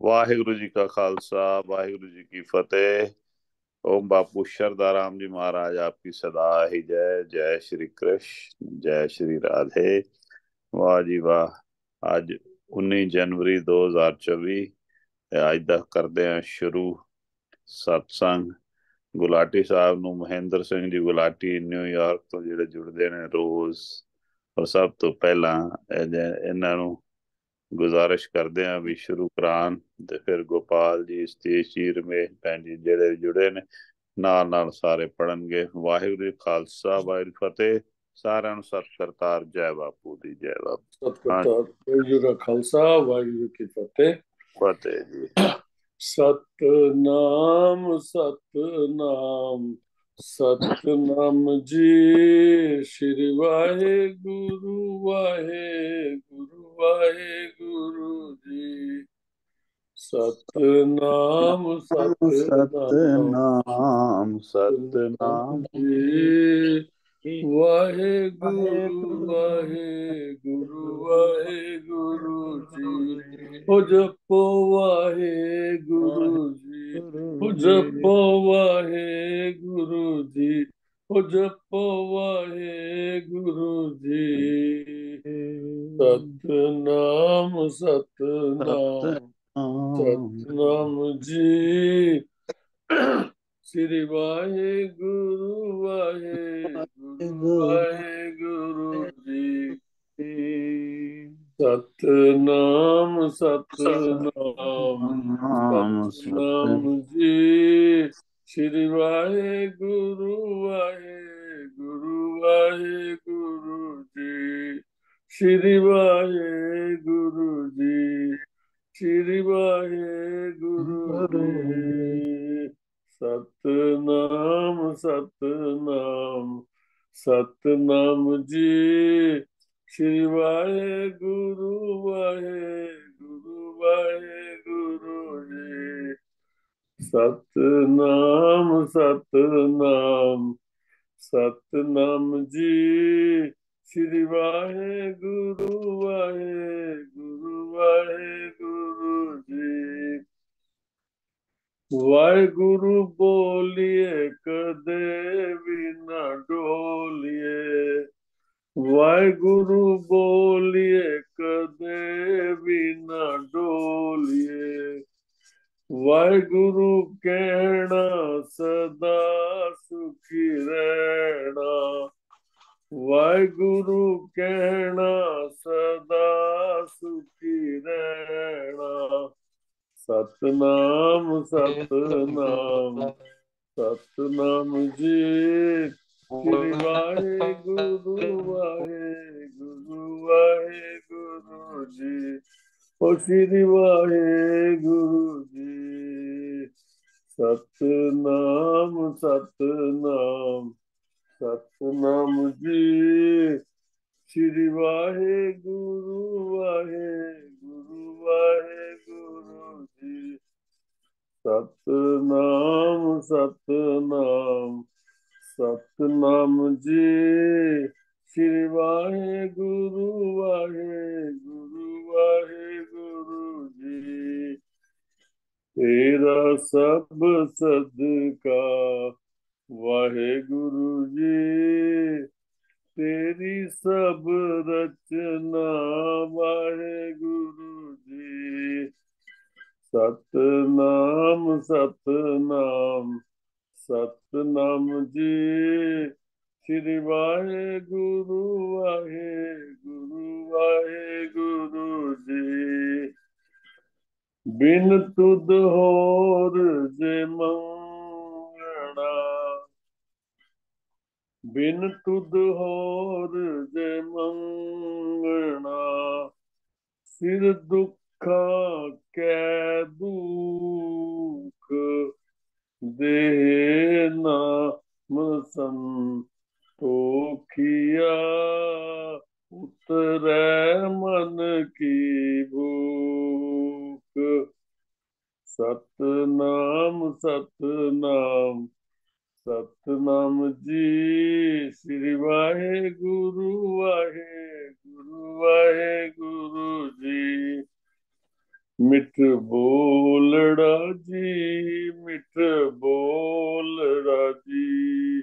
ਵਾਹਿਗੁਰੂ ਜੀ ਕਾ ਖਾਲਸਾ, ਵਾਹਿਗੁਰੂ ਜੀ ਕੀ ਫਤਿਹ। ਓਮ ਬਾਪੂ ਸ਼ਰਦਾ ਰਾਮ ਜੀ ਮਹਾਰਾਜ, ਆਪ ਕੀ ਸਦਾ ਹੀ ਜੈ ਜੈ ਸ਼੍ਰੀ ਕ੍ਰਿਸ਼ਨ, ਜੈ ਸ਼੍ਰੀ ਰਾਧੇ। ਵਾਹ ਜੀ ਵਾਹ, ਅੱਜ 19 ਜਨਵਰੀ 2024 ਅੱਜ ਦਾ ਕਰਦੇ ਆ ਸ਼ੁਰੂ ਸਤਸੰਗ। ਗੁਲਾਟੀ ਸਾਹਿਬ ਨੂੰ ਮਹਿੰਦਰ ਸਿੰਘ ਜੀ ਗੁਲਾਟੀ ਨਿਊਯਾਰਕ ਤੋਂ ਜਿਹੜੇ ਜੁੜਦੇ ਨੇ ਰੋਜ਼ ਔਰ ਸਭ ਤੋਂ ਪਹਿਲਾਂ ਇਹਨਾਂ ਨੂੰ ਗੁਜ਼ਾਰਿਸ਼ ਕਰਦੇ ਆ ਵੀ ਸ਼ੁਰੂ ਕਰਾਨ ਤੇ ਫਿਰ ਗੋਪਾਲ ਜੀ ਸਤੀਸ਼ ਜੀ ਰਮੇਸ਼ ਭੈਣ ਜੀ ਜਿਹੜੇ ਜੁੜੇ ਨੇ ਨਾਲ ਨਾਲ ਸਾਰੇ ਪੜਨਗੇ ਵਾਹਿਗੁਰੂ ਜੀ ਖਾਲਸਾ ਵਾਹਿਗੁਰੂ ਫਤਿਹ। ਸਾਰਿਆਂ ਨੂੰ ਸਤਿ ਕਰਤਾਰ ਜੈ ਬਾਪੂ ਦੀ ਜੈ ਬਾਪੂ। ਸਤਿ ਕਰਤਾਰ ਵਾਹਿਗੁਰੂ ਦਾ ਖਾਲਸਾ ਵਾਹਿਗੁਰੂ ਕੀ ਫਤਿਹ। ਫਤਿਹ ਜੀ। ਸਤਨਾਮ ਸਤਨਾਮ। सतनाम जी श्री वाहे गुरु वाहे गुरु वाहे गुरु जी सतनाम सतनाम सतनाम जी। वाहे गुरु वाहे गुरु वाहे गुरु जी। हो जपो वाहे गुरु जी। हो जपो वाहे गुरु जी। हो जपो वाहे गुरु जी सतनाम। सतनाम। सतनाम जी। श्री वाहे गुरु वाहे वाहे गुरु जी सतनाम सतनाम सतनाम जी। श्री वाहे गुरु वाहे गुरु वाहे गुरु जी। श्री वाहे गुरु जी। श्री वाहे गुरु जी। सतनाम सतनाम सतनाम जी। श्री वाहे गुरु वाहे गुरु वाहे गुरु जी। सतनाम सतनाम सतनाम जी। श्री वाहे गुरु वाहे गुरु वाहे गुरु जी। वाहगुरु बोलिए कदे भी न डोलिए। वाहगुरु बोलिए कदे भी न डोलिए। वाहगुरु कहना सदा सुखी रहना। वाहगुरु कहना सदा सुखी रहना। ਸਤਨਾਮ ਸਤਨਾਮ ਸਤਨਾਮ। ਜੀ। ਸ੍ਰੀ ਵਾਹਿਗੁਰੂ ਵਾਹਿਗੁਰੂ ਵਾਹਿਗੁਰੂ ਜੀ ਓ ਸ੍ਰੀ ਵਾਹਿਗੁਰੂ ਜੀ। ਸਤਨਾਮ ਸਤਨਾਮ ਸਤਨਾਮ ਜੀ। श्री वाहे गुरु वाहे गुरु वाहे गुरु जी सतनाम सतनाम सतनाम जी। श्री वाहे गुरु वाहे गुरु वाहे गुरु जी तेरा सब सदका वाहे गुरु जी तेरी सब रचना, वाहे गुरु जी सतनाम सतनाम सतनाम जी। श्री वाहे गुरु वाहे गुरु वाहे गुरु जी बिन तुद होर जे मंगणा बिन तुद होर जे मंगना सिर दुख कै दुख, देह नाम संतोखिया, उतरे मन की भूख। सतनाम सतनाम सतनाम जी, श्री वाहे गुरु वाहे गुरु वाहे गुरु जी। मिठ बोलड़ा जी, मिठ बोलड़ा जी।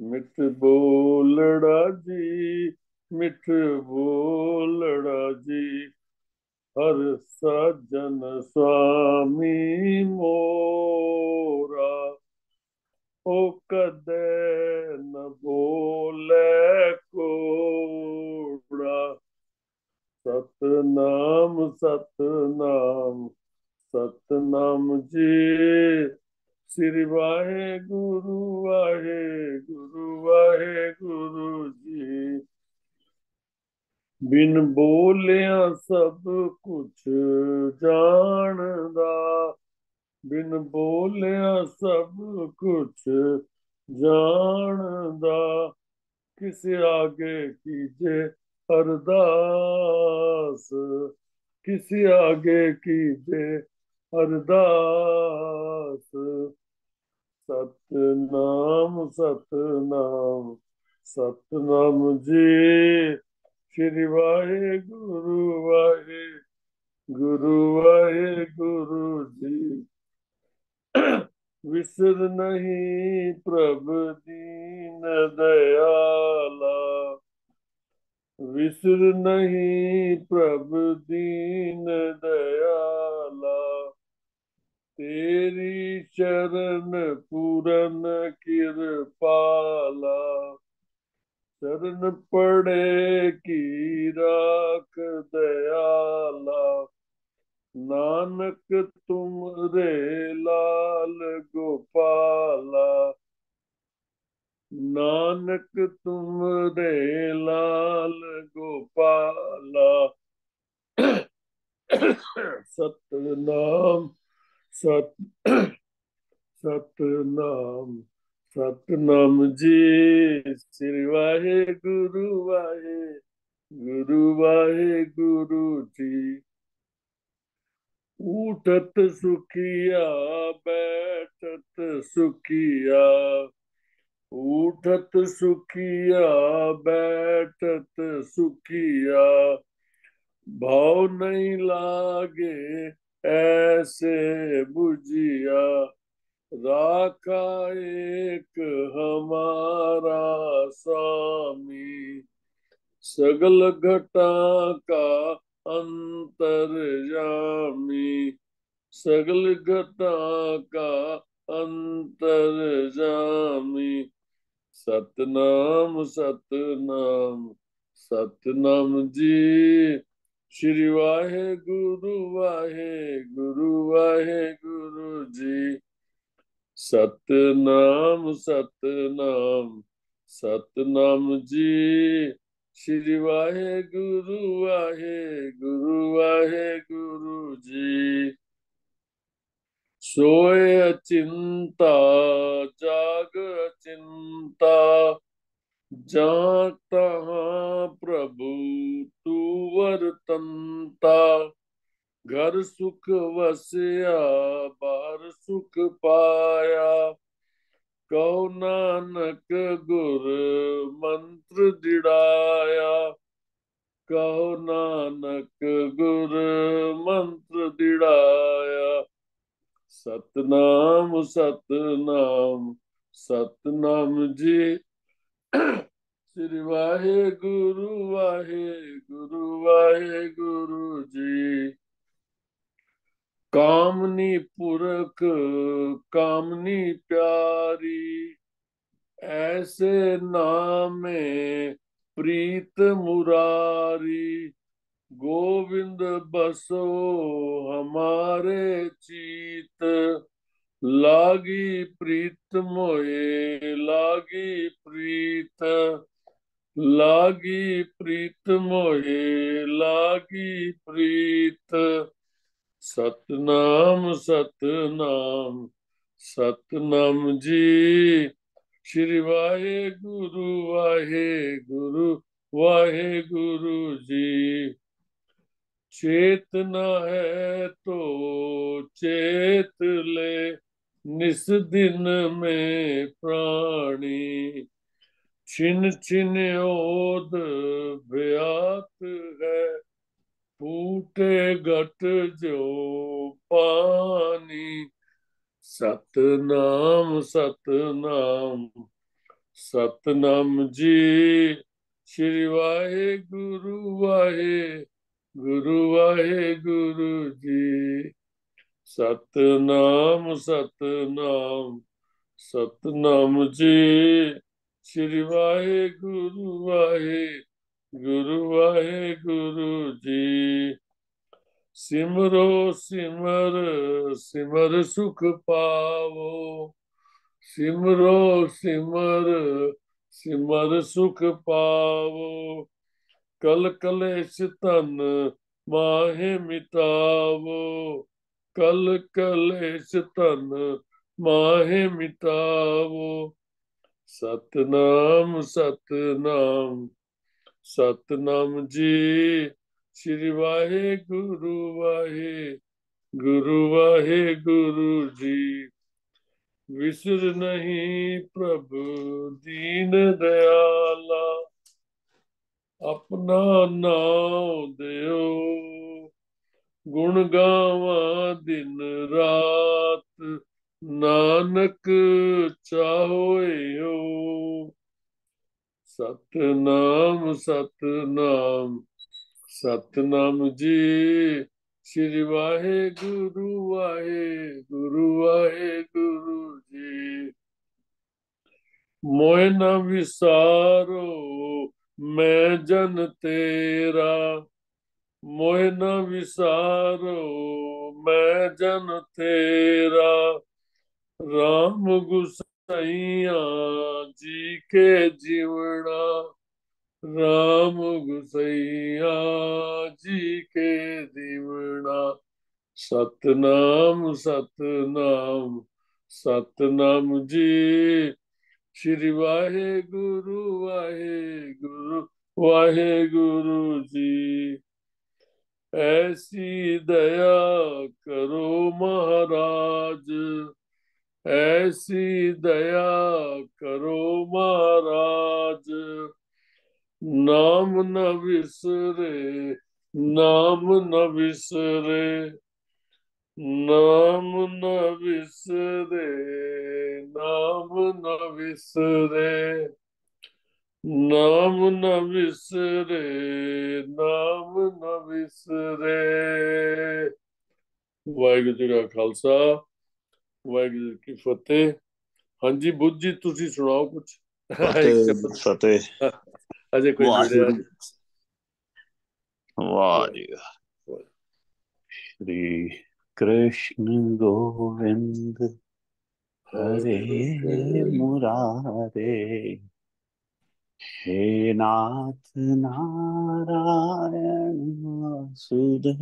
मिठ बोलड़ा जी, मिठ बोलड़ा जी। हर सजन स्वामी मोरा। ਉਹ ਕਦੇ ਨਾ ਬੋਲੇ ਕੋੜਾ। ਸਤਨਾਮ ਸਤਨਾਮ ਸਤਨਾਮ ਜੀ। ਸ੍ਰੀ ਵਾਹਿਗੁਰੂ ਵਾਹਿਗੁਰੂ ਵਾਹਿਗੁਰੂ ਜੀ। ਬਿਨ ਬੋਲਿਆ ਸਭ ਕੁਝ ਜਾਣਦਾ। ਬਿਨ ਬੋਲਿਆ ਸਭ से आगे कीजिए अरदास किसी आगे कीजिए अरदास सगल घटा का अंतर्जामी सगल घटा का अंतर्जामी सतनाम सतनाम सतनाम जी। श्री वाहे गुरु वाहे गुरु वाहे गुरु जी। सतनाम, सत इस दिन में प्राणी छिन छिन ओद भयात है। फूटे गट जो पानी। सतनाम सतनाम सतनाम जी। श्री वाहे गुरु वाहे गुरु वाहे गुरु जी। सतनाम सत सतनाम जी। श्री वाहे गुरु वाहे गुरु वाहे गुरु जी। सिमरो सिमर सिमर सुख पावो। सिमरो सिमर सिमर सुख पावो। कल कलेश तन माहे मिटावो। कल कलेश तन माहे मिटावो। सतनाम सतनाम सतनाम जी। श्री वाहे गुरु वाहे गुरु वाहे गुरु जी। विसर नहीं प्रभु, दीन दयाला। अपना नाम देओ। गुण गावा दिन रात। नानक चाहो सतनाम सतनाम सतनाम जी, श्री वाहे गुरु वाहे गुरु वाहे गुरु जी। मोहना न सतनाम सतनाम सतनाम जी श्री वाहे ਜੀ ਕਾ ਖਾਲਸਾ ਵਾਹਿਗੁਰੂ ਜੀ ਕੀ ਫਤਿਹ ਹਾਂਜੀ ਬੁੱਧ ਜੀ ਤੁਸੀਂ ਸੁਣਾਓ ਕੁਝ ਫਤਿਹ ਫਤਿਹ ਅਜੇ ਕੋਈ ਜੁੜਿਆ ਵਾਹ ਜੀ श्री कृष्ण गोविंद हरे मुरारे हे नाथ नारायण वासुदेवा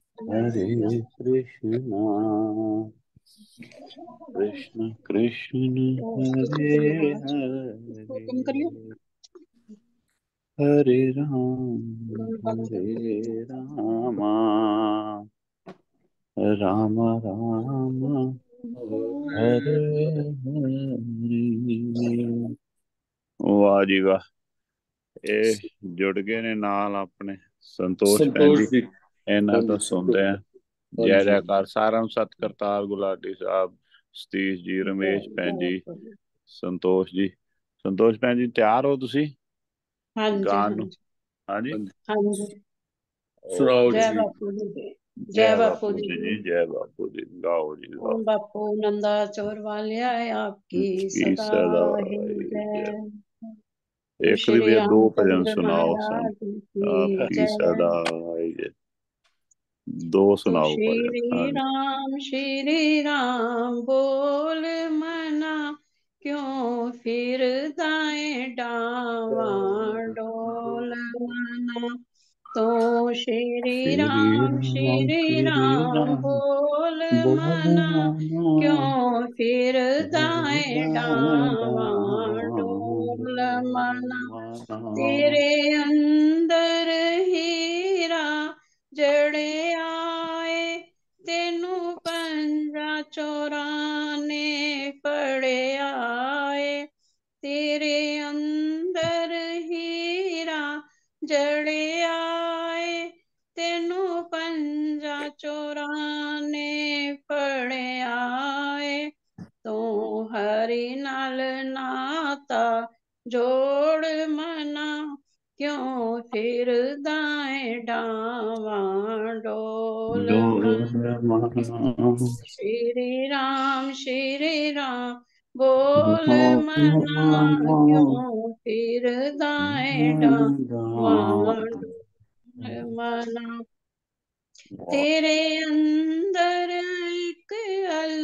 हरे कृष्ण कृष्ण कृष्ण हरे हरे हरे राम हरे राम राम राम ਹਰੇ ਵਾਹ ਜੀ ਵਾਹ ਇਹ ਜੁੜ ਗਏ ਨੇ ਨਾਲ ਆਪਣੇ ਸੰਤੋਸ਼ ਭੈਣ ਜੀ ਸੰਤੋਸ਼ ਜੀ ਇਹਨਾਂ ਤੋਂ ਸੁਣਦੇ ਆ ਜੈ ਜੈਕਾਰ ਸਾਰਮ ਸਤ ਕਰਤਾਰ ਗੁਲਾਟੀ ਸਾਹਿਬ ਸਤੀਸ਼ ਜੀ ਰਮੇਸ਼ ਭੈਣ ਜੀ ਸੰਤੋਸ਼ ਜੀ ਸੰਤੋਸ਼ ਭੈਣ ਜੀ ਤਿਆਰ ਹੋ ਤੁਸੀਂ ਹਾਂਜੀ ਗਾਣ ਨੂੰ ਹਾਂਜੀ ਹਾਂਜੀ ਸੁਣਾਓ ਜੀ ਜੈ ਬਾਪੂ ਜੀ ਜੈ ਬਾਪੂ ਜੀ ਗਾਓ ਜੀ ਬਾਪੂ ਨੰਦਾ ਚੋਰ ਵਾਲਿਆ ਆਪਕੀ ਸਦਾ ਇੱਕ ਵੀ ਦੋ ਭਜਨ ਸੁਣਾਓ ਸੰਤ ਆਪਕੀ ਸਦਾ ਹੈ दो सुनाओ श्री हाँ राम श्री राम बोल मना, क्यों फिर दाएँ डावा डोल मना? तो श्री राम श्री राम बोल मना, क्यों फिर दाएँ डावा डोल मना? तेरे अंदर हीरा जड़े आए, तेनू पंजा चोराने पड़े आए। तेरे अंदर हीरा जड़े आए, तेनू पंजा चोराने पड़े आए। तू हरि नाल नाता जोड़ मना क्यों फिर दाएँ डावा डोल श्री राम श्री राम बोल मना क्यों फिर दाएँ डावा मना तेरे अंदर एक अलमारी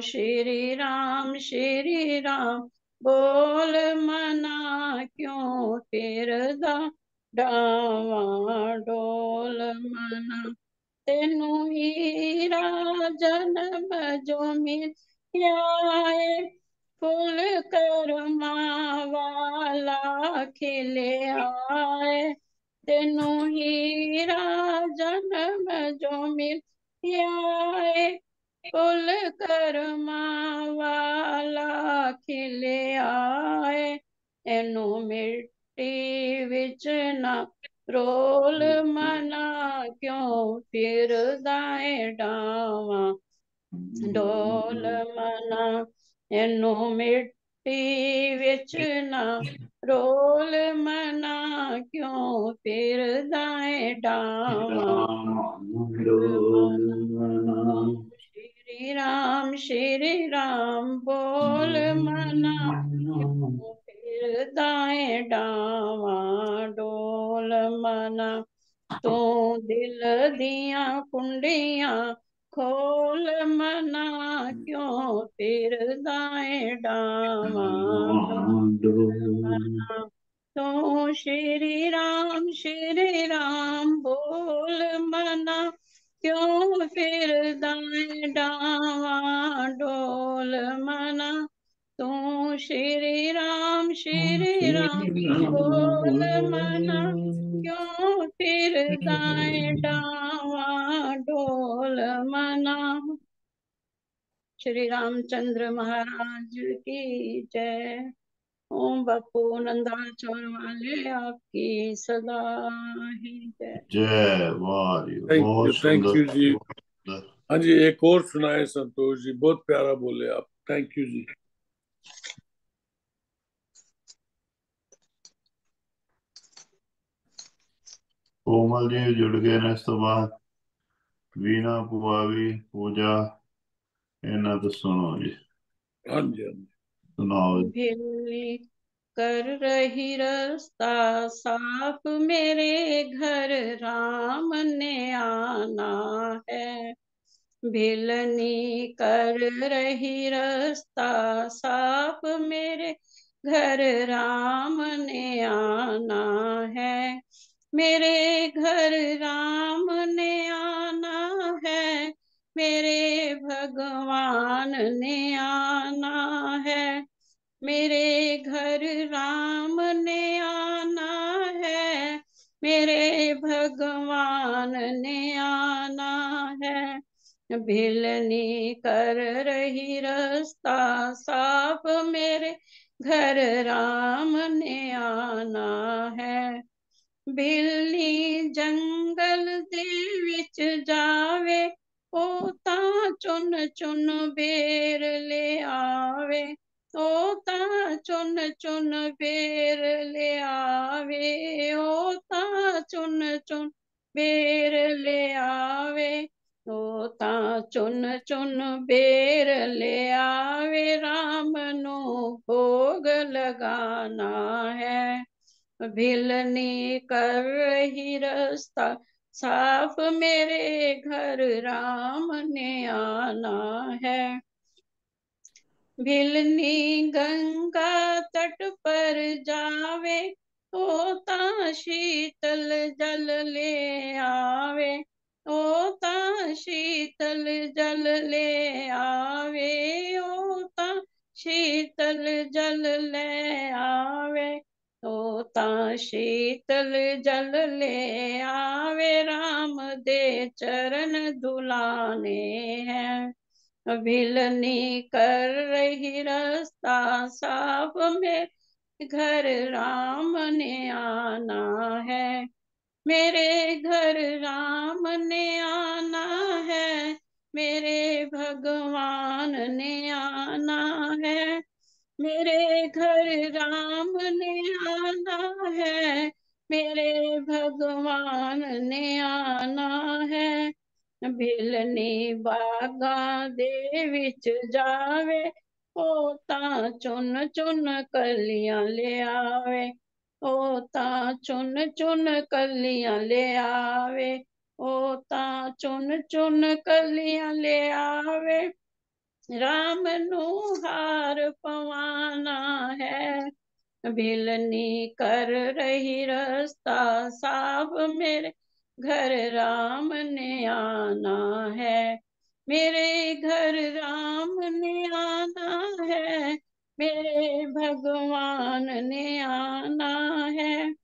श्री राम श्री राम। बोल मना क्यों फिरदा डावा डोल मना। तेनू हीरा जन्म जो मिलिया है फुल करमा वाला खिले आए। तेनू हीरा जन्म जो मिलिया पुल कर्मा वाला खिले आए एनु मिट्टी विच ना रोल हम्म, हम्म। मना क्यों फिर दाए डावा? हम्म, डोल मना एनु मिट्टी विच ना रोल मना क्यों फिर दाए डावा? डोल मना। श्री राम श्री राम बोल मना, फिर दाए डावा, डोल मना। तू दिल दिया कुंडिया, खोल मना, क्यों फिर दाए डावा मना। तो श्री राम श्री राम बोल मना क्यों फिर दाए डावा डोल मना तू श्री राम श्री राम बोल मना क्यों फिर दाए डावा डोल मना श्री रामचंद्र महाराज की जय ओम बापू नंदा चौर वाले आपकी सदा ही जय। वाह थैंक यू जी। हाँ जी एक और सुनाए संतोष जी बहुत प्यारा बोले आप। थैंक यू जी। कोमल जी जुड़ गए ने इस तो बाद वीणा पुआवी पूजा इन्हों तो सुनो जी। हाँ जी हाँ जी। Loud. कर रही रास्ता, साफ़ मेरे घर, राम ने आना है। भिलनी कर रही रास्ता, साफ़ मेरे घर, राम ने आना है। मेरे घर, राम ने आना है। मेरे भगवान ने आना है। मेरे घर राम ने आना है, मेरे भगवान ने आना है। भिलनी कर रही रास्ता, साफ़ मेरे घर राम ने आना है। बिल्ली जंगल दे विच जावे, पोता चुन चुन बेर ले आवे। होता चुन चुन बेर ले आवे होता चुन चुन बेर ले आवे होता चुन चुन बेर ले आवे, राम नो भोग लगाना है। भिलनी कर रही रास्ता, साफ़ मेरे घर राम ने आना है। भिलनी गंगा तट पर जावे ओता शीतल जल ले आवे ओता शीतल जल ले आवे ओता शीतल जल ले आवे ओता शीतल जल ले आवे, राम दे चरण दुलाने हैं। भिलनी कर रही रास्ता साफ़ में, घर राम ने आना है। मेरे घर राम ने आना है, मेरे भगवान ने आना है। मेरे घर राम ने आना है, मेरे भगवान ने आना है। ਬਿਲਨੀ ਬਾਗਾ ਦੇ ਵਿੱਚ ਜਾਵੇ ਉਹ ਤਾਂ ਚੁਣ ਚੁਣ ਕਲੀਆਂ ਲਿਆਵੇ ਉਹ ਤਾਂ ਚੁਣ ਚੁਣ ਕਲੀਆਂ ਲਿਆਵੇ ਉਹ ਤਾਂ ਚੁਣ ਚੁਣ ਕਲੀਆਂ ਲਿਆਵੇ ਰਾਮ ਨੂੰ ਹਾਰ ਪਵਾਣਾ ਹੈ ਬਿਲਨੀ ਕਰ ਰਹੀ ਰਸਤਾ ਸਾਬ ਮੇਰੇ घर राम ने आना है। मेरे घर राम ने आना है। मेरे भगवान ने आना है।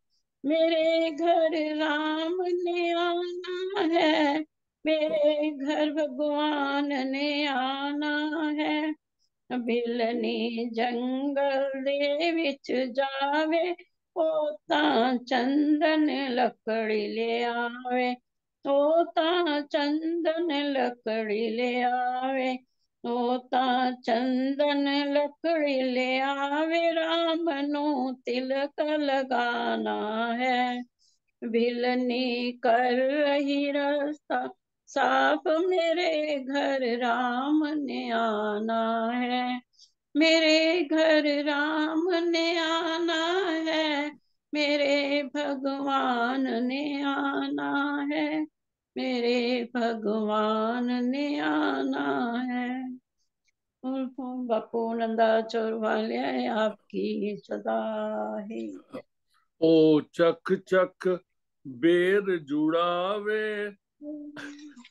मेरे घर राम ने आना है। मेरे घर भगवान ने आना है। बिलनी जंगल दे विच जावे। पोता चंदन लकड़ी ले आवे, तोता चंदन लकड़ी ले आवे, तोता चंदन लकड़ी ले आवे राम नो तिलक लगाना है। बिलनी कर रही रास्ता, साफ़ मेरे घर राम ने आना है। मेरे घर राम ने आना है, मेरे भगवान ने आना है, मेरे भगवान ने आना है। बापू नंदा चोर वाले, आपकी सदा है। ओ चक चक, बेर जुड़ावे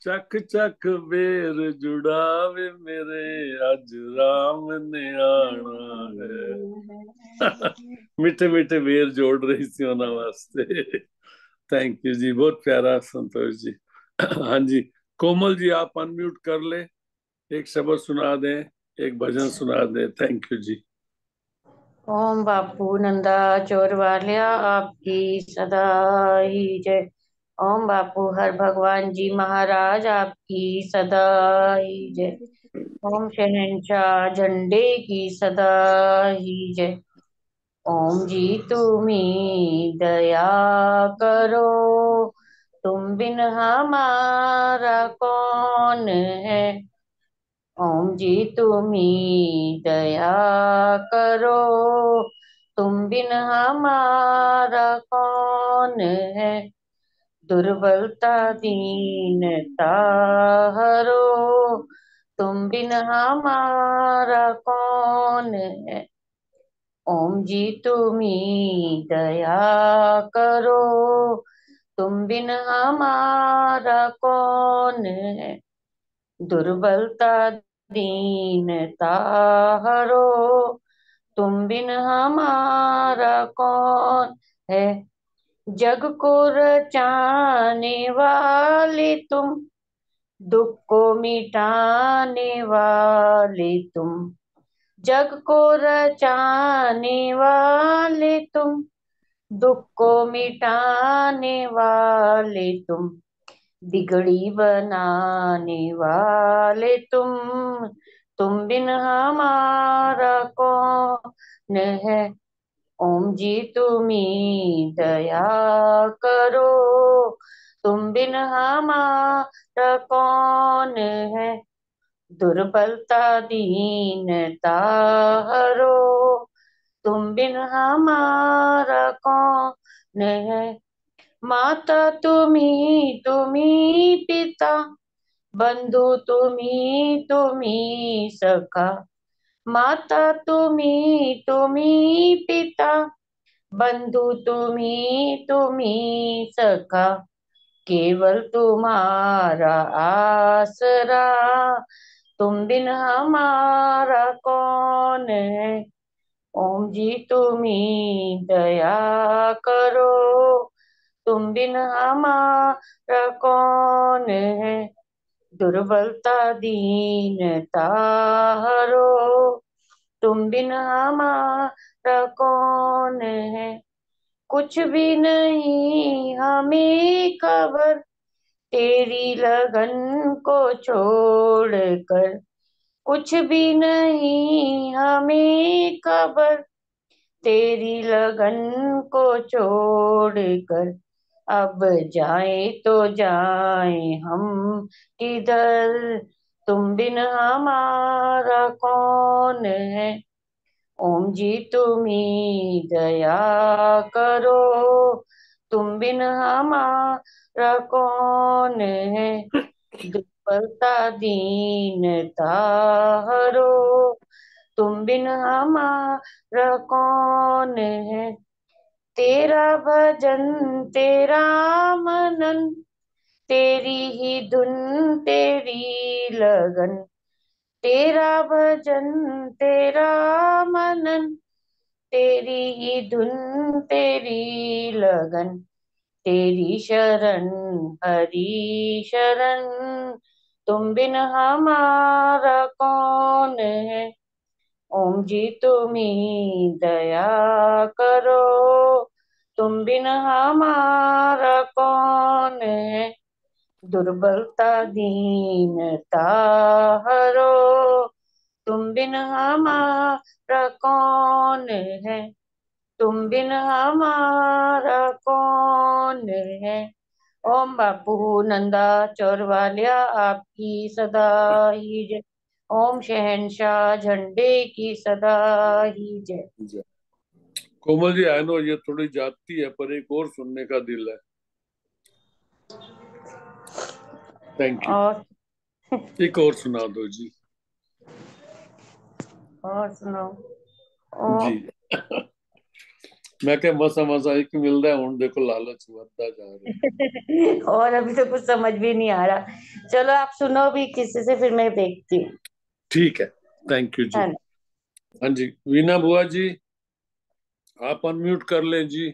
ਚੱਕ ਚੱਕ ਵੇਰ ਜੁੜਾਵੇ ਮੇਰੇ ਅੱਜ ਰਾਮ ਨੇ ਆਣਾ ਹੈ ਮਿੱਠੇ ਮਿੱਠੇ ਵੇਰ ਜੋੜ ਰਹੀ ਸੀ ਉਹਨਾਂ ਵਾਸਤੇ थैंक यू जी बहुत प्यारा संतोष जी हाँ जी कोमल जी आप अनम्यूट कर ले एक शब्द सुना दें एक भजन सुना दें थैंक यू जी ओम बापू नंदा चोर वालिया आपकी सदा ही जय ओम बापू, हर भगवान जी महाराज आपकी सदा जय। ओम शहनशाह झंडे की सदा जय। ओम जी तुम्ही दया करो, तुम बिन हमारा कौन है? ओम जी तुम्ही दया करो, तुम बिन हमारा कौन है? दुर्बलता दीनता हरो, तुम बिन हमारा कौन है? ओम जी तुम्ही दया करो, तुम बिन हमारा कौन है? दुर्बलता दीनता हरो, तुम बिन हमारा कौन है? जग को रचाने वाले तुम, दुख को मिटाने वाले तुम। जग को रचाने वाले तुम, दुख को मिटाने वाले तुम। बिगड़ी बनाने वाले तुम तुम बिन हमारा कौन है? ओम जी तुम्ही दया करो। तुम बिन हमारा कौन है? दुर्बलता, दीनता हरो। तुम बिन हमारा कौन है? माता तुम्ही तुम्ही पिता। बंधु तुम्ही तुम्ही सखा। माता तुम्ही तुम्ही पिता, बंधु तुम्ही तुम्ही सखा, केवल तुम्हारा आसरा, तुम बिन हमारा कौन है? ओम जी तुम्ही दया करो, तुम बिन हमारा कौन है? दुर्बलता दीनता हरो। तुम बिन हमारा कौन है? कुछ भी नहीं, हमें खबर। तेरी लगन को छोड़कर कुछ भी नहीं, हमें खबर। तेरी लगन को छोड़कर अब जाए तो जाए हम किधर? तुम बिन हमारा कौन है? ओम जी तुम्ही दया करो। तुम बिन हमारा कौन है? दुर्बलता दीनता हरो। तुम बिन हमारा कौन है? तेरा भजन, तेरा मनन, तेरी ही धुन, तेरी लगन। तेरा भजन, तेरा मनन, तेरी ही धुन, तेरी लगन। तेरी शरण, हरी शरण, तुम बिन हमारा कौन है? ओम जी तुम्ही दया करो। तुम बिन हमारा कौन है? दुर्बलता, दीनता हरो। तुम बिन हमारा कौन है? तुम बिन हमारा कौन है? ओम बापू नंदा चौर वालिया आपकी सदा ही जय। ओम शहनशाह झंडे की सदा ही जय। कोमल जी आई नो ये थोड़ी जाती है पर एक और सुनने का दिल है। थैंक यू और एक और सुना दो जी। और सुनाओ। ओम। जी मैं क्या मसा मसा एक मिल रहा है हूँ देखो लालच बढ़ता जा रहा है। और अभी तो कुछ समझ भी नहीं आ रहा। चलो आप सुनो भी किसी से फिर मैं देखती हूँ। ठीक है। थैंक यू जी। हाँ जी वीना बुआ जी आप अनम्यूट कर लें जी।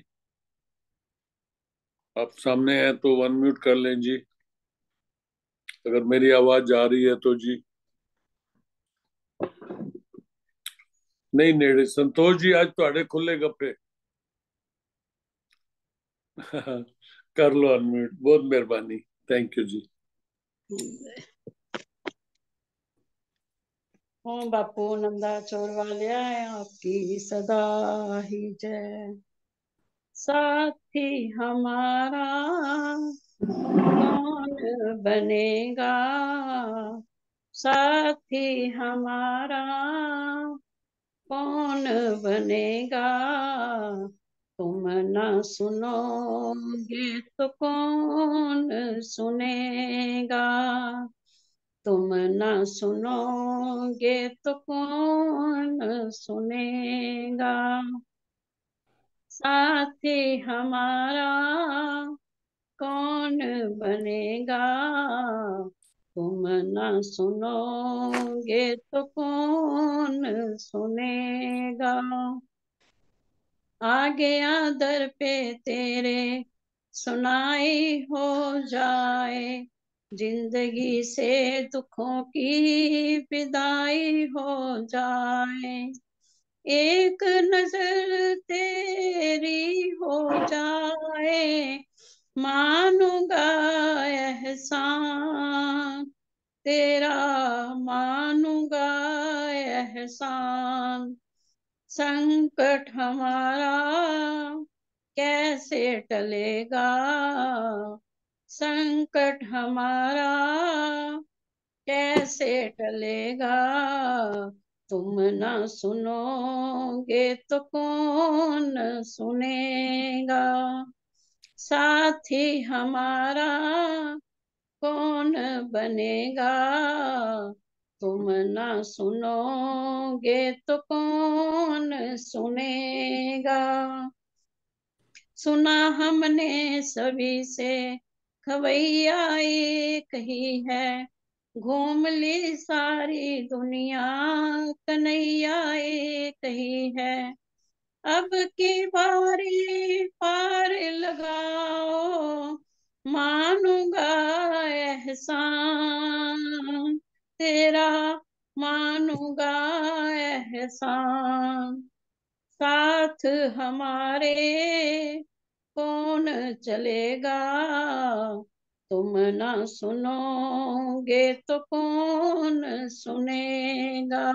आप सामने हैं तो अनम्यूट कर लें जी। अगर मेरी आवाज़ जा रही है तो जी। नहीं नेड़े संतोष जी आज थोड़े तो खुले गप्पे। कर लो अनम्यूट बहुत मेहरबानी। थैंक यू जी। हम्म। ओम बापू, नंदा चोर वाले आपकी सदा ही जय। साथी हमारा कौन बनेगा। साथी हमारा कौन बनेगा? तुम न सुनोगे तो कौन सुनेगा? तुम न सुनोगे तो कौन सुनेगा? साथी हमारा कौन बनेगा? तुम न सुनोगे तो कौन सुनेगा? आ गया दर पे तेरे सुनाई हो जाए ज़िंदगी से दुखों की विदाई हो जाए। एक नज़र तेरी हो जाए, मानूँगा एहसान। तेरा मानूँगा एहसान। संकट हमारा कैसे टलेगा? संकट हमारा कैसे टलेगा? तुम न सुनोगे तो कौन सुनेगा? साथी हमारा कौन बनेगा? तुम न सुनोगे तो कौन सुनेगा? सुना हमने सभी से खवैया एक ही है। घूम ली सारी दुनिया, कन्हैया एक ही है। अब की बारी पार लगाओ, मानूँगा एहसान। तेरा मानूँगा एहसान। साथ हमारे कौन चलेगा? तुम न सुनोगे तो कौन सुनेगा?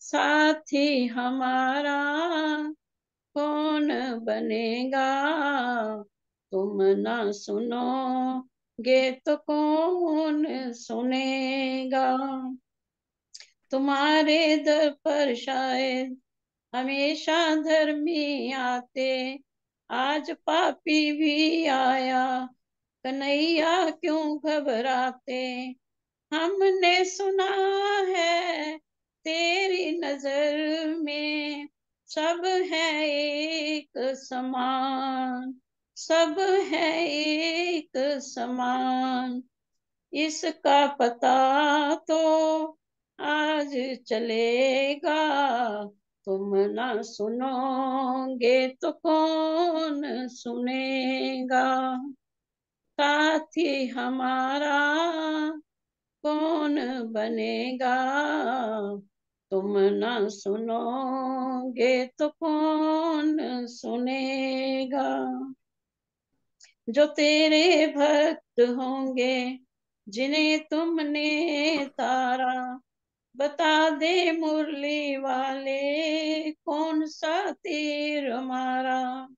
साथी हमारा कौन बनेगा? तुम न सुनोगे तो कौन सुनेगा? तुम्हारे दर पर शायद हमेशा धर्मी आते आज पापी भी आया, कन्हैया क्यों घबराते? हमने सुना है तेरी नज़र में सब है एक समान, सब है एक समान। इसका पता तो आज चलेगा तुम न सुनोगे तो कौन सुनेगा? साथी हमारा कौन बनेगा? तुम न सुनोगे तो कौन सुनेगा? जो तेरे भक्त होंगे, जिन्हें तुमने तारा बता दे मुरली वाले, कौन सा तीर मारा?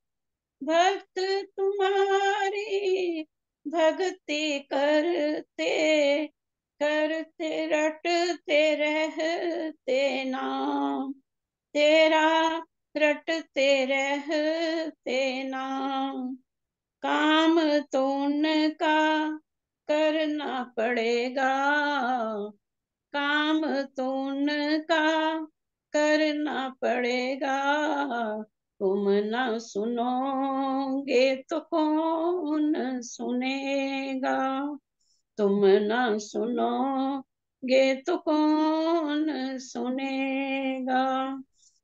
भक्त तुम्हारी भक्ति करते करते रटते रहते नाम। तेरा रटते रहते नाम। काम तो उनका करना पड़ेगा काम तो उनका करना पड़ेगा। तुम न सुनोगे तो कौन सुनेगा? तुम न सुनोगे तो कौन सुनेगा?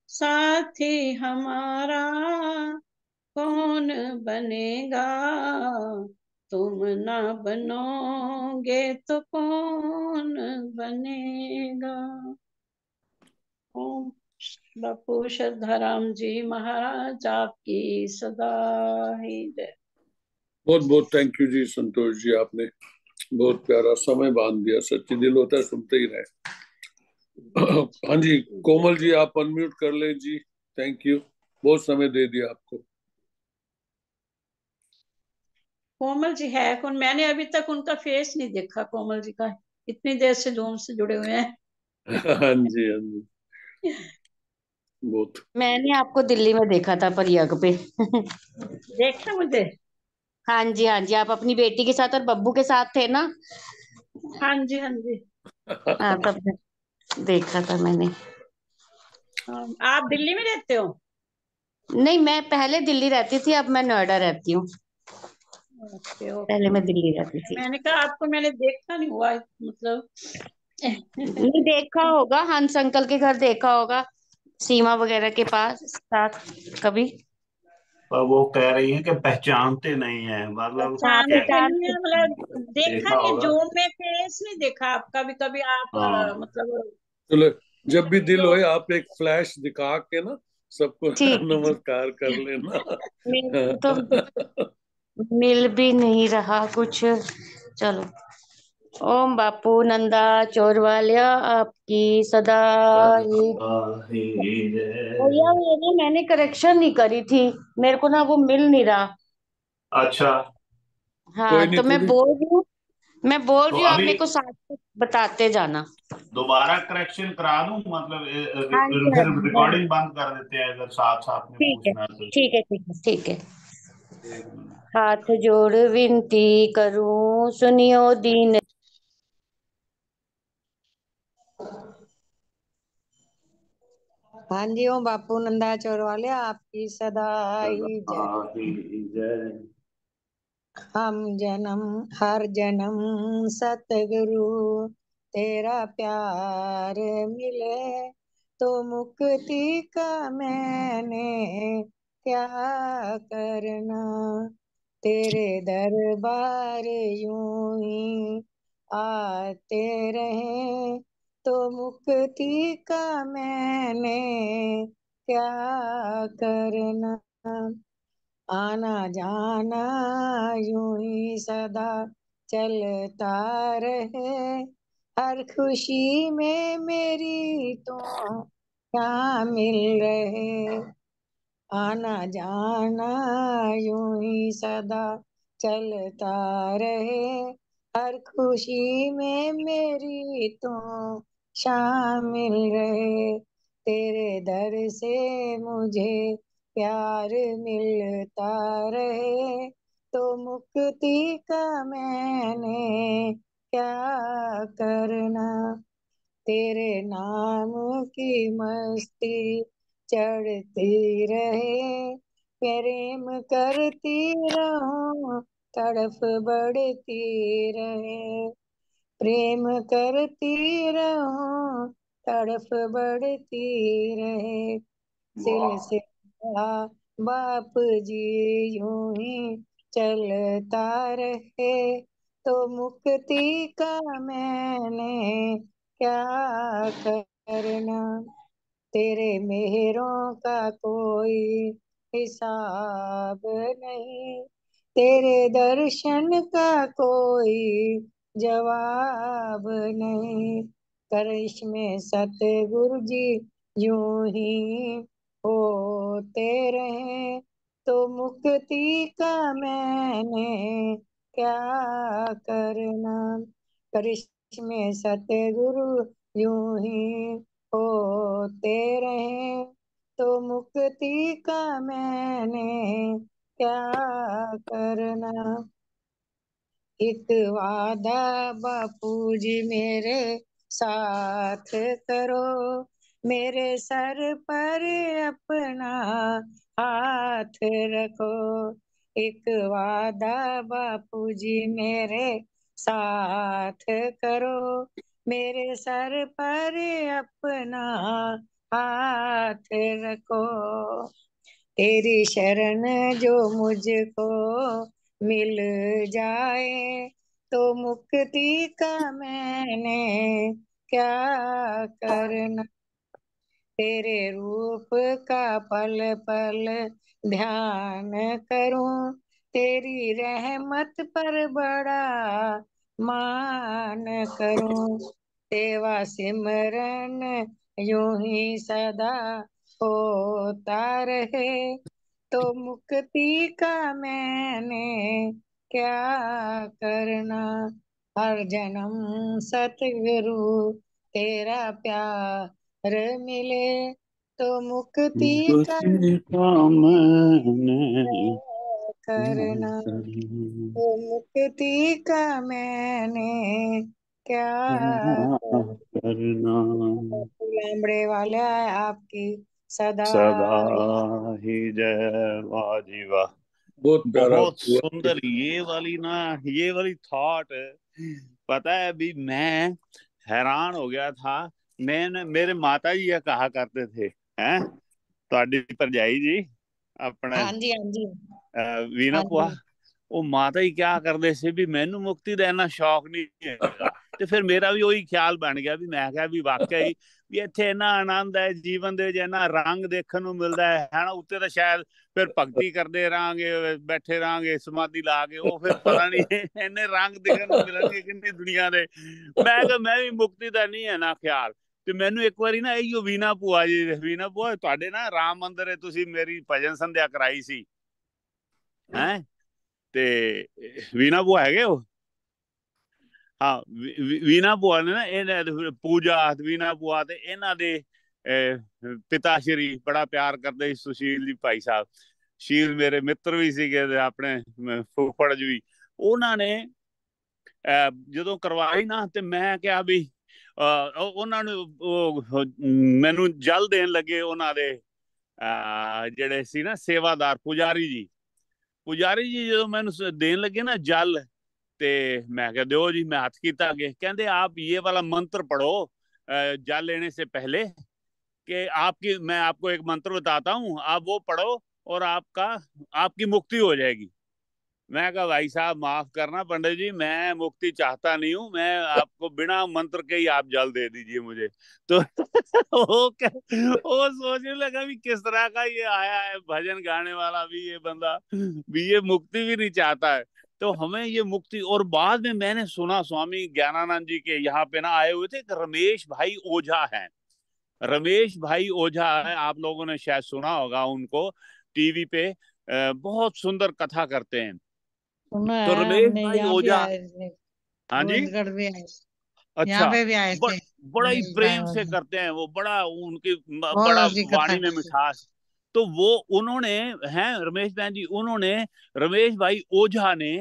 साथी हमारा कौन बनेगा? तुम ना बनोगे तो कौन बनेगा? ओम बापू श्रद्धाराम जी महाराज, आपकी सदा ही जय। बहुत बहुत थैंक यू जी, संतोष जी, आपने बहुत प्यारा समय बाँध दिया, सच्ची दिल होता है सुनते ही रहे। हाँ जी, कोमल जी, आप अनम्यूट कर ले जी थैंक यू बहुत समय दे दिया आपको। कोमल जी है कौन? मैंने अभी तक उनका फेस नहीं देखा कोमल जी का। इतनी देर से जूम से जुड़े हुए हैं। हाँ जी हाँ जी। बहुत। मैंने आपको दिल्ली में देखा था परियाग पे। देखा मुझे? हाँ जी हाँ जी आप अपनी बेटी के साथ और बब्बू के साथ थे ना? हाँ जी हाँ जी। हाँ तब देखा था मैंने। हाँ, आप दिल्ली में रहते हो? नहीं मैं पहले दिल्ली रहती थी अब मैं नोएडा रहती हूँ। पहले मैं दिल्ली जाती थी। मैंने कहा आपको मैंने देखा नहीं हुआ मतलब नहीं देखा होगा हंस अंकल के घर देखा होगा सीमा वगैरह के पास साथ कभी। पर वो कह रही है कि पहचानते नहीं है मतलब तो मतलब देखा नहीं। जूम में फेस नहीं देखा आपका भी कभी आप हाँ। मतलब चलो जब भी दिल होए आप एक फ्लैश दिखा के ना सबको नमस्कार कर लेना। तो मिल भी नहीं रहा कुछ। चलो। ओम बापू नंदा चोरवालिया आपकी सदा ही। भैया ये ना मैंने करेक्शन नहीं करी थी। मेरे को ना वो मिल नहीं रहा। अच्छा। हाँ तो मैं बोल रही हूँ मैं बोल तो रही हूँ आप मेरे को साथ बताते जाना। दोबारा करेक्शन करा दूँ? मतलब हाँ फिर हाँ रिकॉर्डिंग बंद कर देते हैं अगर साथ साथ में ठीक है, पूछना है तो। ठीक है ठीक है ठीक है। एक मिनट। हाथ जोड़ विनती करूँ सुनियो दीन। हाँ जी ओम बापू नंदा चोरवाले आपकी सदा ही जय। हाँ, ही जय। हम जन्म हर जन्म सतगुरु तेरा प्यार मिले तो मुक्ति का मैंने क्या करना? तेरे दरबार यूँ ही आते रहे तो मुक्ति का मैंने क्या करना? आना जाना यूँ ही सदा चलता रहे। हर खुशी में मेरी तो शामिल रहे? आना जाना यूँ ही सदा चलता रहे। हर खुशी में मेरी तो शामिल रहे। तेरे दर से मुझे प्यार मिलता रहे। तो मुक्ति का मैंने क्या करना? तेरे नाम की मस्ती चढ़ती रहे प्रेम करती रहो तड़फ बढ़ती रहे। प्रेम करती रहूँ तड़फ बढ़ती रहे। सिलसिला बाप जी यूँ ही चलता रहे। तो मुक्ति का मैंने क्या करना? तेरे मेहरों का कोई हिसाब नहीं। तेरे दर्शन का कोई जवाब नहीं। करिश्मे सतगुरु जी यूँ ही होते रहे। तो मुक्ति का मैंने क्या करना? करिश्मे सतगुरु यूँ ही होते रहे तो मुक्ति का मैंने क्या करना? एक वादा बापू जी मेरे साथ करो, मेरे सर पर अपना हाथ रखो। एक वादा बापू जी मेरे साथ करो मेरे सर पर अपना हाथ रखो। तेरी शरण जो मुझको मिल जाए तो मुक्ति का मैंने क्या करना? तेरे रूप का पल पल ध्यान करूँ, तेरी रहमत पर बड़ा मान करूँ सेवा सिमरन यूँ ही सदा होता रहे। तो मुक्ति का मैंने क्या करना? हर जन्म सतगुरु तेरा प्यार मिले। तो मुक्ति का मैंने करना तो मुक्ति का मैंने क्या करना लामड़े वाले आपकी सदा सदा ही जय वाह जी वाह बहुत प्यारा बहुत सुंदर ये वाली ना ये वाली थॉट पता है अभी मैं हैरान हो गया था मैंने मेरे माता जी ये कहा करते थे हैं ਤੁਹਾਡੀ ਭਰਜਾਈ ਜੀ ਆਪਣਾ हाँ जी हाँ जी ਅਹ ਵੀਨਾ। ਭੂਆ ਉਹ ਮਾਤਾ ਹੀ ਕਿਆ ਕਰਦੇ ਸੀ ਵੀ ਮੈਨੂੰ ਮੁਕਤੀ ਦਾ ਇੰਨਾ ਸ਼ੌਕ ਨਹੀਂ ਹੈਗਾ। ਤੇ ਫਿਰ ਮੇਰਾ ਵੀ ਉਹੀ ਖਿਆਲ ਬਣ ਗਿਆ ਵੀ ਮੈਂ ਕਿਹਾ ਵੀ ਵਾਕਿਆ ਹੀ ਵੀ ਇੱਥੇ ਇੰਨਾ ਆਨੰਦ ਹੈ ਜੀਵਨ ਦੇ ਵਿੱਚ ਇੰਨਾ ਰੰਗ ਦੇਖਣ ਨੂੰ ਮਿਲਦਾ ਹੈ ਹਨਾ? ਉੱਤੇ ਤਾਂ ਸ਼ਾਇਦ ਫਿਰ ਭਗਤੀ ਕਰਦੇ ਰਾਂਗੇ ਬੈਠੇ ਰਾਂਗੇ ਸਮਾਧੀ ਲਾ ਕੇ ਉਹ ਫਿਰ ਪਤਾ ਨਹੀਂ ਇੰਨੇ ਰੰਗ ਦੇਖਣ ਨੂੰ ਮਿਲਣਗੇ ਕਿੰਨੀ ਦੁਨੀਆ ਦੇ। ਮੈਂ ਕਿਹਾ ਮੈਂ ਵੀ ਮੁਕਤੀ ਦਾ ਨਹੀਂ ਹੈ ਨਾ ਖਿਆਲ। ਤੇ ਮੈਨੂੰ ਇੱਕ ਵਾਰੀ ਨਾ ਇਹੋ ਵੀਨਾ ਭੂਆ ਜੀ ਵੀਨਾ ਭੂਆ ਤੁਹਾਡੇ ਨਾ ਰਾਮ ਮੰਦਿਰ ਹੈ ਤੁਸੀਂ ਮੇਰੀ ਭਜਨ ਸੰਧਿਆ ਕਰਾਈ ਸੀ। ਹੈ? ਤੇ ਵੀਨਾ ਭੂਆ ਹੈਗੇ ਉਹ? ਹਾਂ ਵੀਨਾ ਭੂਆ ਨੇ ਨਾ ਇਹਨਾਂ ਦੇ ਪੂਜਾ ਵੀਨਾ ਭੂਆ ਤੇ ਇਹਨਾਂ ਦੇ ਪਿਤਾ ਸ਼੍ਰੀ ਬੜਾ ਪਿਆਰ ਕਰਦੇ ਸੀ ਸੁਸ਼ੀਲ ਜੀ ਭਾਈ ਸਾਹਿਬ। ਸ਼ੀਲ ਮੇਰੇ ਮਿੱਤਰ ਵੀ ਸੀਗੇ ਤੇ ਆਪਣੇ ਫੁੱਫੜ ਜੀ ਵੀ। ਉਹਨਾਂ ਨੇ ਜਦੋਂ ਕਰਵਾਈ ਨਾ ਤੇ ਮੈਂ ਕਿਹਾ ਵੀ ਉਹਨਾਂ ਨੂੰ ਮੈਨੂੰ ਜਲ ਦੇਣ ਲੱਗੇ ਉਹਨਾਂ ਦੇ ਜਿਹੜੇ ਸੀ ਨਾ ਸੇਵਾਦਾਰ ਪੁਜਾਰੀ ਜੀ। ਪੁਜਾਰੀ ਜੀ ਜਦੋਂ ਮੈਨੂੰ ਸ- ਦੇਣ ਲੱਗੇ ਨਾ ਜਲ ਤੇ मैं कह दो जी मैं हाथ ਕੀਤਾ ਅੱਗੇ ਕਹਿੰਦੇ आप ये वाला मंत्र पढ़ो अ, जल लेने से पहले कि आपकी मैं आपको एक मंत्र बताता हूँ आप वो पढ़ो और आपका आपकी मुक्ति हो जाएगी मैं कहा, भाई साहब, माफ़ करना पंडित जी, मैं मुक्ति चाहता नहीं हूँ, मैं आपको बिना मंत्र के ही आप जल दे दीजिए मुझे। तो वो वो सोचने लगा भी किस तरह का ये आया है, भजन गाने वाला भी ये बंदा, भी ये मुक्ति भी नहीं चाहता है। तो हमें ये मुक्ति, और बाद में मैंने सुना स्वामी ज्ञानानंद जी के यहाँ पे ना आए हुए थे रमेश भाई ओझा हैं। रमेश भाई ओझा है, आप लोगों ने शायद सुना होगा उनको, टीवी पे बहुत सुंदर कथा करते हैं। तो रमेश भाई ओझा हाँ जी? अच्छा। यहाँ पे भी आए थे। बड़ा ही प्रेम से करते हैं वो बड़ा उनकी बड़ा वाणी में मिठास। तो वो उन्होंने हैं रमेश बहन जी उन्होंने रमेश भाई ओझा ने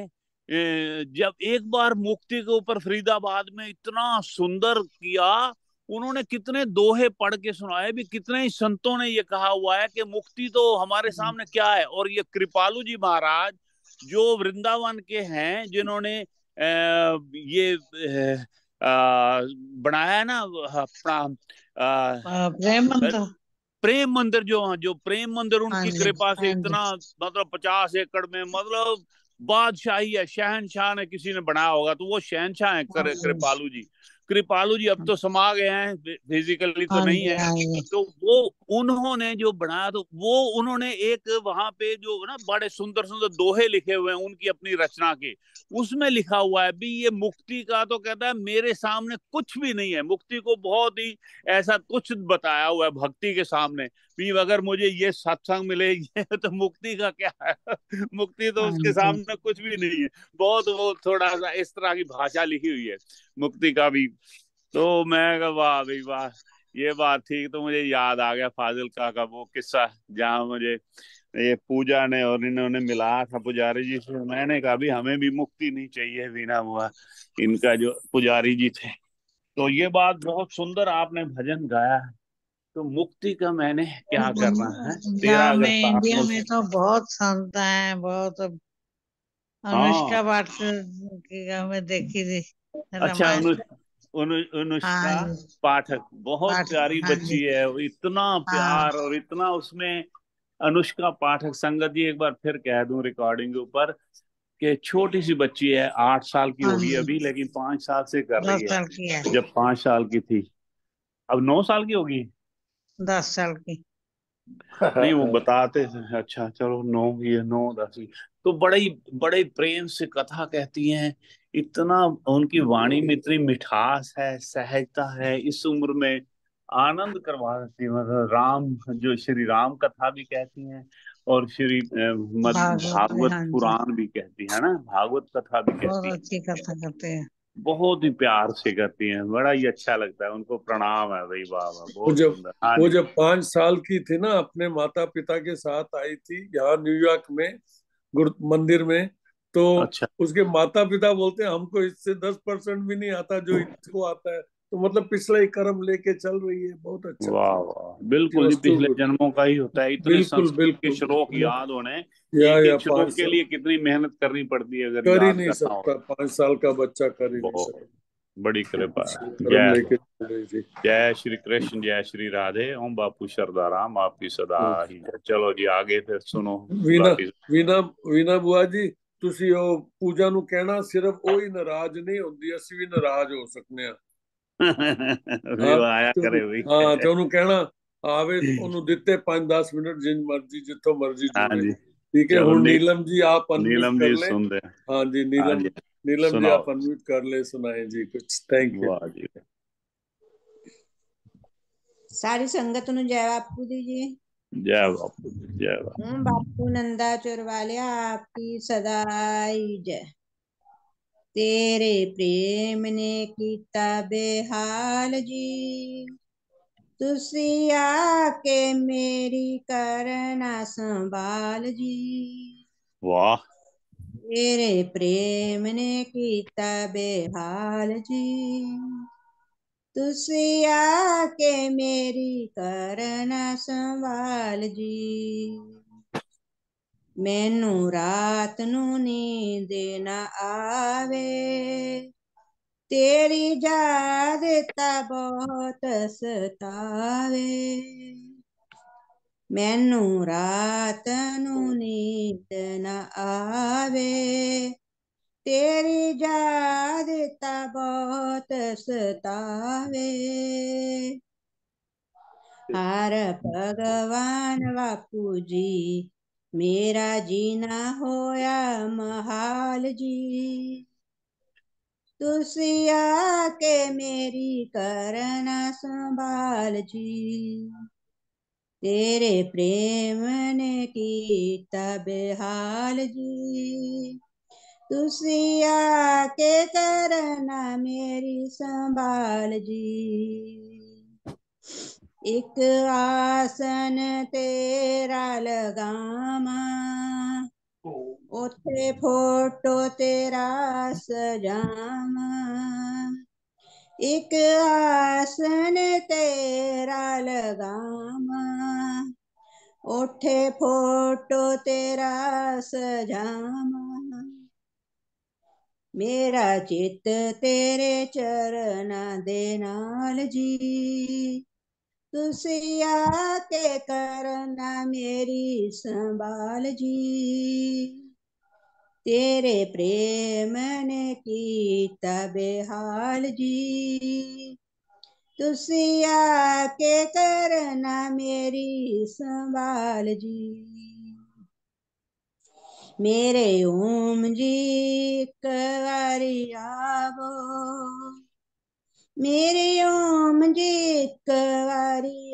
जब एक बार मुक्ति के ऊपर फरीदाबाद में इतना सुंदर किया उन्होंने कितने दोहे पढ़ के सुनाए भी कितने ही संतों ने ये कहा हुआ है कि मुक्ति तो हमारे सामने क्या है? और ये कृपालु जी महाराज जो वृंदावन के हैं जिन्होंने ये अ, बनाया है ना अपना प्रेम मंत्र प्रेम मंदिर जो जो प्रेम मंदिर हाँ उनकी कृपा से हाँ इतना मतलब पचास एकड़ में मतलब बादशाही है शहनशाह ने किसी ने बनाया होगा तो वो शहनशाह है हाँ कृपालु जी। कृपालु जी अब तो समा गए हैं फिजिकली तो हाँ नहीं है। हाँ तो वो उन्होंने जो बनाया तो वो उन्होंने एक वहाँ पे जो ना बड़े सुंदर सुंदर दोहे लिखे हुए हैं उनकी अपनी रचना के। उसमें लिखा हुआ है भी ये मुक्ति का तो कहता है मेरे सामने कुछ भी नहीं है। मुक्ति को बहुत ही ऐसा कुछ बताया हुआ है भक्ति के सामने। भी अगर मुझे ये सत्संग मिले ये तो मुक्ति का क्या है? मुक्ति तो हाँ उसके सामने कुछ भी नहीं है। बहुत वो थोड़ा सा इस तरह की भाषा लिखी हुई है मुक्ति का भी। तो मैं वाह भाई वाह ये बात थी तो मुझे याद आ गया फाजिल का का वो किस्सा जहाँ मुझे ये पूजा ने और इन्होंने मिलाया था पुजारी जी से। मैंने कहा भी हमें भी मुक्ति नहीं चाहिए बिना हुआ इनका जो पुजारी जी थे। तो ये बात बहुत सुंदर आपने भजन गाया है। तो मुक्ति का मैंने क्या करना है? तेरा अगर इंडिया में तो बहुत संत है बहुत अनुष्का पाठक की हमें देखी थी अच्छा अनुष्का हाँ पाठक बहुत प्यारी हाँ बच्ची है इतना प्यार और इतना उसमें अनुष्का पाठक संगत जी एक बार फिर कह दूँ रिकॉर्डिंग के ऊपर कि छोटी सी बच्ची है आठ साल की हाँ होगी अभी लेकिन पाँच साल से कर रही है है। जब पाँच साल की थी। अब नौ साल की होगी? दस साल की। नहीं वो बताते थे अच्छा चलो नौ ये नौ दस तो बड़े ही बड़े प्रेम से कथा कहती हैं। इतना उनकी वाणी में इतनी मिठास है सहजता है इस उम्र में आनंद करवा देती है। मतलब राम जो श्री राम कथा भी कहती हैं और श्री भागवत, हाँ। पुराण भी कहती है ना? भागवत कथा भी बहुत कहती है। बहुत ही प्यार से करती हैं बड़ा ही अच्छा लगता है उनको प्रणाम है भाई बाबा वो जब- हाँ वो जब पाँच साल की थी ना अपने माता पिता के साथ आई थी यहाँ न्यूयॉर्क में गुरु मंदिर में तो अच्छा। उसके माता पिता बोलते हैं हमको इससे दस परसेंट भी नहीं आता जो इसको आता है। तो मतलब पिछला ही कर्म लेके चल रही है बहुत अच्छा वाह वाह बिल्कुल जी वस्तु पिछले को- जन्मों का ही होता है इतने बिल्कुल, संस्कृत के बिल्कुल। श्लोक याद होने या एक या एक श्लोक पांच के साल लिए कितनी मेहनत करनी पड़ती है अगर कर ही याद नहीं करना हो सकता पांच साल का बच्चा कर ही नहीं बहुत सकता बड़ी कृपा है कर्म जय लेके चल रही थी जय श्री कृष्ण जय श्री राधे ओम बापू सरदाराम आपकी सदा ही जय। चलो जी आगे फिर सुनो वीना बाकी ਵੀਨਾ ਵੀਨਾ ਬੁਆ ਜੀ ਤੁਸੀਂ ਉਹ ਪੂਜਾ ਨੂੰ ਕਹਿਣਾ ਸਿਰਫ ਉਹ ਹੀ ਨਾਰਾਜ਼ ਨਹੀਂ ਹੁੰਦੀ ਅਸੀਂ ਵੀ ਨਾਰਾਜ਼ ਹੋ ਸਕਨੇ ਆ ਵੀ ਉਹ ਆਇਆ ਕਰੇ ਵੀ ਹਾਂ ਤੇ ਉਹਨੂੰ ਕਹਿਣਾ ਆਵੇ ਉਹਨੂੰ ਦਿੱਤੇ 5-10 ਮਿੰਟ ਜਿੰਨ ਮਰਜੀ ਜਿੱਥੋਂ ਮਰਜੀ हाँ ਜੁੜੇ जी ठीक है चलो, ਹੁਣ नी- नीलम जी आप अनम्यूट नीलम कर जी ले सुन दे हाँ जी हाँ नीलम जी नीलम जी सुनाओ। आप अनम्यूट कर ले सुनाए जी कुछ थैंक यू वाह जी ਸਾਰੀ ਸੰਗਤ ਨੂੰ ਜੈ ਬਾਪੂ ਦੀ ਜੀ जय बापू जी, जय बापू ਹੂੰ ਬਾਪੂ ਨੰਦਾ ਚੁਰਵਾਲਿਆ ਆਪਕੀ ਸਦਾਈ तेरे प्रेम ने कीता बेहाल जी। तुसी आके मेरी करना संभाल जी। वाह। तेरे प्रेम ने कीता बेहाल जी। तुसी आके मेरी करना संभाल जी। ਮੈਨੂੰ ਰਾਤ ਨੂੰ ਨੀਂਦ ਨਾ ਆਵੇ ਤੇਰੀ ਯਾਦ ਤਾਂ ਬਹੁਤ ਸਤਾਵੇ ਮੈਨੂੰ ਰਾਤ ਨੂੰ ਨੀਂਦ ਨਾ ਆਵੇ ਤੇਰੀ ਯਾਦ ਤਾਂ ਬਹੁਤ ਸਤਾਵੇ ਹਰ ਭਗਵਾਨ ਬਾਪੂ ਜੀ मेरा जीना होया महाल जी तुसिया के मेरी करना संभाल जी। तेरे प्रेम ने की तब हाल जी तुसिया के करना मेरी संभाल जी। एक आसन तेरा लगामा उथे फ़ोटो तेरा सजामा। एक आसन तेरा लगामा उठे फ़ोटो तेरा सजामा। मेरा चित तेरे चरण देना जी। तुसिया के करना मेरी संभाल जी। तेरे प्रेम ने की तबेहाल जी। तुसिया के करना मेरी संभाल जी। मेरे ओम जी कवारी आवो मेरे ओम जीत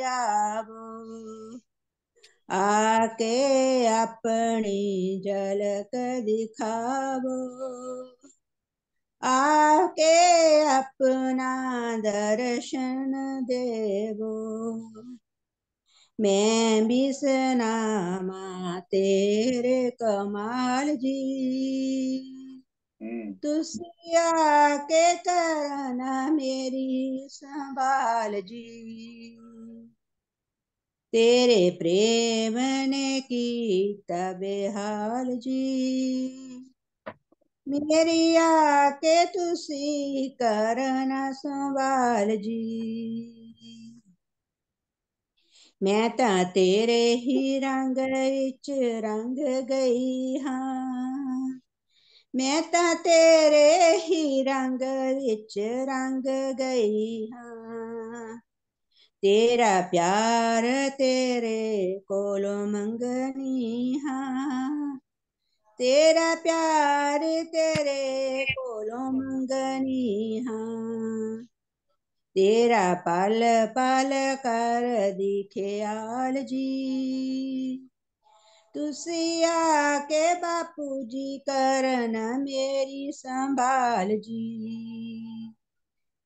आवो आके अपनी झलक दिखावो। आके अपना दर्शन देवो। मैं बिसनामा तेरे कमाल जी। हम्म। तुसिया के करना मेरी संभाल जी। तेरे प्रेम ने की तबेहाल जी। मेरी आके तुसी करना संभाल जी। मैं तेरे ही रंग इच रंग गई हाँ। मैं तो तेरे ही रंग विच रंग गई हाँ। तेरा प्यार तेरे कोलो मंगनी हाँ। तेरा प्यार तेरे कोलो मंगनी हाँ। तेरा पल पल कर दी ख्याल जी तुसी आके बापू जी करना मेरी संभाल जी।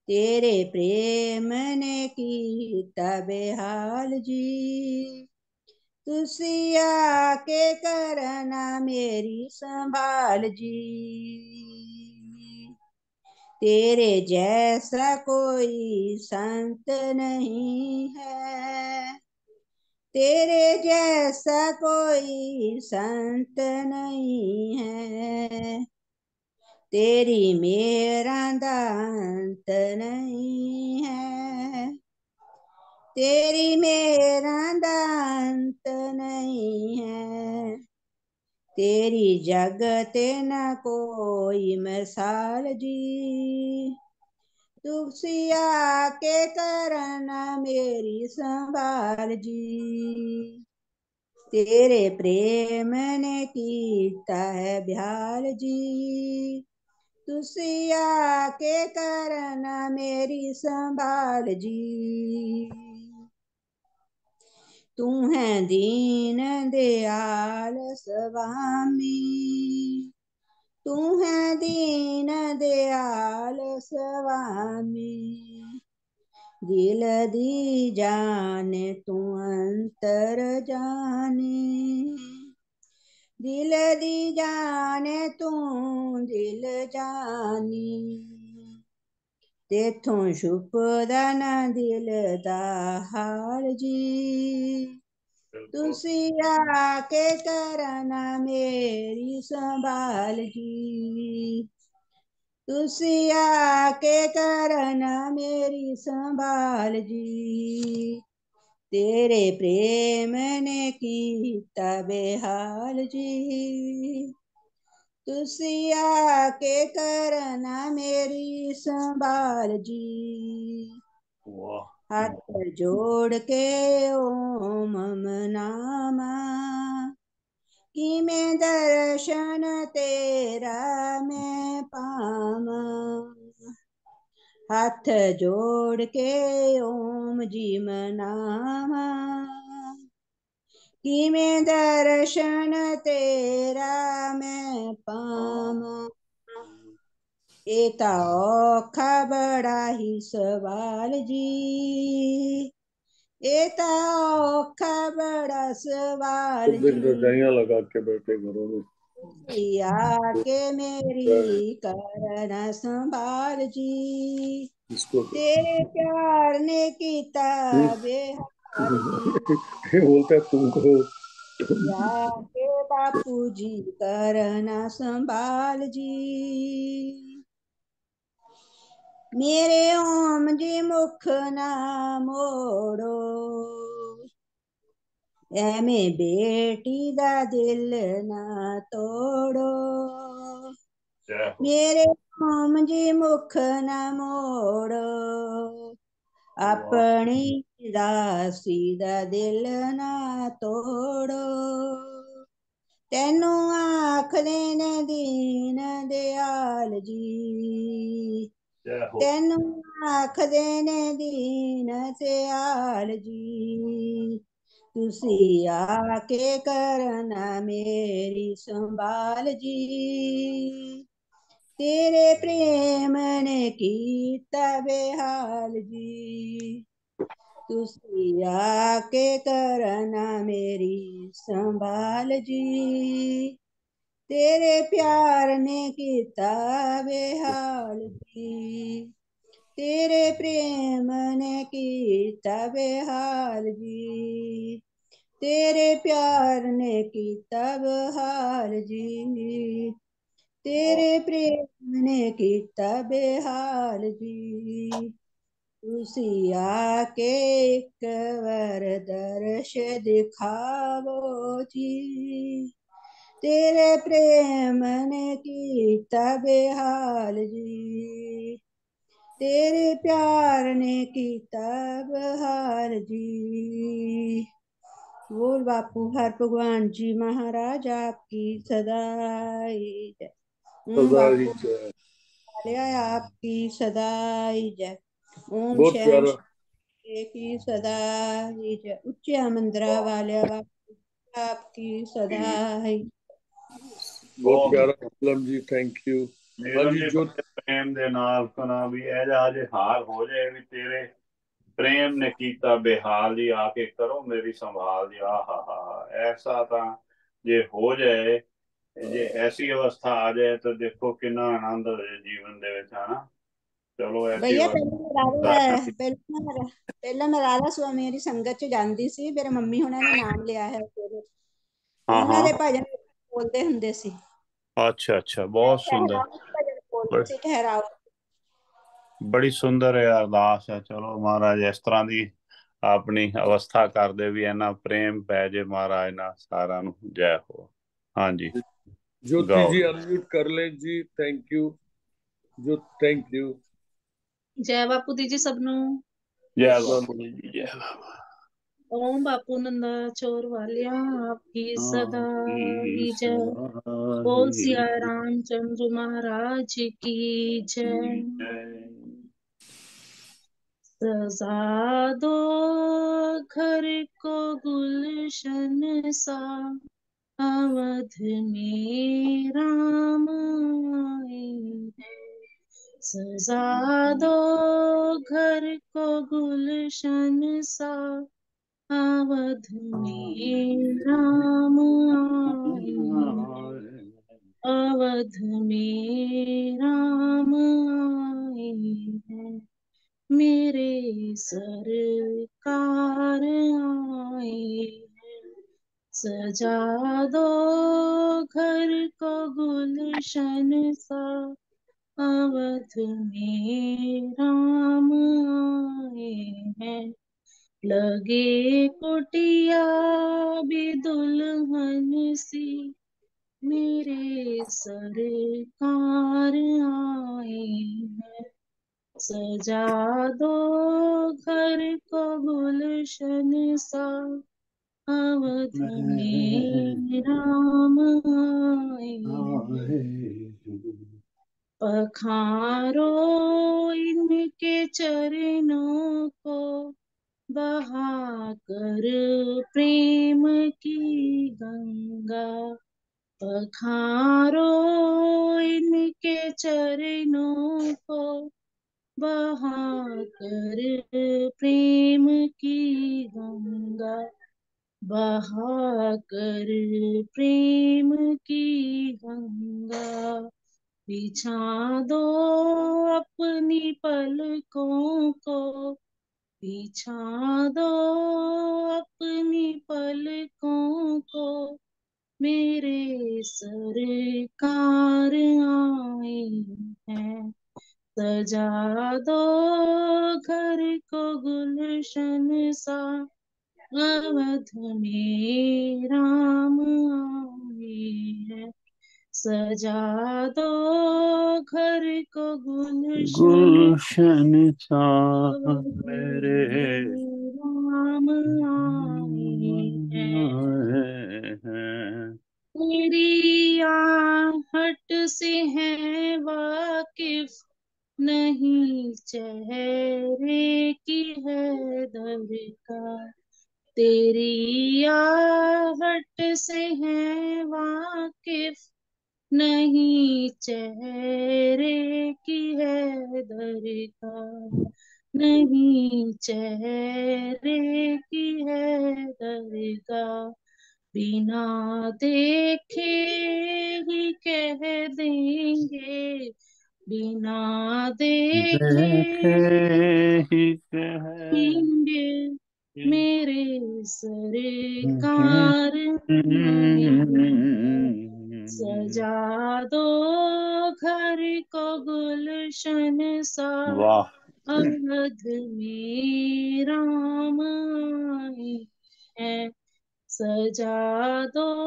तेरे प्रेम ने कीता बेहाल जी। तुसी आके करना मेरी संभाल जी। तेरे जैसा कोई संत नहीं है। तेरे जैसा कोई संत नहीं है। तेरी मेरा दांत नहीं है। तेरी मेरा दांत नहीं है। तेरी जगत न कोई मिसाल जी। तुसी के करना मेरी संभाल जी। तेरे प्रेम ने कीता है ब्याल जी। तुसी के करना मेरी संभाल जी। तू है दीन दयाल स्वामी। तू है दीन दयाल स्वामी दिल दी जाने तू अंतर जाने। दिल दी जाने तू दिल जानी। तेथों छुपदा ना दिल दा हाल जी। तुसी के करना मेरी संभाल जी। तुसी आके करना मेरी संभाल जी। तेरे प्रेम ने कीता बेहाल जी। तुसिया के करना मेरी संभाल जी। वाह। हाथ जोड़ के ओम नामा। कि मैं दर्शन तेरा मैं पामा। हाथ जोड़ के ओम जी मनामा कि मैं दर्शन तेरा मैं पामा। एता औखा बड़ा ही सवाल जी के मेरी संभाल तेरे प्यार ने कीता ये बापू जी करना संभाल जी मेरे ओम जी मुख ना मोड़ो। एमे बेटी दा दिल ना तोड़ो। मेरे ओम जी मुख ना मोड़ो। अपनी दासी दा दिल ना तोड़ो। तेनू आखदे ने दीन दयाल जी। ਤੈਨੂੰ ਆਖਦੇ ਨੇ ਦੀਨ ਦਿਆਲ ਜੀ ਤੁਸੀਂ ਆ ਕੇ ਕਰਨਾ ਮੇਰੀ ਸੰਭਾਲ ਜੀ ਤੇਰੇ ਪ੍ਰੇਮ ਨੇ ਕੀਤਾ ਬੇਹਾਲ ਜੀ ਤੁਸੀਂ ਆ ਕੇ ਕਰਨਾ ਮੇਰੀ ਸੰਭਾਲ ਜੀ तेरे प्यार ने किता बेहाल जी तेरे प्रेम ने किता बेहाल जी। तेरे प्यार ने किता बेहाल जी। तेरे प्रेम ने किता बेहाल जी। उसी आके एक वर दर्श दिखावो जी। तेरे प्रेम ने की तब हाल जी। तेरे प्यार ने की तब हाल जी। बोल बापू हर भगवान जी महाराज आपकी सदाई जय। आपकी सदाई जय। ओम की सदाई जय। उच्च मंद्रा वाले बापू आपकी सदाई ਬਹੁਤ ਪਿਆਰਾ ਫਿਲਮ ਜੀ ਥੈਂਕ ਯੂ ਹਾਂਜੀ ਜੀ ਪ੍ਰੇਮ ਦੇ ਨਾਲ ਕਨਾ ਵੀ ਇਹ ਜਾ ਜੇ ਹਾਲ ਹੋ ਜਾਏ ਵੀ ਤੇਰੇ ਪ੍ਰੇਮ ਨੇ ਕੀਤਾ ਬੇਹਾਲ ਜੀ ਆ ਕੇ ਕਰੋ ਮੇਰੀ ਸੰਭਾਲ ਜੀ ਆਹ ਹਾ ਹਾ ਐਸਾ ਤਾਂ ਜੇ ਹੋ ਜਾਏ ਜੇ ਐਸੀ ਅਵਸਥਾ ਆ ਜਾਏ ਤਾਂ ਦੇਖੋ ਕਿੰਨਾ ਆਨੰਦ ਹੋ ਜਾਏ ਜੀਵਨ ਦੇ ਵਿੱਚ ਹਨਾ? ਚਲੋ ਐਸੀ ਭਈਆ ਪਹਿਲਾਂ ਮੈਂ ਰਾਧਾ ਪਹਿਲਾਂ ਮੈਂ ਪਹਿਲਾਂ ਮੈਂ ਰਾਧਾ ਸੁਆਮੀ ਦੀ ਸੰਗਤ ਚ ਜਾਂਦੀ ਸੀ ਮੇਰੇ ਮੰਮੀ ਹੁਣਾਂ ਨੇ ਨਾਮ ਲਿਆ ਹੈ। ਉਹਨਾਂ ਹਾਂ। ਦੇ ਭਜਨ ਬੋਲਦੇ ਹੁੰਦੇ ਸੀ। ਅੱਛਾ ਅੱਛਾ ਬਹੁਤ ਸੁੰਦਰ। ਭਜਨ ਠਹਿਰਾਓ। ਬੜੀ ਸੁੰਦਰ ਹੈ ਅਰਦਾਸ ਹੈ। ਚਲੋ ਮਹਾਰਾਜ ਇਸ ਤਰ੍ਹਾਂ ਦੀ ਆਪਣੀ ਅਵਸਥਾ ਕਰਦੇ ਵੀ ਇਹਨਾਂ ਪ੍ਰੇਮ ਪੈ ਜੇ ਮਹਾਰਾਜ ਨਾਲ ਸਾਰਿਆਂ ਨੂੰ ਜੈ ਹੋ। ਹਾਂਜੀ। ਜੋਤੀ। ਜੀ ਅਨਮਿਊਟ ਕਰ ਲੈ ਜੀ। ਥੈਂਕ ਯੂ ਜੋ ਥੈਂਕ ਯੂ ਜੈ ਬਾਪੂ ਦੀ ਜੀ ਸਭ ਨੂੰ। ਜੈ ਬਾਬਾ ਜੀ ਜੈ ਬਾਬਾ ओम बापू नंदा चोर वालिया आपकी सदा ही जय। बोल सिया रामचंद्र महाराज की जय। सजा दो घर को गुलशन सा अवध में राम आए सजा दो घर को गुलशन सा अवध में राम आए अवध में राम आए हैं। मेरे सरकार आए सजा दो घर को गुलशन सा। अवध में राम आए हैं। लगे कुटिया भी दुल्हन सी। मेरे सरकार आए हैं। सजा दो घर को गुलशन सा। अवध में राम आए। पखारो इनके चरणों को। बहा कर प्रेम की गंगा, पखारो इनके चरणों को। बहा कर प्रेम की गंगा, बहा कर प्रेम की गंगा। बिछा दो अपनी पलकों को बिछा दो अपनी पलकों को, मेरे सरकार आए हैं। सजा दो घर को गुलशन सा, अवध में राम आए हैं। सजा दो घर को गुलशन सा मेरे राम तेरी आहट से है वाकिफ नहीं चेहरे की है का। तेरी आहट से है वाकिफ नहीं चेहरे की है का नहीं चेहरे की है का बिना देखे ही कह देंगे। बिना देखे देखे ही कह देंगे मेरे सरकार। सरकार सजा दो घर को गुलशन सा। अवध में राम आए हैं। सजा दो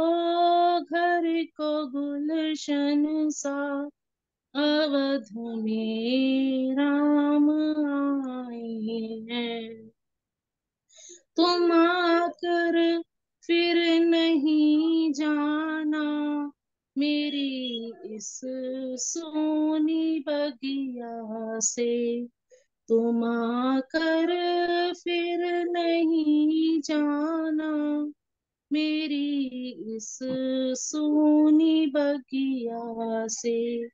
घर को गुलशन सा। अवध में राम आए हैं। तुम आकर फिर नहीं जाना। मेरी इस सोनी बगिया से तुम आकर फिर नहीं जाना। मेरी इस सोनी बगिया से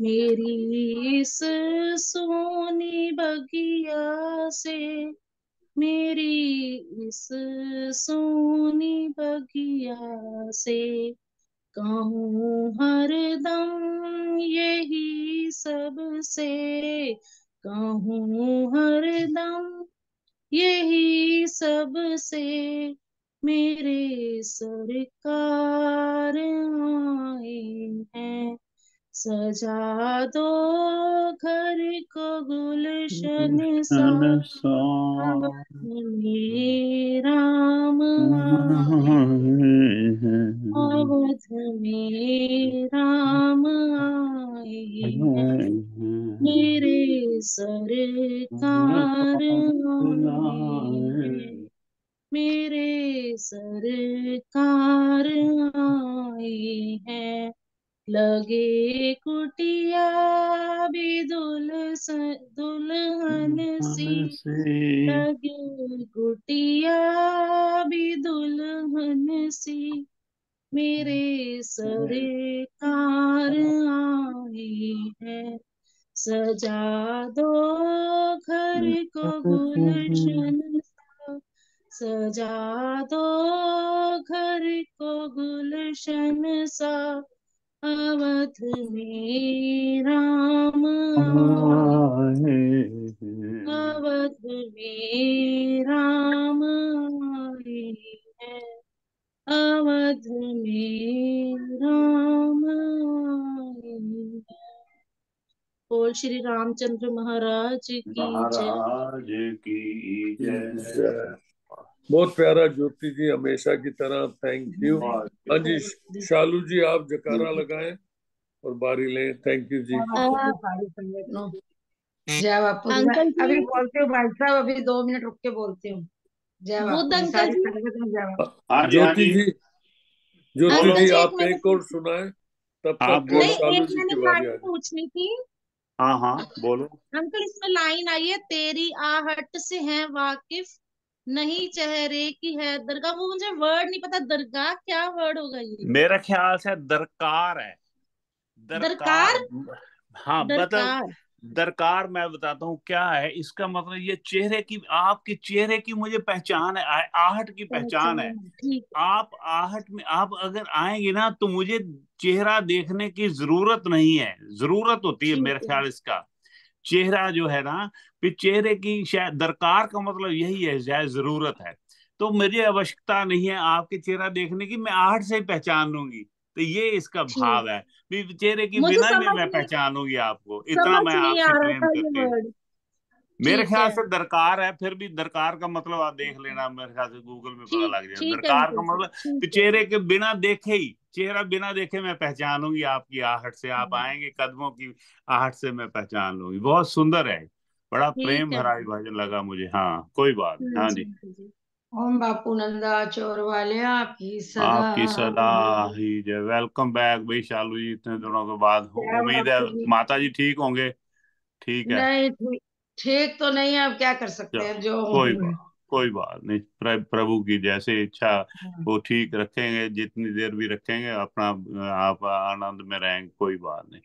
मेरी इस सोनी बगिया से मेरी इस सोनी बगिया से कहूँ हरदम यही सबसे। कहूँ हरदम यही सबसे मेरे सरकार आए हैं। सजा दो घर को गुलशन सा। राम। अवध में राम आए मेरे सरकार आए हैं। मेरे सरकार आए हैं। लगे कुटिया भी दुल दुल्हन सी। लगे कुटिया भी दुल्हन सी। मेरे सरकार आए हैं। सजा दो घर को गुलशन सा। सजा दो घर को गुलशन सा। अवध में राम। आए। अवध में राम आए हैं। अवध में राम आए हैं। बोल श्री रामचंद्र महाराज की जय। महाराज की जय। बहुत प्यारा ज्योति जी हमेशा की तरह थैंक यू हाँ जी। शालू जी आप जकारा लगाएँ और बारी लें। थैंक यू जी। संगत नो जय बापू। अंकल अभी बोलती हूँ भाई साहब अभी दो मिनट रुक के बोलती हूँ। हाँ हाँ ज्योति जी। ज्योति जी आप एक और सुनाएँ तब हाँ तक नहीं एक मैंने पूछनी थी। हाँ हाँ बोलो। अंकल इसमें लाइन आई है तेरी आहट से है वाकिफ। नहीं चेहरे की है दरगाह वो मुझे वर्ड नहीं पता दरगाह क्या वर्ड होगा ये? मेरा ख्याल से दरकार है। दरकार? दरकार? हाँ मतलब दरकार। मैं बताता हूँ क्या है इसका मतलब ये चेहरे की आपके चेहरे की मुझे पहचान है आहट की पहचान है। आप आहट में आप अगर आएँगे ना तो मुझे चेहरा देखने की ज़रूरत नहीं है ज़रूरत होती है मेरा ख्याल इसका। चेहरा जो है ना फिर चेहरे की शायद दरकार का मतलब यही है शायद ज़रूरत है। तो मुझे आवश्यकता नहीं है आपके चेहरा देखने की मैं आहट से पहचान लूँगी। तो ये इसका भाव है। चेहरे की बिना भी मैं पहचानूँगी आपको। इतना मैं आपसे प्रेम करती हूँ। मेरे ख्याल से दरकार है फिर भी दरकार का मतलब आप देख लेना मेरे ख्याल से गूगल में पता लग है दरकार का मतलब है। चेहरे के बिना देखे ही चेहरा बिना देखे मैं पहचानूँगी आपकी आहट से। आप हम्म, आएँगे कदमों की आहट से मैं पहचान लूँगी। बहुत सुंदर है। बड़ा प्रेम भरा अंकल भजन लगा मुझे। हाँ कोई बात हाँ हाँ जी ओम बापू नंदा चोर वाले आपकी सदा आपकी सदा ही जय। वेलकम बैक भाई शालू जी इतने दिनों के बाद। उम्मीद है माता जी ठीक होंगे। ठीक है। नहीं ठीक तो नहीं है अब क्या कर सकते हैं जो कोई बात कोई बात नहीं प्र- प्रभु की जैसे इच्छा हाँ, वो ठीक रखेंगे जितनी देर भी रखेंगे अपना आप आनंद में रहेंगे कोई बात नहीं।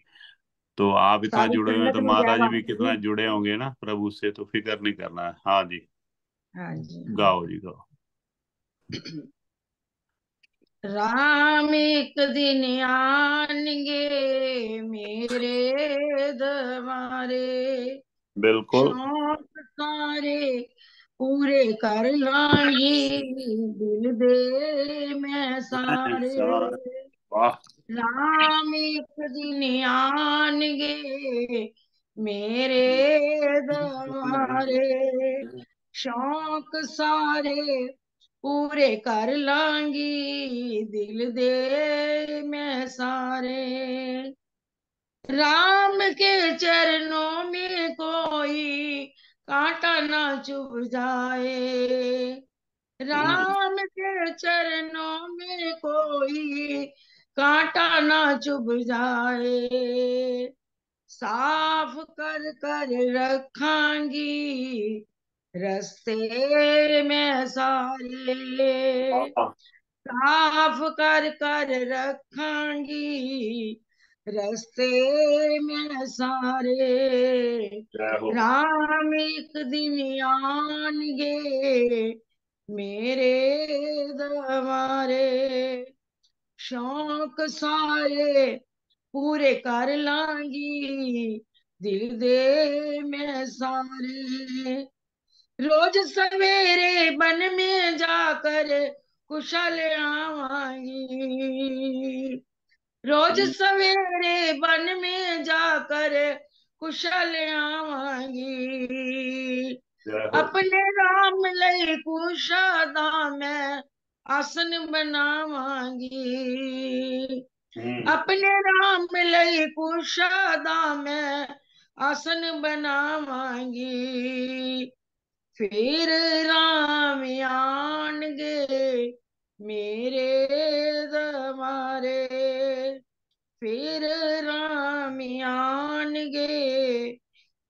तो आप इतना जुड़े हुए तो माता जी भी कितना जुड़े होंगे ना प्रभु से तो फ़िक्र नहीं करना है। हाँ जी। हाँ जी हाँ गाओ जी गाओ। राम एक दिन आएँगे मेरे दरबारे। बिल्कुल। शौक सारे पूरे कर लांगी दिल दे मैं सारे। वाह। राम एक दिन आनगे मेरे द्वारे। शौक सारे पूरे कर लांगी दिल दे मैं सारे। राम के चरणों में कोई कांटा ना चुभ जाए। राम के चरणों में कोई कांटा ना चुभ जाए। साफ़ कर कर रखांगी रस्ते में सारे। साफ़ कर कर रखांगी रस्ते में सारे राम एक दिन आनगे मेरे दवारे शौक सारे पूरे कर लांगी दिल दे मैं सारे। रोज सवेरे बन में जाकर कुशल आवांगी रोज सवेरे बन में जाकर कुशल आवांगी। अपने राम लई कुशादा मैं आसन बनावांगी। हम्म, अपने राम लई कुशादा मैं आसन बनावांगी। फिर राम आनगे मेरे दवारे फिर राम आनगे।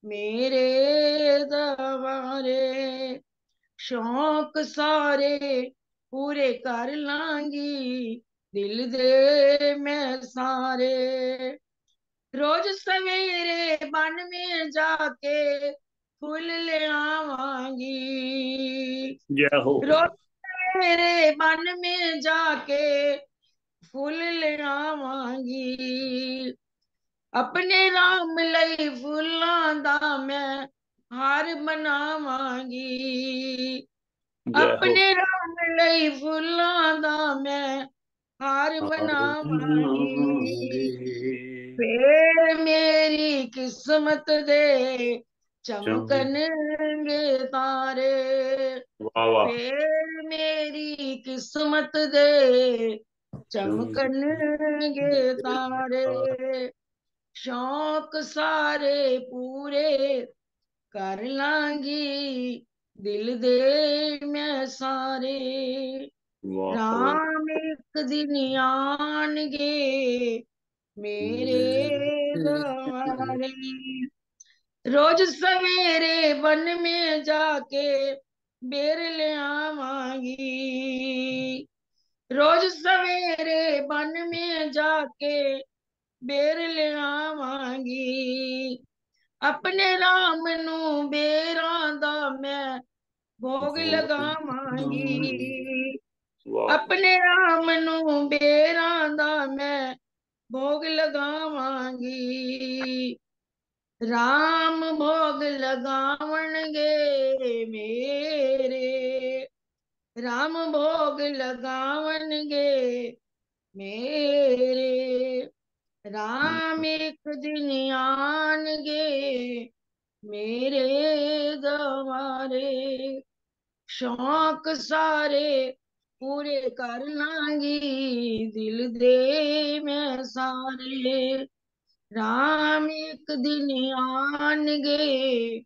मेरे दवारे शौक सारे पूरे कर लांगी। दिल दे मैं सारे। रोज सवेरे बन में जाके फूल ले आवांगी। जय हो। रोज सवेरे बन में जाके फूल ले आवांगी अपने राम ਲਈ ਫੁੱਲਾਂ ਦਾ ਮੈਂ ਹਾਰ ਬਣਾਵਾਂਗੀ जय हो ਆਪਣੇ ਰਾਮ ਲਈ ਫੁੱਲਾਂ ਦਾ ਮੈਂ ਹਾਰ ਬਣਾਵਾਂਗੀ ਫੇਰ ਮੇਰੀ ਕਿਸਮਤ ਦੇ चमकन चमकनेंगे तारे फिर मेरी किस्मत दे। चमकन चमकनेंगे तारे शौक सारे पूरे कर लांगी दिल दे मैं सारे। राम एक दिन आन गे मेरे द्वारे। रोज सवेरे वन में जाके बेर ले आवांगी। रोज सवेरे वन में जाके बेर ले आवांगी। अपने राम नू बेरां दा मैं भोग लगावांगी। अपने राम नू बेरां दा मैं भोग लगावांगी। राम भोग लगावणगे मेरे। राम भोग लगावणगे मेरे। राम एक दिन आन गे मेरे दवारे शौक सारे पूरे करना लांगी दिल दे मैं सारे। राम एक दिन आनगे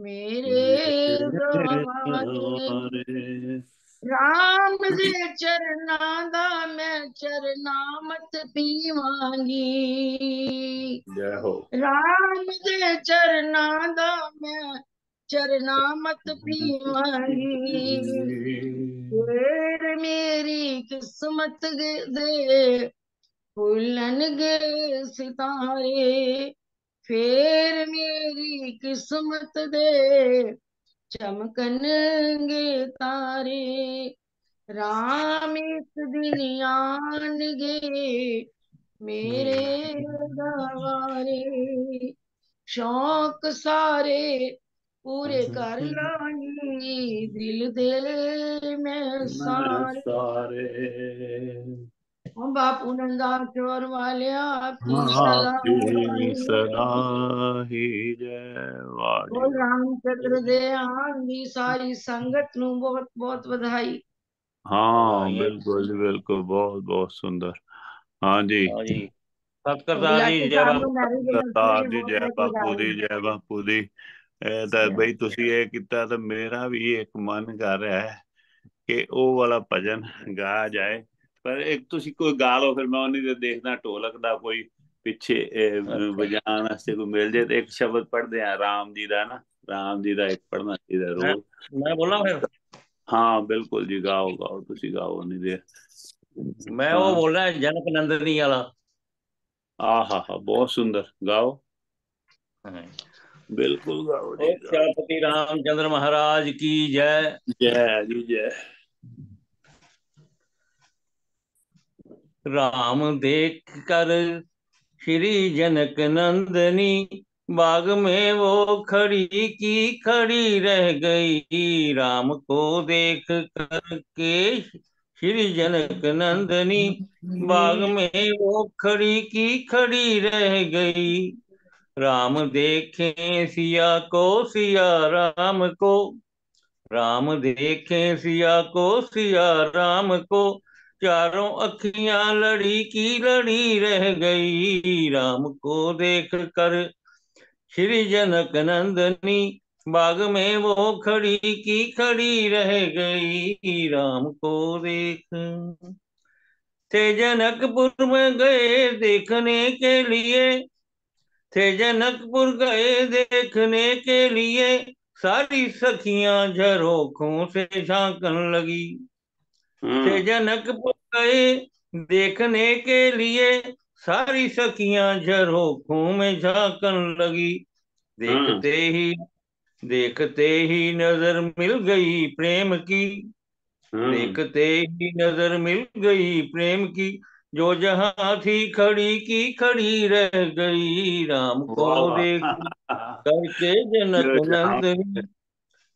मेरे दवारे राम दे चरना दा मैं चरनामत पीवांगी। जय हो। राम दे चरना दा मैं चरनामत पीवांगी। फिर मेरी किस्मत दे फूलनगे सितारे फिर मेरी किस्मत दे चमकनगे तारे। राम एक दिन आनगे मेरे दवारे शौक सारे पूरे कर लानी दिल दे में सारे। सारे। हम बापू नंदा चोर वाले आपकी आपकी सदा सदा ही जय वाह जी बोल रामचंद्र दे आंगी सारी संगत नु बहुत बहुत बधाई हाँ बिल्कुल जी बिल्कुल बहुत बहुत सुंदर हाँ जी हाँ जी ਸਤਿ ਜੀ ਜੈ ਬਾਪੂ ਸਰਦਾਰ ਜੀ ਜੈ ਬਾਪੂ ਦੀ ਜੈ ਬਾਪੂ ਦੀ ਇਹ ਤਾਂ ਬਈ ਤੁਸੀਂ ਇਹ ਕੀਤਾ ਤਾਂ ਮੇਰਾ ਵੀ ਇੱਕ ਮਨ ਕਰ ਰਿਹਾ ਹੈ ਕਿ ਉਹ ਵਾਲਾ ਭਜਨ ਗਾ ਜਾਏ ਪਰ ਇੱਕ ਤੁਸੀਂ ਕੋਈ ਗਾ ਲੋ ਫਿਰ ਮੈਂ ਉਹਨੀ ਦੇ ਦੇਖਦਾ ਢੋਲਕ ਦਾ ਕੋਈ ਪਿੱਛੇ ਵਜਾਣ ਵਾਸਤੇ ਕੋਈ ਮਿਲ ਜੇ ਤੇ ਇੱਕ ਸ਼ਬਦ ਪੜਦੇ ਆ ਰਾਮ ਜੀ ਦਾ ਨਾ ਰਾਮ ਜੀ ਦਾ ਇੱਕ ਪੜਨਾ ਚਾਹੀਦਾ ਰੋਜ਼। ਮੈਂ ਬੋਲਾਂ ਫਿਰ? ਹਾਂ ਬਿਲਕੁਲ ਜੀ ਗਾਓ ਗਾਓ ਤੁਸੀਂ ਗਾਓ ਨਹੀਂ ਦੇ ਮੈਂ ਉਹ ਬੋਲਾਂ ਜਨਕ ਨੰਦਨੀ ਵਾਲਾ। ਆਹਾ ਹਾ ਬਹੁਤ ਸੁੰਦਰ ਗਾਓ। ਬਿਲਕੁਲ ਗਾਓ ਜੀ ਸਿਆਪਤੀ ਰਾਮ ਚੰਦਰ ਮਹਾਰਾਜ ਕੀ ਜੈ। ਜੈ ਜੀ ਜੈ। राम देख कर श्री जनक नंदनी, बाग में वो खड़ी की खड़ी रह गई। राम को देख कर के श्री जनक नंदनी, बाग में वो खड़ी की खड़ी रह गई। राम देखे सिया को, सिया राम को। राम देखे सिया को, सिया राम को। चारों अखियाँ लड़ी की लड़ी रह गई। राम को देख कर श्री जनक नंदनी बाग में वो खड़ी की खड़ी रह गई। राम को देख। थे जनकपुर में गए देखने के लिए। थे जनकपुर गए देखने के लिए। सारी सखियाँ झरोखों से झांकन लगी। थे जनकपुर गए देखने के लिए। सारी सखियाँ झरोखों में झांकन लगी। देखते ही देखते ही नज़र मिल गई प्रेम की। देखते ही नज़र मिल गई प्रेम की। जो जहाँ थी खड़ी की खड़ी रह गई। राम को देख करके जनक नंदनी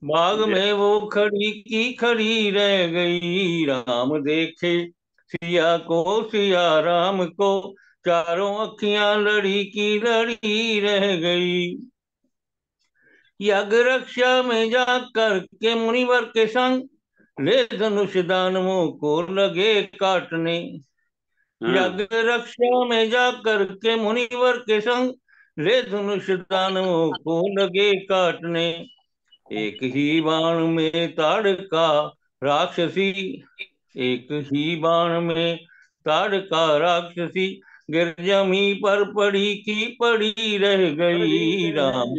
बाग में वो खड़ी की खड़ी रह गई। राम देखे सिया को सिया राम को चारों अखियाँ लड़ी की लड़ी रह गई। यज्ञ रक्षा में जाकर के मुनिवर के संग ले धनुष दानवों को लगे काटने। यज्ञ रक्षा में जाकर के मुनिवर के संग ले धनुष दानवों को लगे काटने। एक ही बाण में ताड़ का राक्षसी एक ही बाण में ताड़का राक्षसी गिर जमी पर पड़ी की पड़ी रह गई। राम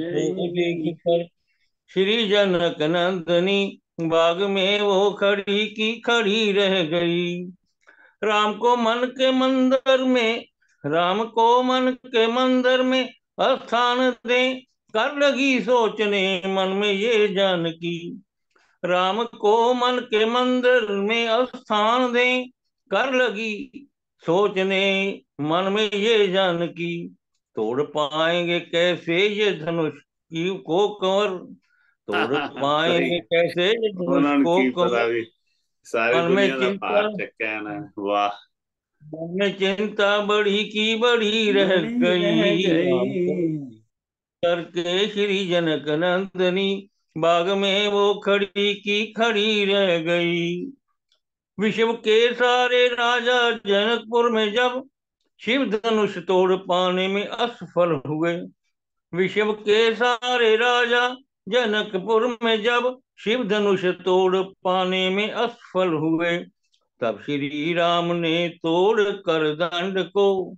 श्री जनक नंदनी बाग में वो खड़ी की खड़ी रह गई। राम को मन के मंदिर में राम को मन के मंदिर में स्थान दे। कर लगी सोचने मन में ये जानकी। राम को मन के मंदिर में स्थान दे। कर लगी सोचने मन में ये जान की तोड़ पाएँगे कैसे ये धनुष की को कंवर तोड़ पाएँगे कैसे ये धनुष को कंवर सारी दुनिया का पार चक्का ना वाह। मन में चिंता बड़ी की बड़ी रह गई। करके श्री जनक नंदनी बाग में वो खड़ी की खड़ी रह गई। विश्व के सारे राजा जनकपुर में जब शिव धनुष तोड़ पाने में असफल हुए, विश्व के सारे राजा जनकपुर में जब शिव धनुष तोड़ पाने में असफल हुए, तब श्री राम ने तोड़ कर दंड को,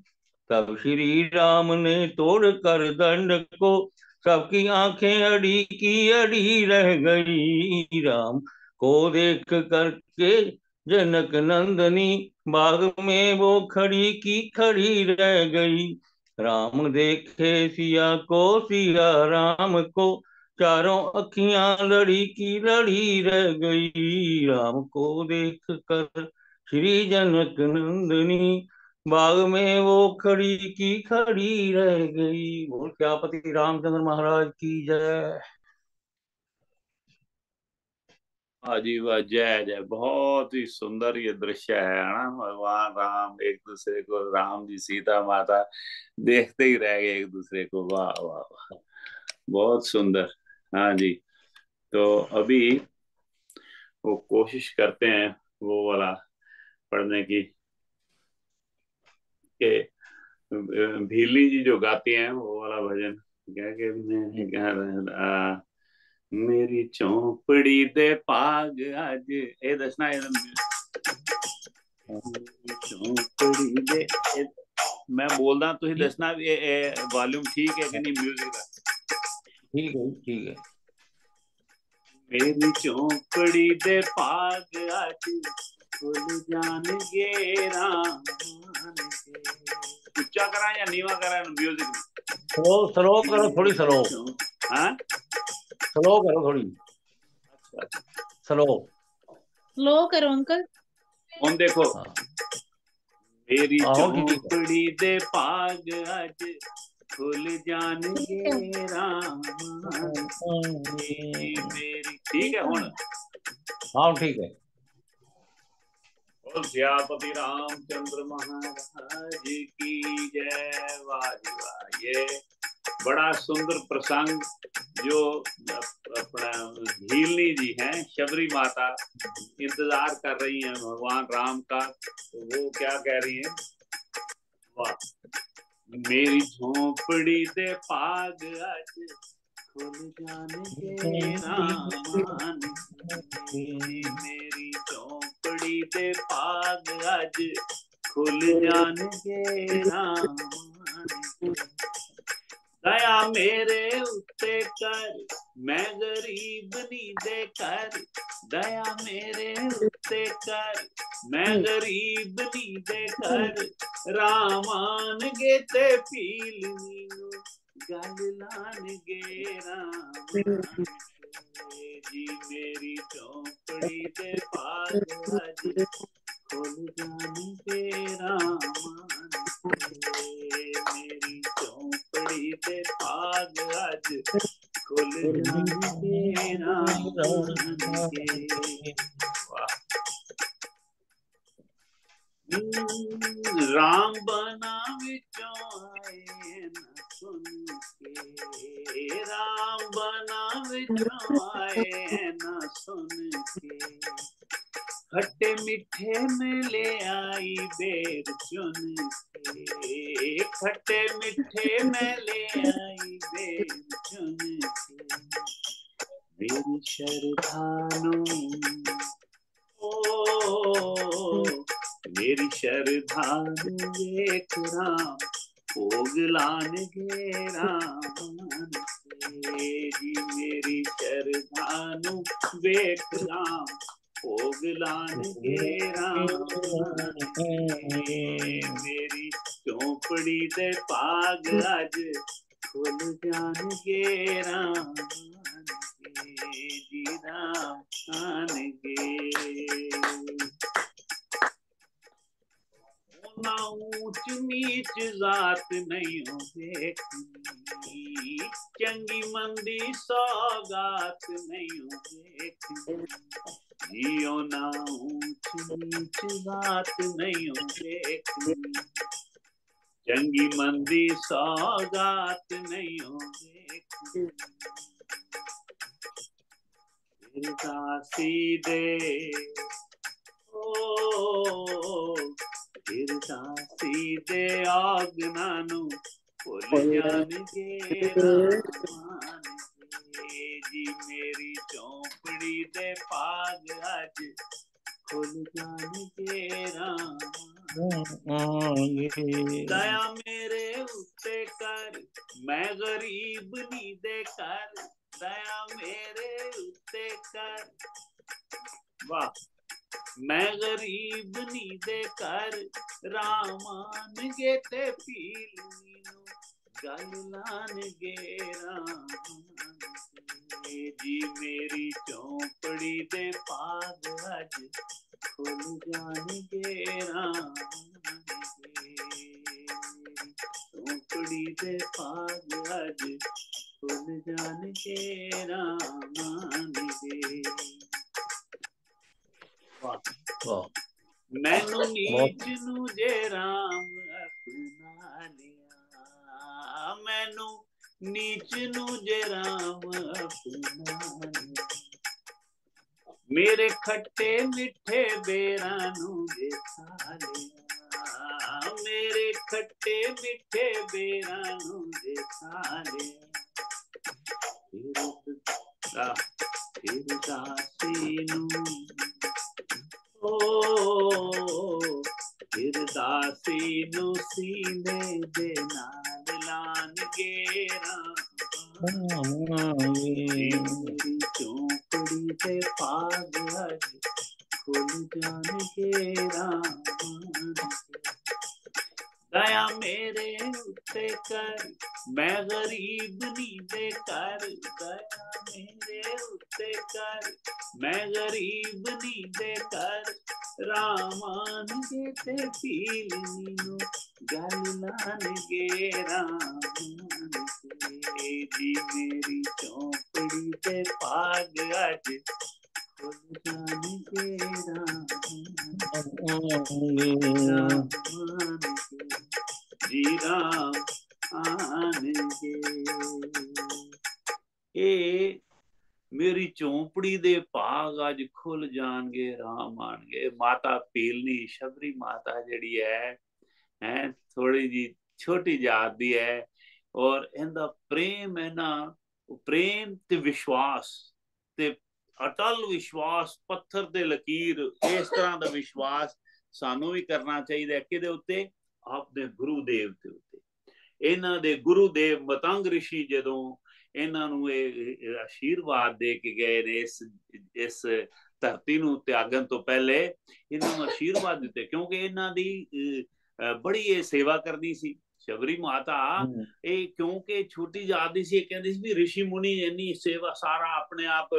तब श्री राम ने तोड़ कर दंड को सबकी आँखें अड़ी की अड़ी रह गई। राम को देख करके जनक नंदनी बाग में वो खड़ी की खड़ी रह गई। राम देखे सिया को, सिया राम को, चारों अखियाँ लड़ी की लड़ी रह गई। राम को देख कर श्री जनक नंदनी बाग में वो खड़ी की खड़ी रह गई। बोल क्यापति रामचंद्र महाराज की जय। जी वाह, जय जय। बहुत ही सुंदर ये दृश्य है ना? भगवान राम एक दूसरे को, राम जी सीता माता देखते ही रह गए एक दूसरे को। वाह वाह वाह। बहुत सुंदर। हाँ जी तो अभी वो कोशिश करते हैं वो वाला पढ़ने की। के भीली जी जो गाती हैं वो वाला भजन क्या कहते हैं मेरी चौपड़ी दे पाग आज ए दसना चौपड़ी दे ए, मैं बोल रहा तुम दसना वॉल्यूम ठीक है कि नहीं म्यूज़िक का ठीक है ठीक है। मेरी चौपड़ी दे पाग आज खुल जान गे राम ऊंचा करा या नीवा करा म्यूजिक स्लो स्लो करो थोड़ी स्लो हाँ स्लो करो थोड़ी स्लो स्लो करो अंकल ਹੁਣ ਦੇਖੋ ਮੇਰੀ ਆਹੋ, ਠੀਕ ਹੈ। ਚੌਪੜੀ ਦੇ ਪਾਗ ਅੱਜ ਖੁੱਲ ਜਾਣਗੇ ਰਾਮ ਮੇਰੀ ਠੀਕ ਹੈ ਹੁਣ हाँ ठीक है बोल सियापति रामचंद्र महाराज की जय वाह जी वाह ये बड़ा सुंदर प्रसंग जो अपना भीलनी जी हैं, शबरी माता इंतज़ार कर रही हैं भगवान राम का। तो वो क्या कह रही हैं? वाह, मेरी झोपड़ी दे पाग आज मेरी चौपड़ी दे पाग आज खुल जाने रामान दया मेरे उत्ते कर, मैं गरीब नी दे कर दया मेरे उत्ते कर मैं गरीब नी दे कर रामान गे ते पील गल लान गे राम जी मेरी चौपड़ी दे पाग आज खुल जान गे रामान मेरी चौपड़ी दे पाग आज खुल जाने राम के वाह। हम्म, राम बना विचों आए न सुन के राम बना विचों आए न सुन के खट्टे मीठे में ले आई बेर चुन के खट्टे मीठे में ले आई बेर चुन के मेरी शरधानु ओ मेरी शरधानु एक राम ओगलान गे राम जी मेरी शरधानु वेख राम ओगलान गे राम मेरी चौपड़ी दे पाग आज, खुल जान गे राम जी राम आन गे ना ऊंच नीच जात नहीं देखनी चंगी मंदी सौगात नहीं देखनी जियो ना ऊंच नीच जात नहीं देखनी चंगी मंदी सौगात नहीं हो देखनी फिर दासी दे, ओ भुल जानगे जी मेरी चौपड़ी दे पाग आज खुल राम दया मेरे उत्ते कर मैं गरीब नी दे कर दया मेरे उत्ते कर। वाह। मैं गरीब नी दे कर रामान गे ते गल लान गे रामान के जी मेरी चौपड़ी दे पाग अज, खुल जान गे राम चौपड़ी दे पाग अज, खुल जान गे रामान के मैनू नीच नू जे राम अपना लिया नीच नू जे राम अपना लिया मेरे खट्टे मिठे बेरा नू जे लिया मेरे खट्टे मिठे बेरा नू जे लिया फिर दासी नू दासीनु सीने दे नाल लान गेरा मेरी चौकड़ी ते पाग खोल जान गेरा दया मेरे उत्ते कर, मैं गरीब नी बेकार दया मेरे उत्ते कर, मैं गरीब नी बेकार रामान के ते पील नीनो गलनान के रामान के जी मेरी चौपड़ी ते पाग अज जी मेरी चौपड़ी दे भाग अज खुल जाएँगे राम आनगे माता पीलनी शबरी माता जड़ी है हैं थोड़ी जी छोटी जात दी है और इनका प्रेम है ना प्रेम ते विश्वास ते ਅਟਲ ਵਿਸ਼ਵਾਸ ਪੱਥਰ ਤੇ ਲਕੀਰ ਇਸ ਤਰ੍ਹਾਂ ਦਾ ਵਿਸ਼ਵਾਸ ਸਾਨੂੰ ਵੀ ਕਰਨਾ ਚਾਹੀਦਾ ਹੈ। ਕਿਹਦੇ ਉੱਤੇ? ਆਪਦੇ ਗੁਰੂ ਦੇਵ ਦੇ ਉੱਤੇ। ਇਹਨਾਂ ਦੇ ਗੁਰੂ ਦੇਵ ਮਤੰਗ ਰਿਸ਼ੀ ਜਦੋਂ ਇਹਨਾਂ ਨੂੰ ਇਹ ਆਸ਼ੀਰਵਾਦ ਦੇ ਕੇ ਗਏ ਨੇ ਇਸ ਇਸ ਧਰਤੀ ਨੂੰ ਤਿਆਗਣ ਤੋਂ ਪਹਿਲੇ ਇਹਨਾਂ ਨੂੰ ਆਸ਼ੀਰਵਾਦ ਦਿੱਤੇ। ਕਿਉਂਕਿ ਇਹਨਾਂ ਦੀ ਬੜੀ ਇਹ ਸੇਵਾ ਕਰਦੀ ਸੀ। ਸ਼ਬਰੀ ਮਾਤਾ ਇਹ ਕਿਉਂਕਿ ਛੋਟੀ ਜਾਤੀ ਸੀ ਇਹ ਕਹਿੰਦੀ ਸੀ ਵੀ ઋષਿ ਮੁਨੀ ਇੰਨੀ ਸੇਵਾ ਸਾਰਾ ਆਪਣੇ ਆਪ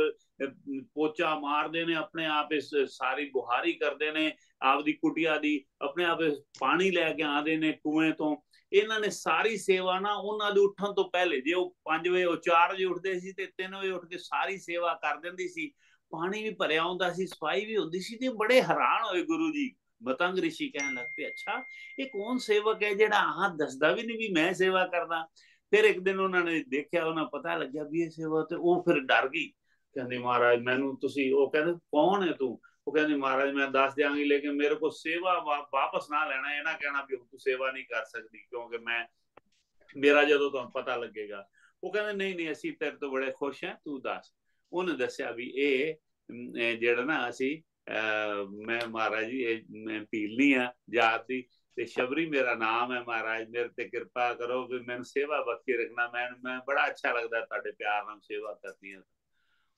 ਪੋਚਾ ਮਾਰਦੇ ਨੇ, ਆਪਣੇ ਆਪ ਇਸ ਸਾਰੀ ਬੁਹਾਰੀ ਕਰਦੇ ਨੇ, ਆਪਦੀ ਕੁਟਿਆ ਦੀ, ਆਪਣੇ ਆਪ ਪਾਣੀ ਲੈ ਕੇ ਆਉਂਦੇ ਨੇ ਕੂਏ ਤੋਂ। ਇਹਨਾਂ ਨੇ ਸਾਰੀ ਸੇਵਾ ਨਾ ਉਹਨਾਂ ਦੇ ਉੱਠਣ ਤੋਂ ਪਹਿਲੇ, ਜੇ ਉਹ 5 ਵਜੇ ਉਹ 4 ਵਜੇ ਉੱਠਦੇ ਸੀ ਤੇ 3 ਵਜੇ ਉੱਠ ਕੇ ਸਾਰੀ ਸੇਵਾ ਕਰ ਦਿੰਦੀ ਸੀ। ਪਾਣੀ ਵੀ ਭਰਿਆ ਹੁੰਦਾ ਸੀ, ਸਫ਼ਾਈ ਵੀ ਹੁੰਦੀ ਸੀ ਤੇ ਬੜੇ ਹੈਰਾਨ ਹੋਏ ਗੁਰੂ ਜੀ। ਮਤੰਗ ਰਿਸ਼ੀ ਕਹਿਣ ਲੱਗ ਪਏ, ਅੱਛਾ, ਇਹ ਕੌਣ ਸੇਵਕ ਹੈ ਜਿਹੜਾ ਆਹ ਦੱਸਦਾ ਵੀ ਨਹੀਂ ਵੀ ਮੈਂ ਸੇਵਾ ਕਰਦਾ? ਫਿਰ ਇੱਕ ਦਿਨ ਉਹਨਾਂ ਨੇ ਦੇਖਿਆ, ਉਹਨਾਂ ਪਤਾ ਲੱਗਿਆ ਵੀ ਇਹ ਸੇਵਾ ਤੇ ਉਹ ਫਿਰ ਡਰ ਗਈ। ਕਹਿੰਦੀ ਮਹਾਰਾਜ, ਮੈਨੂੰ ਤੁਸੀਂ ਉਹ ਕਹਿੰਦੇ, ਕੌਣ ਹੈ ਤੂੰ? ਉਹ ਕਹਿੰਦੀ ਮਹਾਰਾਜ, ਮੈਂ ਦੱਸ ਦਿਆਂਗੀ, ਲੇਕਿਨ ਮੇਰੇ ਕੋ ਸੇਵਾ ਵਾਪਸ ਨਾ ਲੈਣਾ, ਇਹ ਨਾ ਕਹਿਣਾ ਵੀ ਤੂੰ ਸੇਵਾ ਨਹੀਂ ਕਰ ਸਕਦੀ, ਕਿਉਂਕਿ ਮੈਂ, ਮੇਰਾ ਜਦੋਂ ਤੁਹਾਨੂੰ ਪਤਾ ਲੱਗੇਗਾ। ਉਹ ਕਹਿੰਦੇ, ਨਹੀਂ ਨਹੀਂ, ਅਸੀਂ ਤੇਰੇ ਤੋਂ ਬੜੇ ਖੁਸ਼ ਹਾਂ, ਤੂੰ ਦੱਸ। ਉਹਨੇ ਦੱਸਿਆ ਵੀ ਇਹ ਜਿਹੜਾ ਨਾ ਅਸੀਂ ਮੈਂ ਮਹਾਰਾਜ ਜੀ, ਇਹ, ਮੈਂ ਪੀਲੀ ਆ ਜਾਤ ਦੀ, ਤੇ ਸ਼ਬਰੀ ਮੇਰਾ ਨਾਮ ਹੈ ਮਹਾਰਾਜ, ਮੇਰੇ ਤੇ ਕਿਰਪਾ ਕਰੋ ਵੀ ਮੈਨੂੰ ਸੇਵਾ ਬਖਸ਼ੀ ਰੱਖਣਾ, ਮੈਂ ਮੈਂ ਬੜਾ ਅੱਛਾ ਲੱਗਦਾ ਤੁਹਾਡੇ ਪਿਆਰ ਨਾਲ ਸੇਵਾ ਕਰਦੀ ਹਾਂ।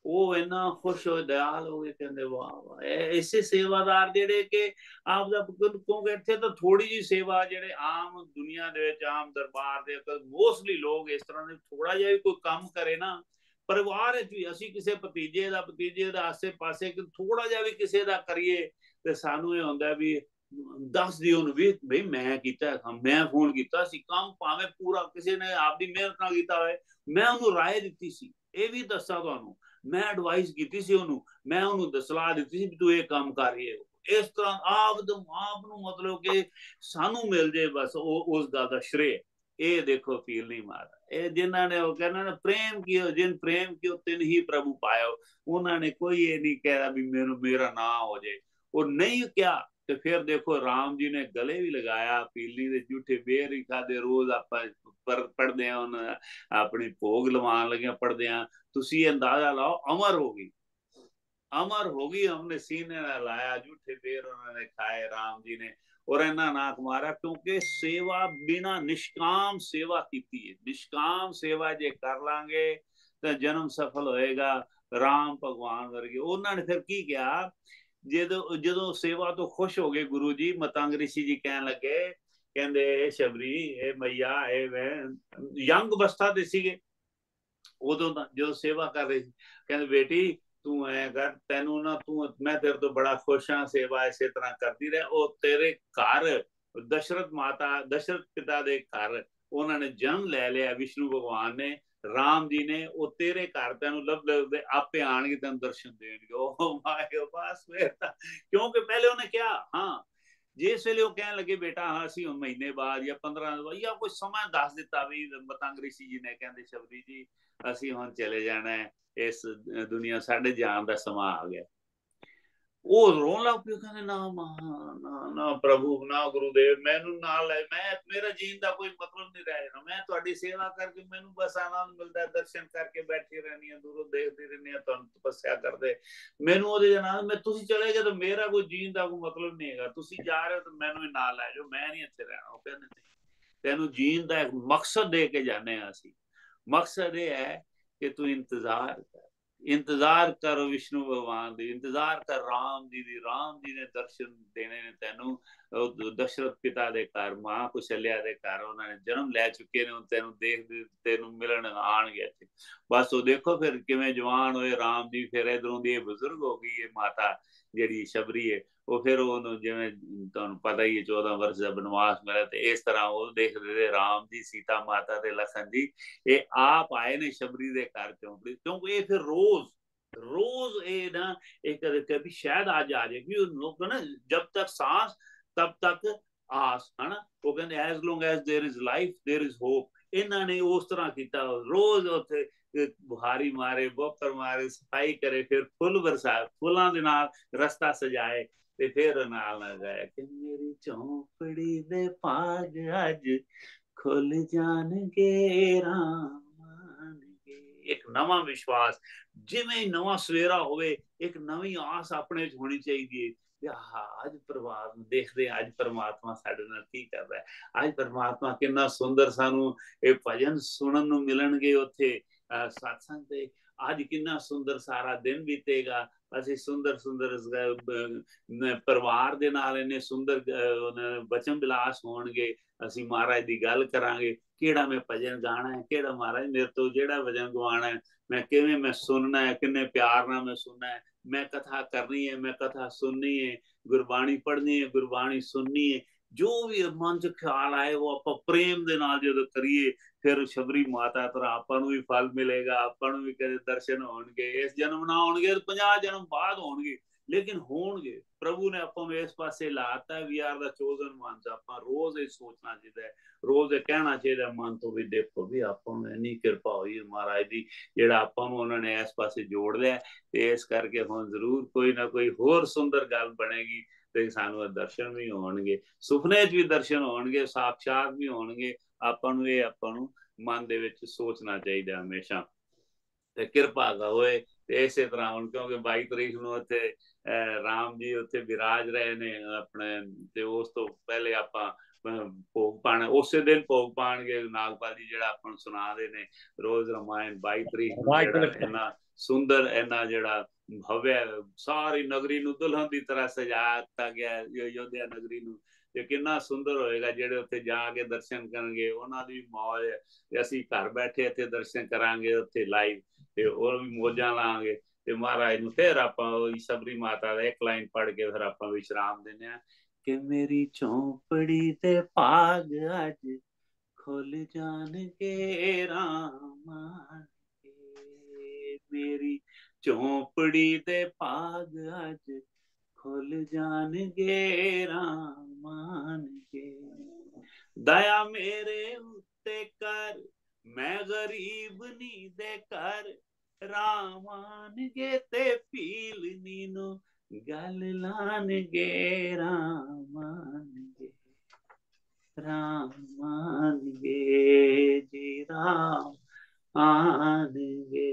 ਉਹ ਇੰਨਾ ਖੁਸ਼ ਹੋ ਦਿਆਲ ਹੋ ਗਏ, ਕਹਿੰਦੇ ਵਾਹ ਵਾਹ। ਐਸੇ ਸੇਵਾਦਾਰ ਜਿਹੜੇ ਕਿ ਆਪ ਦਾ ਕਿਉਂਕਿ ਇੱਥੇ ਤਾਂ ਥੋੜੀ ਜੀ ਸੇਵਾ ਜਿਹੜੇ ਆਮ ਦੁਨੀਆ ਦੇ ਵਿੱਚ, ਆਮ ਦਰਬਾਰ ਦੇ ਮੋਸਟਲੀ ਲੋਕ ਇਸ ਤਰ੍ਹਾਂ ਦੇ ਥੋੜਾ ਜਿਹਾ ਵੀ ਕੋਈ ਕੰਮ ਕਰੇ ਨਾ, ਪਰਿਵਾਰ ਵਿੱਚ ਵੀ ਅਸੀਂ ਕਿਸੇ ਭਤੀਜੇ ਦਾ ਭਤੀਜੇ ਦਾ ਆਸੇ-ਪਾਸੇ ਕਿ ਥੋੜਾ ਜਿਹਾ ਵੀ ਕਿਸੇ ਦਾ ਕਰੀਏ, ਤੇ ਸਾਨੂੰ ਇਹ ਹੁੰਦਾ ਵੀ ਦੱਸ ਦਿਓ ਉਹਨੂੰ ਵੀ, ਬਈ ਮੈਂ ਕੀਤਾ ਕੰਮ ਮੈਂ ਫੋਨ ਕੀਤਾ ਸੀ, ਕੰਮ ਭਾਵੇਂ ਪੂਰਾ ਕਿਸੇ ਨੇ ਆਪਦੀ ਮਿਹਨਤ ਨਾਲ ਕੀਤਾ ਹੋਵੇ, ਮੈਂ ਉਹਨੂੰ ਰਾਏ ਦਿੱਤੀ ਸੀ। ਇਹ ਵੀ ਦੱਸਾਂ ਤੁਹਾਨੂੰ ਮੈਂ ਐਡਵਾਈਸ ਕੀਤੀ ਸੀ ਉਹਨੂੰ, ਮੈਂ ਉਹਨੂੰ ਦਸਲਾ ਦਿੱਤੀ ਸੀ ਵੀ ਤੂੰ ਇਹ ਕੰਮ ਕਰੀਏ ਇਸ ਤਰ੍ਹਾਂ ਆਪ ਤੋਂ ਆਪ ਨੂੰ ਮਤਲਬ ਕਿ ਸਾਨੂੰ ਮਿਲ ਜੇ ਬਸ ਉਹ, ਉਸ ਗੱਲ ਦਾ ਸ਼੍ਰੇ ਇਹ ਦੇਖੋ ਫੀਲ ਨਹੀਂ ਮਾਰਾ ਇਹ ਜਿਨ੍ਹਾਂ ਨੇ ਉਹ ਕਹਿੰਦਾ ਨਾ, ਪ੍ਰੇਮ ਕੀਓ, ਜਿਨ ਪ੍ਰੇਮ ਕੀਓ, ਤਿਨ ਹੀ ਪ੍ਰਭੂ ਪਾਇਓ। ਉਹਨਾਂ ਨੇ ਕੋਈ ਇਹ ਨਹੀਂ ਕਿਹਾ ਵੀ ਮੈਨੂੰ, ਮੇਰਾ ਨਾਂ ਹੋ ਜਾਏ ਉਹ ਨਹੀਂ ਕਿਹਾ, ਤੇ ਫਿਰ ਦੇਖੋ ਰਾਮ ਜੀ ਨੇ ਗਲੇ ਵੀ ਲਗਾਇਆ ਪੀਲੀ ਦੇ ਝੂਠੇ, ਬੇਰ ਹੀ ਖਾਦੇ, ਰੋਜ਼ ਆਪਾਂ ਪੜਦੇ ਆ ਉਹਨਾਂ ਆਪਣੀ ਭੋਗ ਲਵਾਉਣ ਲੱਗਿਆ ਪੜਦੇ ਆ ਤੁਸੀਂ ਅੰਦਾਜ਼ਾ ਲਾਓ, ਅਮਰ ਹੋ ਗਈ। ਅਮਰ ਹੋ ਗਈ ਹਮਨੇ ਸੀਨੇ ਨਾਲ ਲਾਇਆ, ਝੂਠੇ ਬੇਰ ਉਹਨਾਂ ਨੇ ਖਾਏ, ਰਾਮ ਜੀ ਨੇ। ਔਰ ਇਹਨਾਂ ਨਾਕ ਮਾਰਿਆ, ਕਿਉਂਕਿ ਸੇਵਾ ਬਿਨਾ ਨਿਸ਼ਕਾਮ ਸੇਵਾ ਕੀਤੀ ਹੈ। ਨਿਸ਼ਕਾਮ ਸੇਵਾ ਜੇ ਕਰ ਲਾਂਗੇ, ਤਾਂ ਜਨਮ ਸਫਲ ਹੋਏਗਾ ਰਾਮ ਭਗਵਾਨ ਵਰਗੇ। ਉਹਨਾਂ ਨੇ ਫਿਰ ਕੀ ਕਿਹਾ? ਜਦੋਂ ਜਦੋਂ ਸੇਵਾ ਤੋਂ ਖੁਸ਼ ਹੋ ਗਏ ਗੁਰੂ ਜੀ, ਮਤੰਗ ਰਿਸ਼ੀ ਜੀ ਕਹਿਣ ਲੱਗੇ, ਕਹਿੰਦੇ, ਇਹ ਸ਼ਬਰੀ, ਇਹ ਮਈਆ, ਇਹ ਯੰਗ ਅਵਸਥਾ ਦੇ ਸੀਗੇ। ਉਦੋਂ ਜਦੋਂ ਸੇਵਾ ਕਰ ਰਹੀ ਸੀ, ਕਹਿੰਦੇ ਬੇਟੀ ਤੂੰ ਐ ਕਰ, ਤੈਨੂੰ ਨਾ ਤੂੰ, ਮੈਂ ਤੇਰੇ ਤੋਂ ਬੜਾ ਖੁਸ਼ ਹਾਂ, ਸੇਵਾ ਇਸੇ ਤਰ੍ਹਾਂ ਕਰਦੀ ਰਹਿ, ਉਹ ਤੇਰੇ ਘਰ, ਦਸ਼ਰਥ ਮਾਤਾ, ਦਸ਼ਰਥ ਪਿਤਾ ਦੇ ਘਰ ਉਹਨਾਂ ਨੇ ਜਨਮ ਲੈ ਲਿਆ, ਵਿਸ਼ਨੂੰ ਭਗਵਾਨ ਨੇ, ਰਾਮ ਜੀ ਨੇ, ਉਹ ਤੇਰੇ ਘਰ ਤੈਨੂੰ ਲੱਭ ਲੱਭਦੇ ਆਪੇ ਆਣਗੇ ਤੈਨੂੰ ਦਰਸ਼ਨ ਦੇਣਗੇ। ਉਹ ਮਾਏ, ਬਸ ਫਿਰ ਕਿਉਂਕਿ ਪਹਿਲੇ ਉਹਨੇ ਕਿਹਾ, ਹਾਂ ਜਿਸ ਵੇਲੇ ਉਹ ਕਹਿਣ ਲੱਗੇ, ਬੇਟਾ, ਹਾਂ, ਅਸੀਂ ਹੁਣ ਮਹੀਨੇ ਬਾਅਦ ਜਾਂ 15 ਬਾਅਦ ਜਾਂ ਕੋਈ ਸਮਾਂ ਦੱਸ ਦਿੱਤਾ ਵੀ ਬਤੰਗ ਰਿਸ਼ੀ ਜੀ ਨੇ ਕਹਿੰਦੇ ਸ਼ਬਦੀ ਜੀ, ਅਸੀਂ ਹੁਣ ਚਲੇ ਜਾਣਾ ਹੈ, ਇਸ ਦੁਨੀਆ, ਸਾਡੇ ਜਾਣ ਦਾ ਸਮਾਂ ਆ ਗਿਆ ਉਹ ਰੋਣ ਲੱਗ ਪਿਆ ਕਹਿੰਦੇ, ਨਾ ਨਾ ਨਾ ਪ੍ਰਭੂ, ਨਾ ਗੁਰੂਦੇਵ, ਮੈਨੂੰ ਨਾਲ ਲੈ, ਮੈਂ, ਮੇਰਾ ਜੀਣ ਦਾ ਕੋਈ ਮਤਲਬ ਨਹੀਂ ਰਹਿ ਜਾਣਾ। ਮੈਂ ਤੁਹਾਡੀ ਸੇਵਾ ਕਰਕੇ, ਮੈਨੂੰ ਬਸ ਆਨੰਦ ਮਿਲਦਾ ਦਰਸ਼ਨ ਕਰਕੇ ਬੈਠੀ ਰਹਿਣੀ ਆ ਦੂਰੋਂ ਦੇਖਦੀ ਰਹਿਣੀ ਆ ਤੁਹਾਨੂੰ ਤਪੱਸਿਆ ਕਰਦੇ। ਮੈਨੂੰ ਉਹਦੇ ਜਨਾਬ ਮੈਂ, ਤੁਸੀਂ ਚਲੇ ਗਏ ਤਾਂ ਮੇਰਾ ਕੋਈ ਜੀਣ ਦਾ ਕੋਈ ਮਤਲਬ ਨਹੀਂ ਹੈਗਾ। ਤੁਸੀਂ ਜਾ ਰਹੇ ਹੋ ਤਾਂ ਮੈਨੂੰ ਵੀ ਨਾਲ ਲੈ ਜਾਓ, ਮੈਂ ਨਹੀਂ ਇੱਥੇ ਰਹਿਣਾ। ਉਹ ਕਹਿੰਦੇ, ਨਹੀਂ, ਤੈਨੂੰ ਜੀਣ ਦਾ ਇੱਕ ਮਕਸਦ ਦੇ ਕੇ ਜਾਣੇ ਆ ਅਸੀਂ। ਮਕਸਦ ਇਹ ਹੈ ਕਿ ਤੂੰ ਇੰਤਜ਼ਾਰ ਕਰ। ਇੰਤਜ਼ਾਰ ਕਰ ਵਿਸ਼ਨੂੰ ਭਗਵਾਨ ਦੀ ਇੰਤਜ਼ਾਰ ਕਰ ਰਾਮ ਜੀ ਦੀ ਰਾਮ ਜੀ ਨੇ ਦਰਸ਼ਨ ਦੇਣੇ ਨੇ ਤੈਨੂੰ ਦਸ਼ਰਥ ਪਿਤਾ ਦੇ ਘਰ ਮਾਂ ਕੁਸ਼ਲਿਆ ਦੇ ਘਰ ਉਹਨਾਂ ਨੇ ਜਨਮ ਲੈ ਚੁੱਕੇ ਨੇ ਤੈਨੂੰ ਦੇਖ ਤੈਨੂੰ ਮਿਲਣ ਆਣਗੇ ਇੱਥੇ ਬਸ ਉਹ ਦੇਖੋ ਫਿਰ ਕਿਵੇਂ ਜਵਾਨ ਹੋਏ ਰਾਮ ਜੀ ਫਿਰ ਇਧਰੋਂ ਦੀ ਬਜ਼ੁਰਗ ਹੋ ਗਈ ਇਹ ਮਾਤਾ ਜਿਹੜੀ ਸ਼ਬਰੀ ਹੈ ਉਹ ਫਿਰ ਉਹਨੂੰ ਜਿਵੇਂ ਤੁਹਾਨੂੰ ਪਤਾ ਹੀ ਹੈ 14 ਵਰਸ਼ ਦਾ ਬਨਵਾਸ ਮਿਲਿਆ ਤੇ ਇਸ ਤਰ੍ਹਾਂ ਉਹ ਦੇਖਦੇ ਦੇ ਰਾਮ ਜੀ ਸੀਤਾ ਮਾਤਾ ਤੇ ਲਖਨ ਜੀ ਇਹ ਆਪ ਆਏ ਨੇ ਸ਼ਬਰੀ ਦੇ ਘਰ ਚੋਂ ਕਿਉਂਕਿ ਇਹ ਫਿਰ ਰੋਜ਼ रोज ये ना एक कभी शायद आज आ जाए क्योंकि लोग ना जब तक सांस तब तक आस है ना वो कहते as long as there is life there is hope ਇਹਨਾਂ ਨੇ ਉਸ ਤਰ੍ਹਾਂ ਕੀਤਾ ਰੋਜ਼ ਉੱਥੇ ਬੁਹਾਰੀ ਮਾਰੇ ਬੋਪਰ ਮਾਰੇ, ਸਫ਼ਾਈ ਕਰੇ, ਫਿਰ ਫੁੱਲ ਬਰਸਾ ਫੁੱਲਾਂ ਦੇ ਨਾਲ ਰਸਤਾ ਸਜਾਏ ਤੇ ਫਿਰ ਨਾਲ ਨਾ ਗਏ। ਕਿ ਮੇਰੀ ਚੌਂਪੜੀ ਦੇ ਪਾਗ ਅੱਜ ਖੁੱਲ ਜਾਣਗੇ ਰਾਮਾਨਗੇ ਇੱਕ ਨਵਾਂ ਵਿਸ਼ਵਾਸ, ਜਿਵੇਂ ਨਵਾਂ ਸਵੇਰਾ ਹੋਵੇ, ਇੱਕ ਨਵੀਂ ਆਸ ਆਪਣੇ ਚ ਹੋਣੀ ਚਾਹੀਦੀ ਹੈ ਅੱਜ ਪ੍ਰਭਾਤ ਨੂੰ ਦੇਖਦੇ ਅੱਜ ਪਰਮਾਤਮਾ ਸਾਡੇ ਨਾਲ ਕੀ ਕਰ ਰਿਹਾ। ਹੈ ਅੱਜ ਪਰਮਾਤਮਾ ਕਿੰਨਾ ਸੁੰਦਰ ਸਾਨੂੰ ਇਹ ਭਜਨ ਸੁਣਨ ਨੂੰ ਮਿਲਣਗੇ ਉੱਥੇ। Satsang ਤੇ। ਅੱਜ ਕਿੰਨਾ ਸੁੰਦਰ ਸਾਰਾ ਦਿਨ ਬੀਤੇਗਾ। ਅਸੀਂ ਸੁੰਦਰ ਸੁੰਦਰ ਪਰਿਵਾਰ ਦੇ ਨਾਲ ਇਹਨੇ ਸੁੰਦਰ ਬਚਨ ਬਿਲਾਸ ਹੋਣਗੇ। ਅਸੀਂ ਮਹਾਰਾਜ ਦੀ ਗੱਲ ਕਰਾਂਗੇ। ਕਿਹੜਾ ਮੈਂ ਭਜਨ ਗਾਣਾ ਹੈ? ਕਿਹੜਾ ਮਹਾਰਾਜ ਮੇਰੇ ਤੋਂ ਜਿਹੜਾ ਭਜਨ ਗਵਾਣਾ ਹੈ? ਮੈਂ ਕਿਵੇਂ ਮੈਂ ਸੁਣਨਾ ਹੈ? ਕਿੰਨੇ ਪਿਆਰ ਨਾਲ ਮੈਂ ਸੁਣਨਾ ਹੈ? ਮੈਂ ਕਥਾ ਕਰਨੀ ਹੈ? ਮੈਂ ਕਥਾ ਸੁਣਨੀ ਹੈ? ਗੁਰਬਾਣੀ ਪੜ੍ਹਨੀ ਹੈ? ਗੁਰਬਾਣੀ ਸੁਣਨੀ ਹੈ? ਜੋ ਵੀ ਮਨ ਚ ਖਿਆਲ ਆਏ, ਉਹ ਆਪਾਂ ਪ੍ਰੇਮ ਦੇ ਨਾਲ ਜਦੋਂ ਕਰੀਏ ਫਿਰ ਸ਼ਬਰੀ ਮਾਤਾ ਤਰ੍ਹਾਂ ਆਪਾਂ ਨੂੰ ਵੀ ਫਲ ਮਿਲੇਗਾ, ਆਪਾਂ ਨੂੰ ਵੀ ਕਦੇ ਦਰਸ਼ਨ ਹੋਣਗੇ, ਇਸ ਜਨਮ ਨਾ ਹੋਣਗੇ 50 ਜਨਮ ਬਾਅਦ ਹੋਣਗੇ, ਲੇਕਿਨ ਹੋਣਗੇ। ਪ੍ਰਭੂ ਨੇ ਆਪਾਂ ਨੂੰ ਇਸ ਪਾਸੇ ਲਾਤਾ, ਵੀ ਆਰ ਦਾ ਚੋਜ਼ਨ ਵਨਸ ਆਪਾਂ ਰੋਜ਼ ਇਹ ਸੋਚਣਾ ਚਾਹੀਦਾ ਰੋਜ਼ ਇਹ ਕਹਿਣਾ ਚਾਹੀਦਾ ਮਨ ਤੋਂ ਵੀ, ਦੇਖੋ ਵੀ ਆਪਾਂ ਨੂੰ ਇੰਨੀ ਕਿਰਪਾ ਹੋਈ ਮਹਾਰਾਜ ਦੀ, ਜਿਹੜਾ ਆਪਾਂ ਨੂੰ ਉਹਨਾਂ ਨੇ ਇਸ ਪਾਸੇ ਜੋੜ ਲਿਆ ਤੇ ਇਸ ਕਰਕੇ ਹੁਣ ਜ਼ਰੂਰ ਕੋਈ ਨਾ ਕੋਈ ਹੋਰ ਸੁੰਦਰ ਗੱਲ ਬਣੇਗੀ, ਤੇ ਸਾਨੂੰ ਦਰਸ਼ਨ ਵੀ ਹੋਣਗੇ, ਸੁਪਨੇ 'ਚ ਵੀ ਦਰਸ਼ਨ ਹੋਣਗੇ, ਸਾਖਸ਼ਾਤ ਵੀ ਹੋਣਗੇ ਆਪਾਂ ਨੂੰ ਇਹ ਆਪਾਂ ਨੂੰ ਮਨ ਦੇ ਵਿੱਚ ਸੋਚਣਾ ਚਾਹੀਦਾ ਹਮੇਸ਼ਾ। ਤੇ ਕਿਰਪਾ ਹੋਏ ਤੇ ਇਸੇ ਤਰ੍ਹਾਂ ਹੁਣ ਕਿਉਂਕਿ 22 ਤਰੀਕ ਨੂੰ ਉੱਥੇ ਰਾਮ ਜੀ ਉੱਥੇ ਵਿਰਾਜ ਰਹੇ ਨੇ ਆਪਣੇ ਤੇ ਉਸ ਤੋਂ ਪਹਿਲੇ ਆਪਾਂ ਭੋਗ ਪਾਣਾ ਉਸੇ ਦਿਨ ਭੋਗ ਪਾਣਗੇ ਨਾਗਪਾਲ ਜੀ ਜਿਹੜਾ ਆਪਾਂ ਨੂੰ ਸੁਣਾਦੇ ਨੇ ਰੋਜ਼ ਰਮਾਇਣ 22 ਤਰੀਕ ਨੂੰ ਇਹਨਾਂ ਸੁੰਦਰ ਇਹਨਾਂ ਜਿਹੜਾ ਭਵਿਆ ਸਾਰੀ ਨਗਰੀ ਨੂੰ ਦੁਲਹਨ ਦੀ ਤਰ੍ਹਾਂ ਸਜਾਇਆ ਗਿਆ ਯੋਧਿਆ ਨਗਰੀ ਨੂੰ। ਤੇ ਕਿੰਨਾ ਸੁੰਦਰ ਹੋਏਗਾ ਜਿਹੜੇ ਉੱਥੇ ਜਾ ਕੇ ਦਰਸ਼ਨ ਕਰਨਗੇ, ਉਹਨਾਂ ਦੀ ਮੌਜ ਤੇ ਅਸੀਂ ਘਰ ਬੈਠੇ ਇੱਥੇ ਦਰਸ਼ਨ ਕਰਾਂਗੇ ਉੱਥੇ ਲਾਈਵ ਤੇ ਹੋਰ ਵੀ ਮੋਜਾਂ ਲਾਂਗੇ। ਤੇ ਮਹਾਰਾਜ ਨੂੰ ਫਿਰ ਆਪਾਂ ਉਹ ਸਬਰੀ ਮਾਤਾ ਦਾ ਇੱਕ ਲਾਈਨ ਪੜ ਕੇ ਫਿਰ ਆਪਾਂ ਵਿਸ਼ਰਾਮ ਦਿੰਦੇ ਆ ਕਿ ਮੇਰੀ ਝੌਂਪੜੀ ਤੇ ਭਾਗ ਅੱਜ ਖੁੱਲ ਜਾਣਗੇ ਰਾਮਾਨ ਮੇਰੀ ਝੌਂਪੜੀ ਤੇ ਭਾਗ ਅੱਜ खुल जाएँगे रामान के दया मेरे उत्ते कर, मैं गरीब नी दे कर। रामान गे ते फील नीनो, गल लान गे रामान गे राम गे जी राम आन गे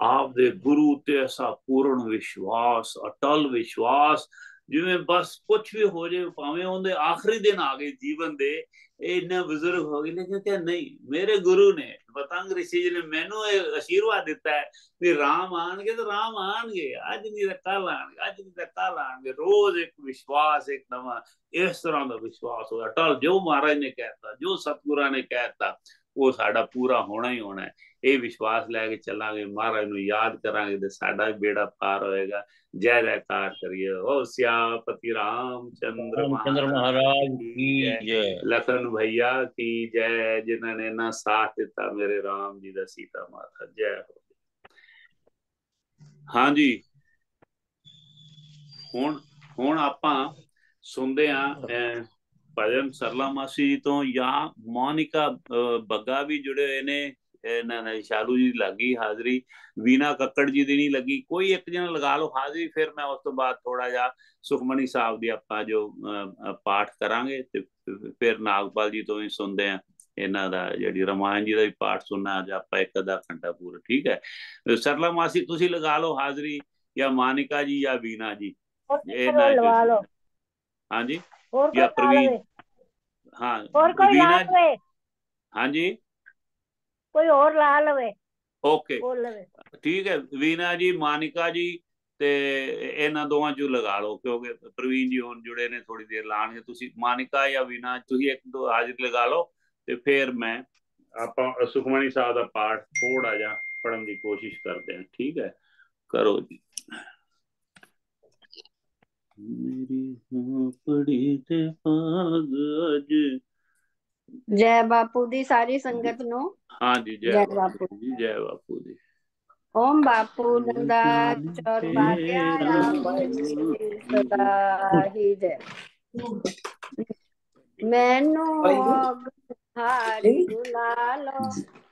ਆਪ ਦੇ ਗੁਰੂ ਤੇ ਐਸਾ ਪੂਰਨ ਵਿਸ਼ਵਾਸ, ਅਟਲ ਵਿਸ਼ਵਾਸ, ਜਿਵੇਂ ਬਸ ਕੁਝ ਵੀ ਹੋ ਜਾਏ, ਭਾਵੇਂ ਉਹਦੇ ਆਖਰੀ ਦਿਨ ਆ ਗਏ ਜੀਵਨ ਦੇ, ਇਹ ਇੰਨਾ ਬਜ਼ੁਰਗ ਹੋ ਗਏ, ਲੇਕਿਨ ਕਿ ਨਹੀਂ, ਮੇਰੇ ਗੁਰੂ ਨੇ, ਪਤੰਗ ਰਿਸ਼ੀ ਜੀ ਨੇ ਮੈਨੂੰ ਇਹ ਅਸ਼ੀਰਵਾਦ ਦਿੱਤਾ ਹੈ ਕਿ ਰਾਮ ਆਣਗੇ ਤਾਂ ਰਾਮ ਆਣਗੇ, ਅੱਜ ਨਹੀਂ ਤਾਂ ਕੱਲ ਆਣਗੇ, ਅੱਜ ਨਹੀਂ ਤਾਂ ਕੱਲ ਆਣਗੇ, ਰੋਜ਼ ਇੱਕ ਵਿਸ਼ਵਾਸ, ਇੱਕ ਨਵਾਂ, ਇਸ ਤਰ੍ਹਾਂ ਦਾ ਵਿਸ਼ਵਾਸ ਹੋਇਆ, ਅਟਲ ਜੋ ਮਹਾਰਾਜ ਨੇ ਕਹਿਤਾ ਜੋ ਸਤਗੁਰਾਂ ਨੇ ਕਹਿਤਾ ਉਹ ਸਾਡਾ ਪੂਰਾ ਹੋਣਾ ਹੀ ਹੋਣਾ ਹੈ। ਇਹ ਵਿਸ਼ਵਾਸ ਲੈ ਕੇ ਚੱਲਾਂਗੇ ਮਹਾਰਾਜ ਨੂੰ ਯਾਦ ਕਰਾਂਗੇ ਤੇ ਸਾਡਾ ਬੇੜਾ ਪਾਰ ਹੋਏਗਾ। ਜੈ ਜੈਕਾਰ ਕਰੀਏ। ਓ ਸਿਆਪਤੀ ਰਾਮ ਚੰਦਰ ਮਹਾਰਾਜ ਕੀ ਲਖਨ ਭਈਆ ਕੀ ਜੈ ਜਿਨ੍ਹਾਂ ਨੇ ਨਾ ਸਾਥ ਦਿੱਤਾ ਮੇਰੇ ਰਾਮ ਜੀ ਦਾ ਸੀਤਾ ਮਾਤਾ ਜੈ ਹੋ ਹਾਂਜੀ। ਹੁਣ ਹੁਣ ਆਪਾਂ ਸੁਣਦੇ ਆ ਭਜਨ ਸਰਲਾ ਮਾਸੀ ਜੀ ਤੋਂ ਜਾਂ ਮੋਨਿਕਾ ਬੱਗਾ ਵੀ ਜੁੜੇ ਹੋਏ ਨੇ ਇਹਨਾਂ ਨੇ ਸ਼ਾਲੂ ਜੀ ਲੱਗੀ ਹਾਜ਼ਰੀ ਵੀਨਾ ਕੱਕੜ ਜੀ ਦੀ ਨਹੀਂ ਲੱਗੀ ਕੋਈ ਇੱਕ ਜਣਾ ਲਗਾ ਲਓ ਹਾਜ਼ਰੀ ਫਿਰ ਮੈਂ ਉਸ ਤੋਂ ਬਾਅਦ ਥੋੜਾ ਜਿਹਾ ਸੁਖਮਣੀ ਸਾਹਿਬ ਦੀ ਆਪਾਂ ਜੋ ਪਾਠ ਕਰਾਂਗੇ ਤੇ ਫਿਰ ਨਾਗਪਾਲ ਜੀ ਤੋਂ ਵੀ ਸੁਣਦੇ ਆ ਇਹਨਾਂ ਦਾ ਜਿਹੜੀ ਰਮਾਇਣ ਜੀ ਦਾ ਵੀ ਪਾਠ ਸੁਣਨਾ ਅੱਜ ਆਪਾਂ ਇੱਕ ਅੱਧਾ ਘੰਟਾ ਪੂਰਾ ਠੀਕ ਹੈ? ਸਰਲਾ ਮਾਸੀ ਤੁਸੀਂ ਲਗਾ ਲਓ ਹਾਜ਼ਰੀ ਜਾਂ ਮਾਨਿਕਾ ਜੀ ਜਾਂ ਵੀਨਾ ਜੀ ਇਹਨਾਂ ਲਵਾ ਲਓ। ਹਾਂਜੀ? ਹੋਰ ਕੋਈ ਪ੍ਰਵੀਨ ਹਾਂ ਹੋਰ ਕੋਈ ਲਾ ਲਵੇ ਹਾਂਜੀ? ਕੋਈ ਹੋਰ ਲਾ ਲਵੇ ਓਕੇ। ਠੀਕ ਹੈ ਵੀਨਾ ਜੀ ਮਾਨਿਕਾ ਜੀ ਤੇ ਇਹਨਾਂ ਦੋਵਾਂ ਚੋਂ ਲਗਾ ਲਓ ਕਿਉਂਕਿ ਪ੍ਰਵੀਨ ਜੀ ਹੁਣ ਜੁੜੇ ਨੇ ਥੋੜੀ ਦੇਰ ਲਾਣਗੇ। ਤੁਸੀਂ ਮਾਨਿਕਾ ਜਾਂ ਵੀਨਾ ਤੁਸੀਂ ਇੱਕ ਦੋ ਹਾਜ਼ਰੀ ਲਗਾ ਲਓ ਤੇ ਫਿਰ ਮੈਂ ਆਪਾਂ ਸੁਖਮਣੀ ਸਾਹਿਬ ਦਾ ਪਾਠ ਥੋੜਾ ਜਿਹਾ ਪੜਨ ਦੀ ਕੋਸ਼ਿਸ਼ ਕਰਦੇ ਹਾਂ। ਠੀਕ ਹੈ? ਕਰੋ ਜੀ। मेरी हाँ पड़ी ते पाग अज जय बापू दी सारी संगत नो? हाँ जी जय बापू जी जय बापू दी ओम बापू नंदा चौर सदा ही जय। मैनू हारी गुलालो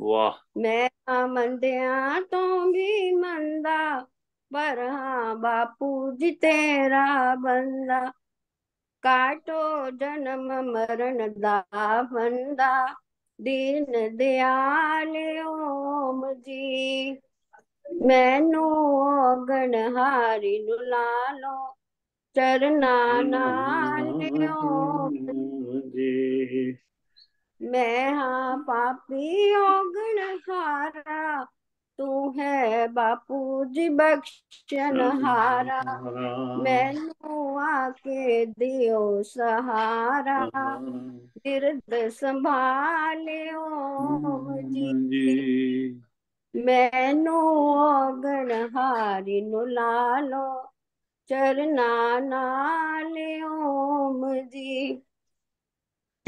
वाह। मैं मंदिया तो भी मंदा पर हाँ बापू जी तेरा बंदा। काटो जन्म मरण दा बंदा दीन दयाल ओम जी। मैनू गणहारी ला लो चरना हम्म, नाल हम्म, ओम हम्म, जी। मैं हाँ पापी हारा तू है बापू जी बख्शन हारा। मैनू आके दियो सहारा दिर्द संभालियो जी। मैनू ओगण हारी नु लालो चरना नाले ओम जी।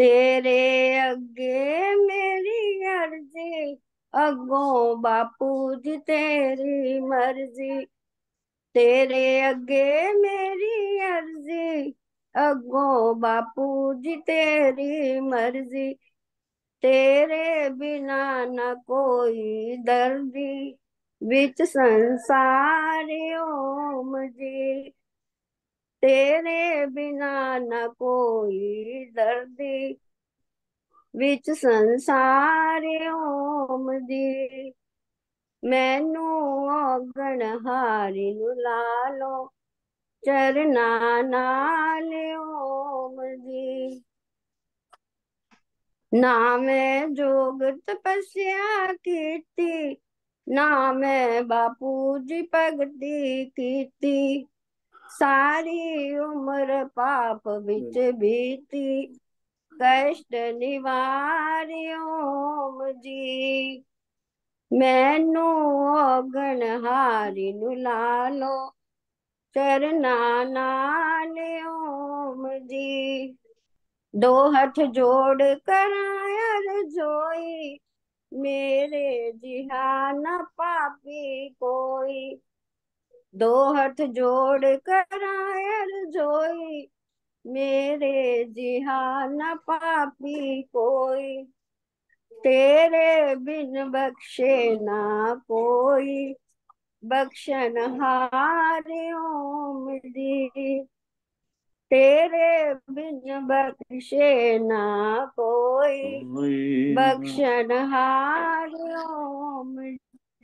तेरे अगे मेरी अर्जी, अगो बापू जी तेरी मर्ज़ी। तेरे अगे मेरी अर्जी, अगो बापू जी तेरी मर्ज़ी। तेरे बिना न कोई दर्दी बिच संसार ओम जी तेरे बिना न कोई दर्दी। विच संसार ओम दी मैनू ओगण हारी नु लालो। चरना नाल ओम दी ना मैं जोग तपस्या कीती। ना मैं बापू जी भगती कीती। सारी उम्र पाप बिच हम्म। बीती कष्ट निवारियोम जी। मैनू ओगण हारी नु लालो चरना नाल ओम जी। दो हथ जोड़ कर जोई मेरे जिहा न पापी कोई। दो हथ जोड़ कर जोई मेरे जिहाना पापी कोई तेरे बिन बख्शे ना कोई बख्शन हारियों दी तेरे बिन बख्शे ना कोई बख्शन हारियों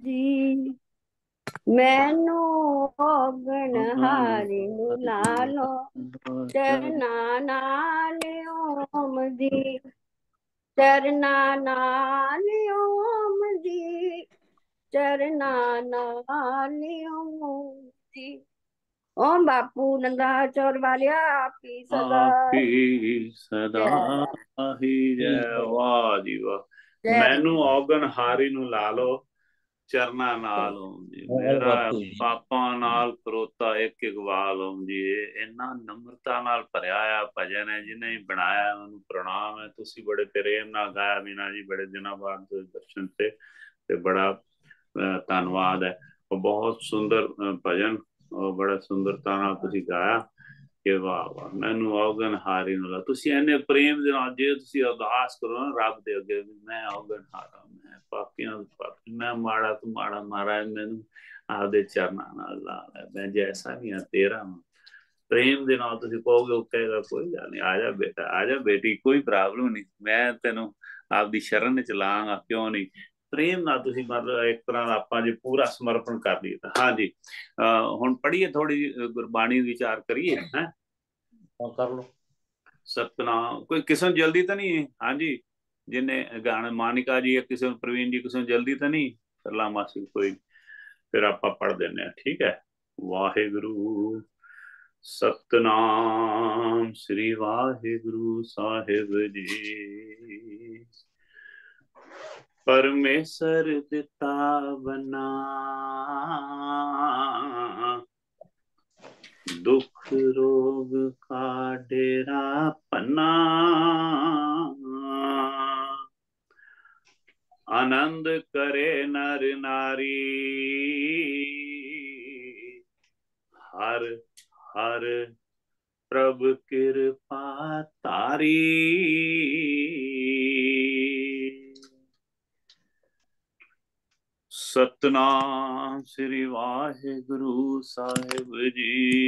दी मैनो ओगण हारिनु नालो चरनानाले ओम दी चरनानाले ओम दी चरनानाले ओम दी ओम बापू नंदा चोर वालिया आपकी सदा आपकी सदा ही जय। वाह जी वाह। मैनू ओगण हारिनु लालो ਚਰਨਾ ਨਾਲ ਜੀ ਮੇਰਾ। ਪਾਪਾਂ ਨਾਲ ਖਰੋਤਾ ਇੱਕ ਓਮ ਜੀ ਇਹ ਇੰਨਾ ਨਮਰਤਾ ਨਾਲ ਭਰਿਆ ਆ ਭਜਨ ਹੈ ਜਿਹਨੇ ਹੀ ਬਣਾਇਆ ਉਹਨੂੰ ਪ੍ਰਣਾਮ ਹੈ। ਤੁਸੀਂ ਬੜੇ ਪ੍ਰੇਮ ਨਾਲ ਗਾਇਆ ਮੀਨਾ ਜੀ ਬੜੇ ਦਿਨਾਂ ਬਾਅਦ ਦੇ ਦਰਸ਼ਨ ਤੇ ਤੇ ਬੜਾ ਧੰਨਵਾਦ ਹੈ। ਉਹ ਬਹੁਤ ਸੁੰਦਰ ਭਜਨ ਉਹ ਬੜਾ ਸੁੰਦਰਤਾ ਨਾਲ ਤੁਸੀਂ ਗਾਇਆ। ਕਿ ਵਾਹ ਵਾਹ ਮੈਨੂੰ ਔਗਣ ਹਾਰੀ ਨੂੰ ਲਾ। ਤੁਸੀਂ ਇੰਨੇ ਪ੍ਰੇਮ ਦੇ ਨਾਲ ਜੇ ਤੁਸੀਂ ਅਰਦਾਸ ਕਰੋ ਨਾ ਰੱਬ ਦੇ ਅੱਗੇ ਮੈਂ ਔਗਣ ਹਾਰਾ ਮੈਂ ਪਾਪੀਆਂ ਦਾ ਪਾਪੀ ਮੈਂ ਮਾੜਾ ਤੂੰ ਮਾੜਾ ਮਹਾਰਾਜ ਮੈਨੂੰ ਆਪਦੇ ਚਰਨਾਂ ਨਾਲ ਲਾ ਲੈ ਮੈਂ ਜੈਸਾ ਵੀ ਹਾਂ ਤੇਰਾ ਪ੍ਰੇਮ ਦੇ ਨਾਲ ਤੁਸੀਂ ਕਹੋਗੇ ਉਹ ਕਹੇਗਾ ਕੋਈ ਗੱਲ ਨਹੀਂ ਆ ਜਾ ਬੇਟਾ ਆ ਜਾ ਬੇਟੀ ਕੋਈ ਪ੍ਰੋਬਲਮ ਨਹੀਂ ਮੈਂ ਤੈਨੂੰ ਆਪਦੀ ਸ਼ਰਨ ਚ ਲਾਂਗਾ ਕਿਉਂ ਨਹੀਂ? ਪ੍ਰੇਮ ਨਾਲ ਤੁਸੀਂ ਮਤਲਬ ਇੱਕ ਤਰ੍ਹਾਂ ਦਾ ਆਪਾਂ ਜੇ ਪੂਰਾ ਸਮਰਪਣ ਕਰ ਲਈਏ ਤਾਂ। ਹਾਂਜੀ ਹੁਣ ਪੜ੍ਹੀਏ ਥੋੜੀ ਗੁਰਬਾਣੀ ਵਿਚਾਰ ਕਰੀਏ ਹੈ? ਕਰ ਲਓ। ਸਤਨਾਮ ਕੋਈ ਕਿਸੇ ਨੂੰ ਜਲਦੀ ਤਾਂ ਨਹੀਂ ਹੈ? ਹਾਂਜੀ ਜਿਨੇ ਗਾਣਾ ਮਾਨਿਕਾ ਜੀ ਜਾਂ ਕਿਸੇ ਨੂੰ ਪ੍ਰਵੀਨ ਜੀ ਕਿਸੇ ਨੂੰ ਜਲਦੀ ਤਾਂ ਨਹੀਂ ਸਰਲਾ ਮਾਸੀ ਕੋਈ ਫਿਰ ਆਪਾਂ ਪੜ ਦਿੰਨੇ ਆ ਠੀਕ ਹੈ ਵਾਹਿਗੁਰੂ ਸਤਨਾਮ ਸ੍ਰੀ ਵਾਹਿਗੁਰੂ ਸਾਹਿਬ ਜੀ ਪਰਮੇਸ਼ਰ ਦਿੱਤਾ ਬਨਾ ਦੁੱਖ ਰੋਗ ਕਾ ਡੇਰਾ आनंद करे नर नारी। हर हर प्रभ कृपा तारी। सतनाम श्री वाहे गुरु साहेब जी।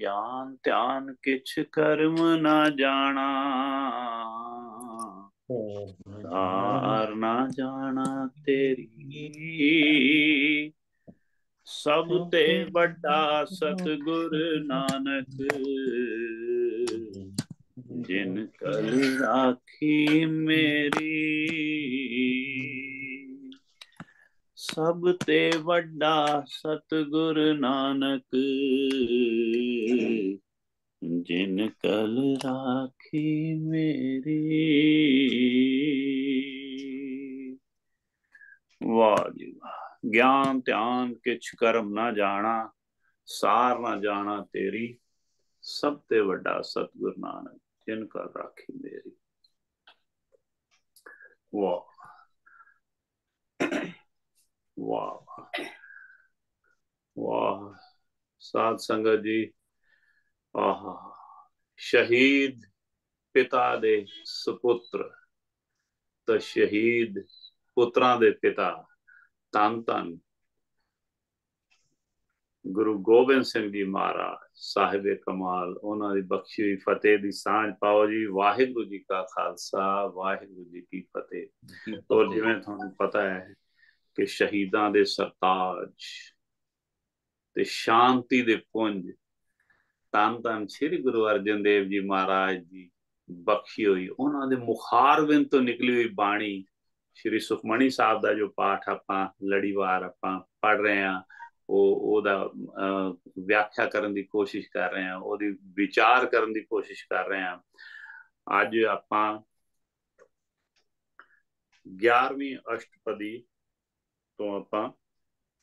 ज्ञान ध्यान किछ कर्म ना जाना। तार ना जाना तेरी। सब ते बड़ा सतगुर नानक। जिन कल राखी मेरी। सब ते बड़ा सतगुर नानक। जिन कल राखी मेरी। वाह, ज्ञान ध्यान किच कर्म ना जाना, सार ना जाना तेरी सब ते वड्डा सतगुरु नानक जिन कल राखी मेरी। वाह वाह वाह सात संगत जी ਆਹਾ, ਸ਼ਹੀਦ ਪਿਤਾ ਦੇ ਸੁਪੁੱਤਰ, ਤਾਂ ਸ਼ਹੀਦ ਪੁੱਤਰਾਂ ਦੇ ਪਿਤਾ ਤਨ ਤਨ ਗੁਰੂ ਗੋਬਿੰਦ ਸਿੰਘ ਜੀ ਮਹਾਰਾਜ, ਸਾਹਿਬ ਕਮਾਲ, ਉਹਨਾਂ ਦੀ ਬਖਸ਼ੀ ਹੋਈ ਫਤਿਹ ਦੀ ਸਾਂਝ ਪਾਓ ਜੀ। ਵਾਹਿਗੁਰੂ ਜੀ ਕਾ ਖਾਲਸਾ, ਵਾਹਿਗੁਰੂ ਜੀ ਕੀ ਫਤਿਹ। ਔਰ ਜਿਵੇਂ ਤੁਹਾਨੂੰ ਪਤਾ ਹੈ ਕਿ ਸ਼ਹੀਦਾਂ ਦੇ ਸਰਤਾਜ ਤੇ ਸ਼ਾਂਤੀ ਦੇ ਪੁੰਜ ਤਨ ਤਨ ਸ੍ਰੀ ਗੁਰੂ ਅਰਜਨ ਦੇਵ ਜੀ ਮਹਾਰਾਜ ਦੀ ਬਖਸ਼ੀ ਹੋਈ। ਉਹਨਾਂ ਦੇ ਮੁਖਾਰਵਿੰਦ ਤੋਂ ਨਿਕਲੀ ਹੋਈ ਬਾਣੀ ਸ਼੍ਰੀ ਸੁਖਮਣੀ ਸਾਹਿਬ ਦਾ ਜੋ ਪਾਠ ਆਪਾਂ ਲੜੀਵਾਰ ਆਪਾਂ ਪੜ ਰਹੇ ਹਾਂ, ਉਹ, ਉਹਦਾ ਵਿਆਖਿਆ ਕਰਨ ਦੀ ਕੋਸ਼ਿਸ਼ ਕਰ ਰਹੇ ਹਾਂ, ਉਹਦੀ ਵਿਚਾਰ ਕਰਨ ਦੀ ਕੋਸ਼ਿਸ਼ ਕਰ ਰਹੇ ਹਾਂ। ਅੱਜ ਆਪਾਂ 11ਵੀਂ ਅਸ਼ਟਪਦੀ ਤੋਂ ਆਪਾਂ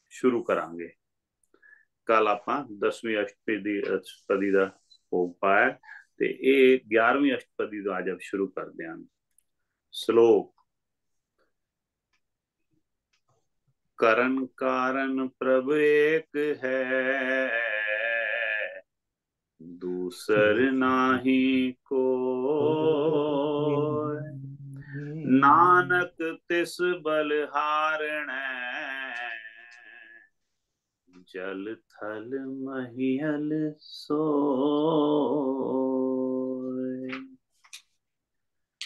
ਸ਼ੁਰੂ ਕਰਾਂਗੇ। ਕੱਲ ਆਪਾਂ 10ਵੀਂ ਅਸ਼ਟਪਦੀ ਅਸ਼ਟਪਦੀ ਦਾ ਭੋਗ ਪਾਇਆ ਤੇ ਇਹ 11ਵੀਂ ਅਸ਼ਟਪਦੀ ਤੋਂ ਅੱਜ ਆਪ ਸ਼ੁਰੂ ਕਰਦੇ ਹਾਂ। ਸ਼ਲੋਕ। ਕਰਨ ਕਾਰਨ ਪ੍ਰਭ ਏਕ ਹੈ, ਦੂਸਰ ਨਾਹੀ ਕੋ ਨਾਨਕ ਤਿਸ ਬਲ जल थल महियल सो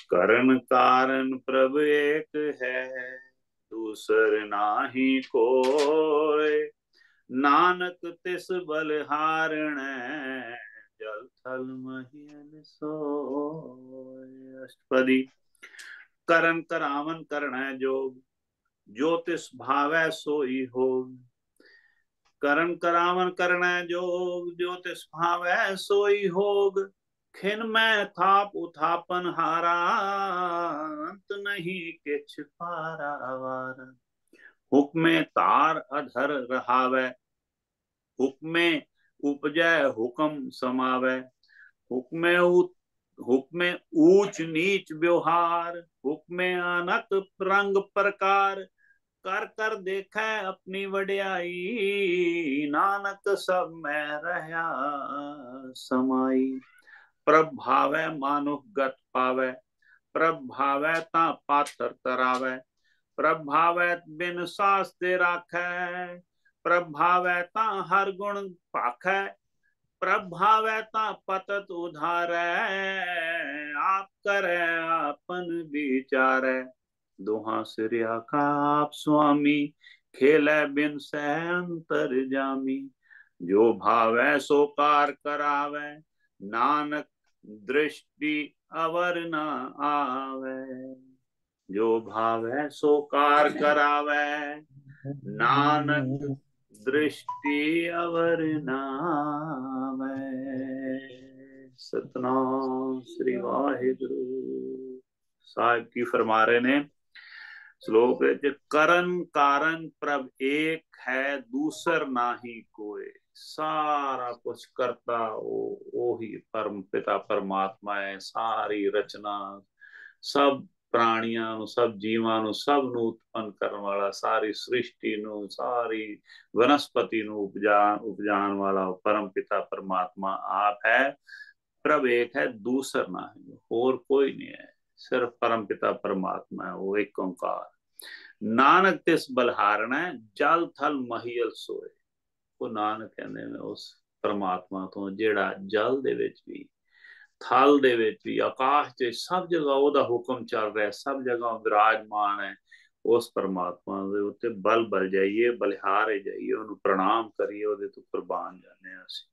करण कारण प्रभ एक है, दूसर नाही कोय। नानक तिस बलहारण जल थल महियल सो अष्टपदी, करण करावन करण है जोग जो तिस भावै सोई हो। करण करावन करण जोग, जो तिस भावै सोई होग। खिन में थाप उथापन हारा, अंत नहीं किछ पारावार हुक्मे तार अधर रहावे, हुक्मे उपजय हुक्म समावे। हुक्मे हुक्मे ऊंच नीच व्यवहार हुक्मे अनक रंग प्रकार। कर कर देख अपनी वड्याई। नानक सब मैं रहा समाई। प्रभावै मानुष गत पावै। प्रभावै ता पात्र तरावै प्रभावै बिन सास्ते राखै। प्रभावै ता हर गुण पाखै। प्रभावै ता पतत उधारै। आप करे, आपन विचारै। दुहा सिरिया का आप स्वामी, खेलै बिन सहंतर जामी। जो भावै, सो कार करावै, नानक दृष्टि अवर न आवे। जो भावे, सो कार करावे, नानक दृष्टि अवर न सतनाम श्री वाहिगुरु। साहब की फरमा रहे ने श्लोक करण कारण प्रभ एक है दूसर नाही कोई सारा कुछ करता वो वो ही परम पिता परमात्मा है सारी रचना सब ਪ੍ਰਾਣੀਆਂ ਨੂੰ ਸਭ ਜੀਵਾਂ ਨੂੰ ਸਭ ਨੂੰ ਉਤਪੰਨ ਕਰਨ ਵਾਲਾ ਸਾਰੀ ਸ੍ਰਿਸ਼ਟੀ ਨੂੰ ਸਾਰੀ ਵਨਸਪਤੀ ਨੂੰ ਉਪਜਾ ਉਪਜਾਨ ਵਾਲਾ ਪਰਮ ਪਿਤਾ ਪਰਮਾਤਮਾ ਆਪ ਹੈ ਪ੍ਰਭ ਇੱਕ ਹੈ ਦੂਸਰ ਨਾ ਹੈ ਹੋਰ ਕੋਈ ਨਹੀਂ ਹੈ ਸਿਰਫ ਪਰਮ ਪਿਤਾ ਪਰਮਾਤਮਾ ਹੈ ਉਹ ਇੱਕ ਓੰਕਾਰ ਨਾਨਕ ਤਿਸ ਬਲਹਾਰਣ, ਜਲ ਥਲ ਮਹੀਲ ਸੋਏ। ਉਹ ਨਾਨਕ ਕਹਿੰਦੇ ਨੇ ਉਸ ਪਰਮਾਤਮਾ ਤੋਂ, ਜਿਹੜਾ ਜਲ ਦੇ ਵਿੱਚ ਵੀ, ਥਲ ਦੇ ਵਿੱਚ ਵੀ, ਆਕਾਸ਼ ਤੇ ਸਭ ਜਗ੍ਹਾ ਉਹਦਾ ਹੁਕਮ ਚੱਲ ਰਿਹਾ, ਸਭ ਜਗ੍ਹਾ ਵਿਰਾਜਮਾਨ ਹੈ। ਉਸ ਪਰਮਾਤਮਾ ਦੇ ਉੱਤੇ ਬਲ ਬਲ ਜਾਈਏ, ਬਲਿਹਾਰੇ ਜਾਈਏ, ਉਹਨੂੰ ਪ੍ਰਣਾਮ ਕਰੀਏ, ਉਹਦੇ ਤੋਂ ਕੁਰਬਾਨ ਜਾਂਦੇ ਜਾਣੇ ਅਸੀਂ।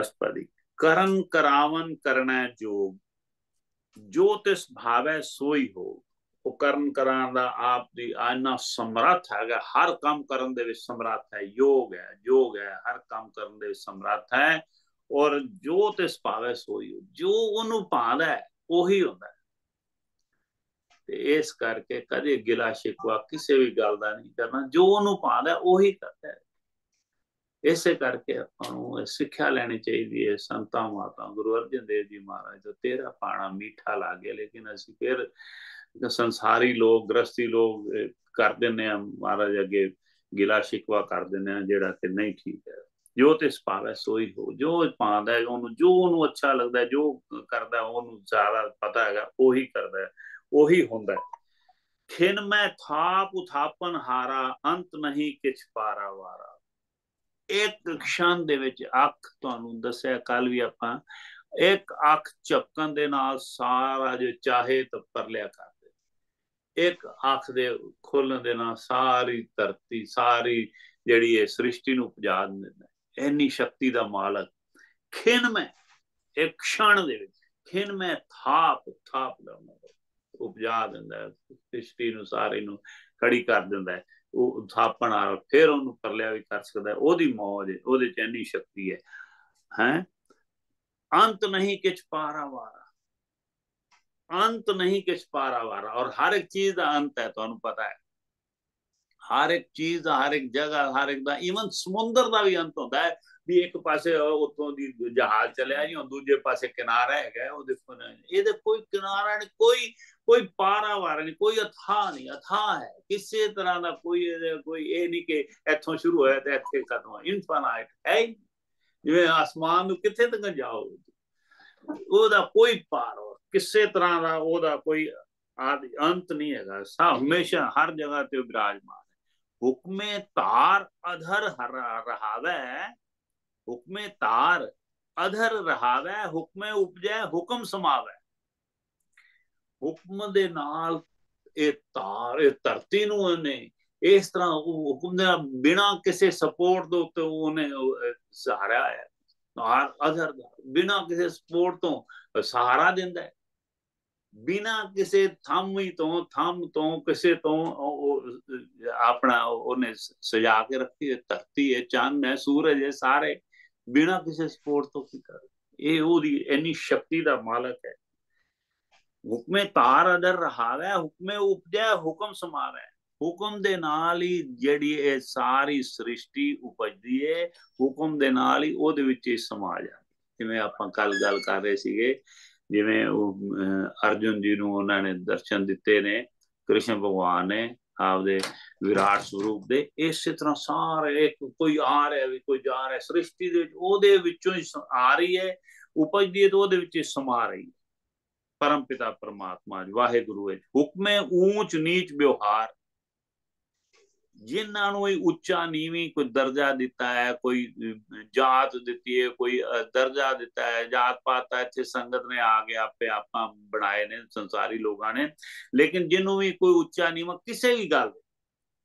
ਅਸਪਦੀ ਕਰਨ ਕਰਾਵਨ ਕਰਨਾ ਜੋਗ ਜੋ ਤਿਸ ਭਾਵੈ ਸੋਈ ਹੋ, ਉਹ ਕਰਨ ਕਰਾਂ ਦਾ ਆਪ ਦੀ ਆਨਾ ਸਮਰੱਥ ਹੈਗਾ, ਹਰ ਕੰਮ ਕਰਨ ਦੇ ਵਿੱਚ ਸਮਰੱਥ ਹੈ, ਯੋਗ ਹੈ ਯੋਗ ਹੈ, ਹਰ ਕੰਮ ਕਰਨ ਦੇ ਵਿੱਚ ਸਮਰੱਥ ਹੈ, ਔਰ ਜੋ ਤੇ ਭਾਵੈ ਸੋਈ ਹੋ, ਜੋ ਉਹਨੂੰ ਭਾਂਦਾ ਹੈ, ਉਹੀ ਹੁੰਦਾ ਤੇ ਇਸ ਕਰਕੇ ਕਦੇ ਗਿਲਾ ਸ਼ਿਕਵਾ ਕਿਸੇ ਵੀ ਗੱਲ ਦਾ ਨਹੀਂ ਕਰਨਾ, ਜੋ ਉਹਨੂੰ ਭਾਂਦਾ ਉਹੀ ਕਰਦਾ ਇਸੇ ਕਰਕੇ ਆਪਾਂ ਨੂੰ ਸਿੱਖਿਆ ਲੈਣੀ ਚਾਹੀਦੀ ਹੈ, ਸੰਤਾਂ ਮਾਤਾ, ਗੁਰੂ ਅਰਜਨ ਦੇਵ ਜੀ ਮਹਾਰਾਜ ਤੋਂ ਤੇਰਾ ਪਾਣਾ ਮਿੱਠਾ ਲੱਗੇ, ਲੇਕਿਨ ਅਸੀਂ ਫਿਰ ਸੰਸਾਰੀ ਲੋਕ ਗ੍ਰਸਤੀ ਲੋਕ ਕਰ ਦਿੰਦੇ ਆ ਮਹਾਰਾਜ ਅੱਗੇ ਗਿਲਾ ਸ਼ਿਕਵਾ ਕਰ ਦਿੰਦੇ ਆ ਜਿਹੜਾ ਕਿ ਨਹੀਂ ਠੀਕ ਹੈ। ਜੋ ਤੇ ਸਪਾਵੇ ਸੋਈ ਹੋ, ਜੋ ਪਾਉਂਦਾ ਹੈ ਉਹਨੂੰ, ਜੋ ਉਹਨੂੰ ਅੱਛਾ ਲੱਗਦਾ, ਜੋ ਕਰਦਾ, ਉਹਨੂੰ ਜ਼ਿਆਦਾ ਪਤਾ ਹੈਗਾ, ਉਹੀ ਕਰਦਾ ਹੈ, ਉਹੀ ਹੁੰਦਾ ਖਿਨ ਮੈਂ ਥਾਪ ਉਥਾਪਨ ਹਾਰਾ, ਅੰਤ ਨਹੀਂ ਕਿਛ ਪਾਰਾ ਵਾਰਾ। ਇੱਕ ਖਣ ਦੇ ਵਿੱਚ ਅੱਖ ਤੁਹਾਨੂੰ ਦੱਸਿਆ ਕੱਲ ਵੀ ਆਪਾਂ ਇੱਕ ਅੱਖ ਝਪਕਣ ਦੇ ਨਾਲ ਸਾਰਾ ਜੋ ਚਾਹੇ ਤਾਂ ਲਿਆ ਕਰ ਇੱਕ ਅੱਖ ਦੇ ਖੋਲਣ ਦੇ ਨਾਲ ਸਾਰੀ ਧਰਤੀ, ਸਾਰੀ ਜਿਹੜੀ ਹੈ ਸ੍ਰਿਸ਼ਟੀ ਨੂੰ ਉਪਜਾ ਦਿੰਦਾ ਇੰਨੀ ਸ਼ਕਤੀ ਦਾ ਮਾਲਕ ਖਿੰਨ ਮੈਂ ਇੱਕ ਖਣ ਦੇ ਵਿੱਚ ਖਿੰਨ ਮੈਂ ਥਾਪ ਥਾਪ ਲਾਉਂਦਾ ਉਪਜਾ ਦਿੰਦਾ ਸ੍ਰਿਸ਼ਟੀ ਨੂੰ, ਸਾਰੇ ਨੂੰ ਖੜੀ ਕਰ ਦਿੰਦਾ ਹੈ। ਉਹ ਥਾਪਣ ਆ, ਫਿਰ ਉਹਨੂੰ ਪਰਲਿਆ ਵੀ ਕਰ ਸਕਦਾ ਉਹਦੀ ਮੌਜ ਉਹਦੇ ਚ ਇੰਨੀ ਸ਼ਕਤੀ ਹੈ। ਹੈ? ਅੰਤ ਨਹੀਂ ਕਿਛ ਪਾਰਾ ਅੰਤ ਨਹੀਂ ਕਿਛ ਪਾਰਾਵਾਰਾ। ਔਰ ਹਰ ਇੱਕ ਚੀਜ਼ ਦਾ ਅੰਤ ਹੈ, ਤੁਹਾਨੂੰ ਪਤਾ ਹੈ। ਹਰ ਇੱਕ ਚੀਜ਼ ਦਾ, ਹਰ ਇੱਕ ਜਗ੍ਹਾ, ਹਰ ਇੱਕ ਦਾ ਈਵਨ ਸਮੁੰਦਰ ਦਾ ਵੀ ਅੰਤ ਹੁੰਦਾ ਹੈ। ਵੀ ਇੱਕ ਪਾਸੇ ਉੱਥੋਂ ਦੀ ਜਹਾਜ਼ ਚੱਲਿਆ ਜੀ ਦੂਜੇ ਪਾਸੇ ਕਿਨਾਰਾ ਹੈਗਾ ਉਹ ਦੇਖੋ ਇਹਦੇ ਕੋਈ ਕਿਨਾਰਾ ਨਹੀਂ, ਕੋਈ ਕੋਈ ਪਾਰਾਵਾਰ ਨਹੀਂ, ਕੋਈ ਅਥਾ ਨਹੀਂ ਅਥਾ ਹੈ। ਕਿਸੇ ਤਰ੍ਹਾਂ ਦਾ ਕੋਈ ਕੋਈ ਇਹ ਨਹੀਂ ਕਿ ਇੱਥੋਂ ਸ਼ੁਰੂ ਹੋਇਆ ਤੇ ਇੱਥੇ ਖਤਮ ਇਨਫਾਈਨਾਈਟ ਹੈ ਜਿਵੇਂ ਆਸਮਾਨ ਨੂੰ ਕਿੱਥੇ ਤੱਕ ਜਾਓ ਉਹਦਾ ਕੋਈ ਪਾਰ ਕਿਸੇ ਤਰ੍ਹਾਂ ਦਾ ਉਹਦਾ ਕੋਈ ਆਦਿ, ਅੰਤ ਨਹੀਂ ਹੈਗਾ। ਸਾ, ਹਮੇਸ਼ਾ ਹਰ ਜਗ੍ਹਾ ਤੇ ਵਿਰਾਜਮਾਨ ਹੈ। ਹੁਕਮੇ ਤਾਰ ਅਧਰ ਹਰ ਰਹਾਵੇ ਹੁਕਮੇ ਤਾਰ ਅਧਰ ਰਹਾਵੇ, ਹੁਕਮੇ ਉਪਜੈ, ਹੁਕਮ ਸਮਾਵੇ। ਹੁਕਮ ਦੇ ਨਾਲ ਇਹ ਤਾਰ ਇਹ ਧਰਤੀ ਨੂੰ ਉਹਨੇ ਇਸ ਤਰ੍ਹਾਂ ਹੁਕਮ ਦੇ ਬਿਨਾ ਕਿਸੇ ਸਪੋਰਟ ਦੇ ਉੱਤੇ ਉਹਨੇ ਸਹਾਰਾ ਹੈ। ਤਾਰ ਅਧਰ, ਬਿਨਾ ਕਿਸੇ ਸਪੋਰਟ ਤੋਂ ਸਹਾਰਾ ਦਿੰਦਾ ਹੈ। ਬਿਨਾ ਕਿਸੇ ਥੰਮੀ ਤੋਂ, ਥੰਮ ਤੋਂ, ਕਿਸੇ ਤੋਂ ਆਪਣਾ ਉਹਨੇ ਸਜਾ ਕੇ ਰੱਖੀ ਹੈ। ਧਰਤੀ ਹੈ, ਚੰਨ ਹੈ, ਸੂਰਜ ਹੈ, ਸਾਰੇ ਬਿਨਾ ਕਿਸੇ ਸਪੋਰਟ ਤੋਂ ਕੀ ਕਰ? ਇਹ ਉਹਦੀ ਇੰਨੀ ਸ਼ਕਤੀ ਦਾ ਮਾਲਕ ਹੈ। ਹੁਕਮੇ ਤਾਰ ਅਦਰ ਰਹਾਵੇ, ਹੁਕਮੇ ਉਪਜੈ, ਹੁਕਮ ਸਮਾਵੇ। ਹੁਕਮ ਦੇ ਨਾਲ ਹੀ ਜਿਹੜੀ ਇਹ ਸਾਰੀ ਸ੍ਰਿਸ਼ਟੀ ਉਪਜਦੀ ਹੈ ਹੁਕਮ ਦੇ ਨਾਲ ਹੀ ਉਹਦੇ ਵਿੱਚ ਹੀ ਸਮਾ ਜਾਂਦੀ ਜਿਵੇਂ ਆਪਾਂ ਕੱਲ ਗੱਲ ਕਰ ਰਹੇ ਸੀਗੇ, ਜਿਵੇਂ ਉਹ ਅਰਜੁਨ ਜੀ ਨੂੰ ਉਹਨਾਂ ਨੇ ਦਰਸ਼ਨ ਦਿੱਤੇ ਨੇ, ਕ੍ਰਿਸ਼ਨ ਭਗਵਾਨ ਨੇ ਆਪਦੇ ਵਿਰਾਟ ਸਰੂਪ ਦੇ, ਇਸੇ ਤਰ੍ਹਾਂ ਸਾਰੇ ਕੋਈ ਆ ਰਿਹਾ ਵੀ ਕੋਈ ਜਾ ਰਿਹਾ, ਸ੍ਰਿਸ਼ਟੀ ਦੇ ਵਿੱਚ ਉਹਦੇ ਵਿੱਚੋਂ ਹੀ ਆ ਰਹੀ ਹੈ, ਉਪਜਦੀ ਹੈ ਤੇ ਉਹਦੇ ਵਿੱਚ ਹੀ ਸਮਾ ਰਹੀ ਹੈ। ਪਰਮ ਪਿਤਾ ਪਰਮਾਤਮਾ ਜੀ, ਵਾਹਿਗੁਰੂ ਹੈ ਹੁਕਮੇ ਊਚ ਨੀਚ ਵਿਵਹਾਰ। ਜਿਨ੍ਹਾਂ ਨੂੰ ਇਹ ਉੱਚਾ ਨੀਵੀਂ ਕੋਈ ਦਰਜਾ ਦਿੱਤਾ ਹੈ, ਕੋਈ ਜਾਤ ਦਿੱਤੀ ਹੈ, ਕੋਈ ਦਰਜਾ ਦਿੱਤਾ ਹੈ, ਜਾਤ ਪਾਤ ਇੱਥੇ ਸੰਗਤ ਨੇ ਆ ਕੇ ਆਪੇ ਆਪਾਂ ਬਣਾਏ ਨੇ, ਸੰਸਾਰੀ ਲੋਕਾਂ ਨੇ। ਲੇਕਿਨ ਜਿਹਨੂੰ ਵੀ ਕੋਈ ਉੱਚਾ ਨੀਵਾਂ, ਕਿਸੇ ਵੀ ਗੱਲ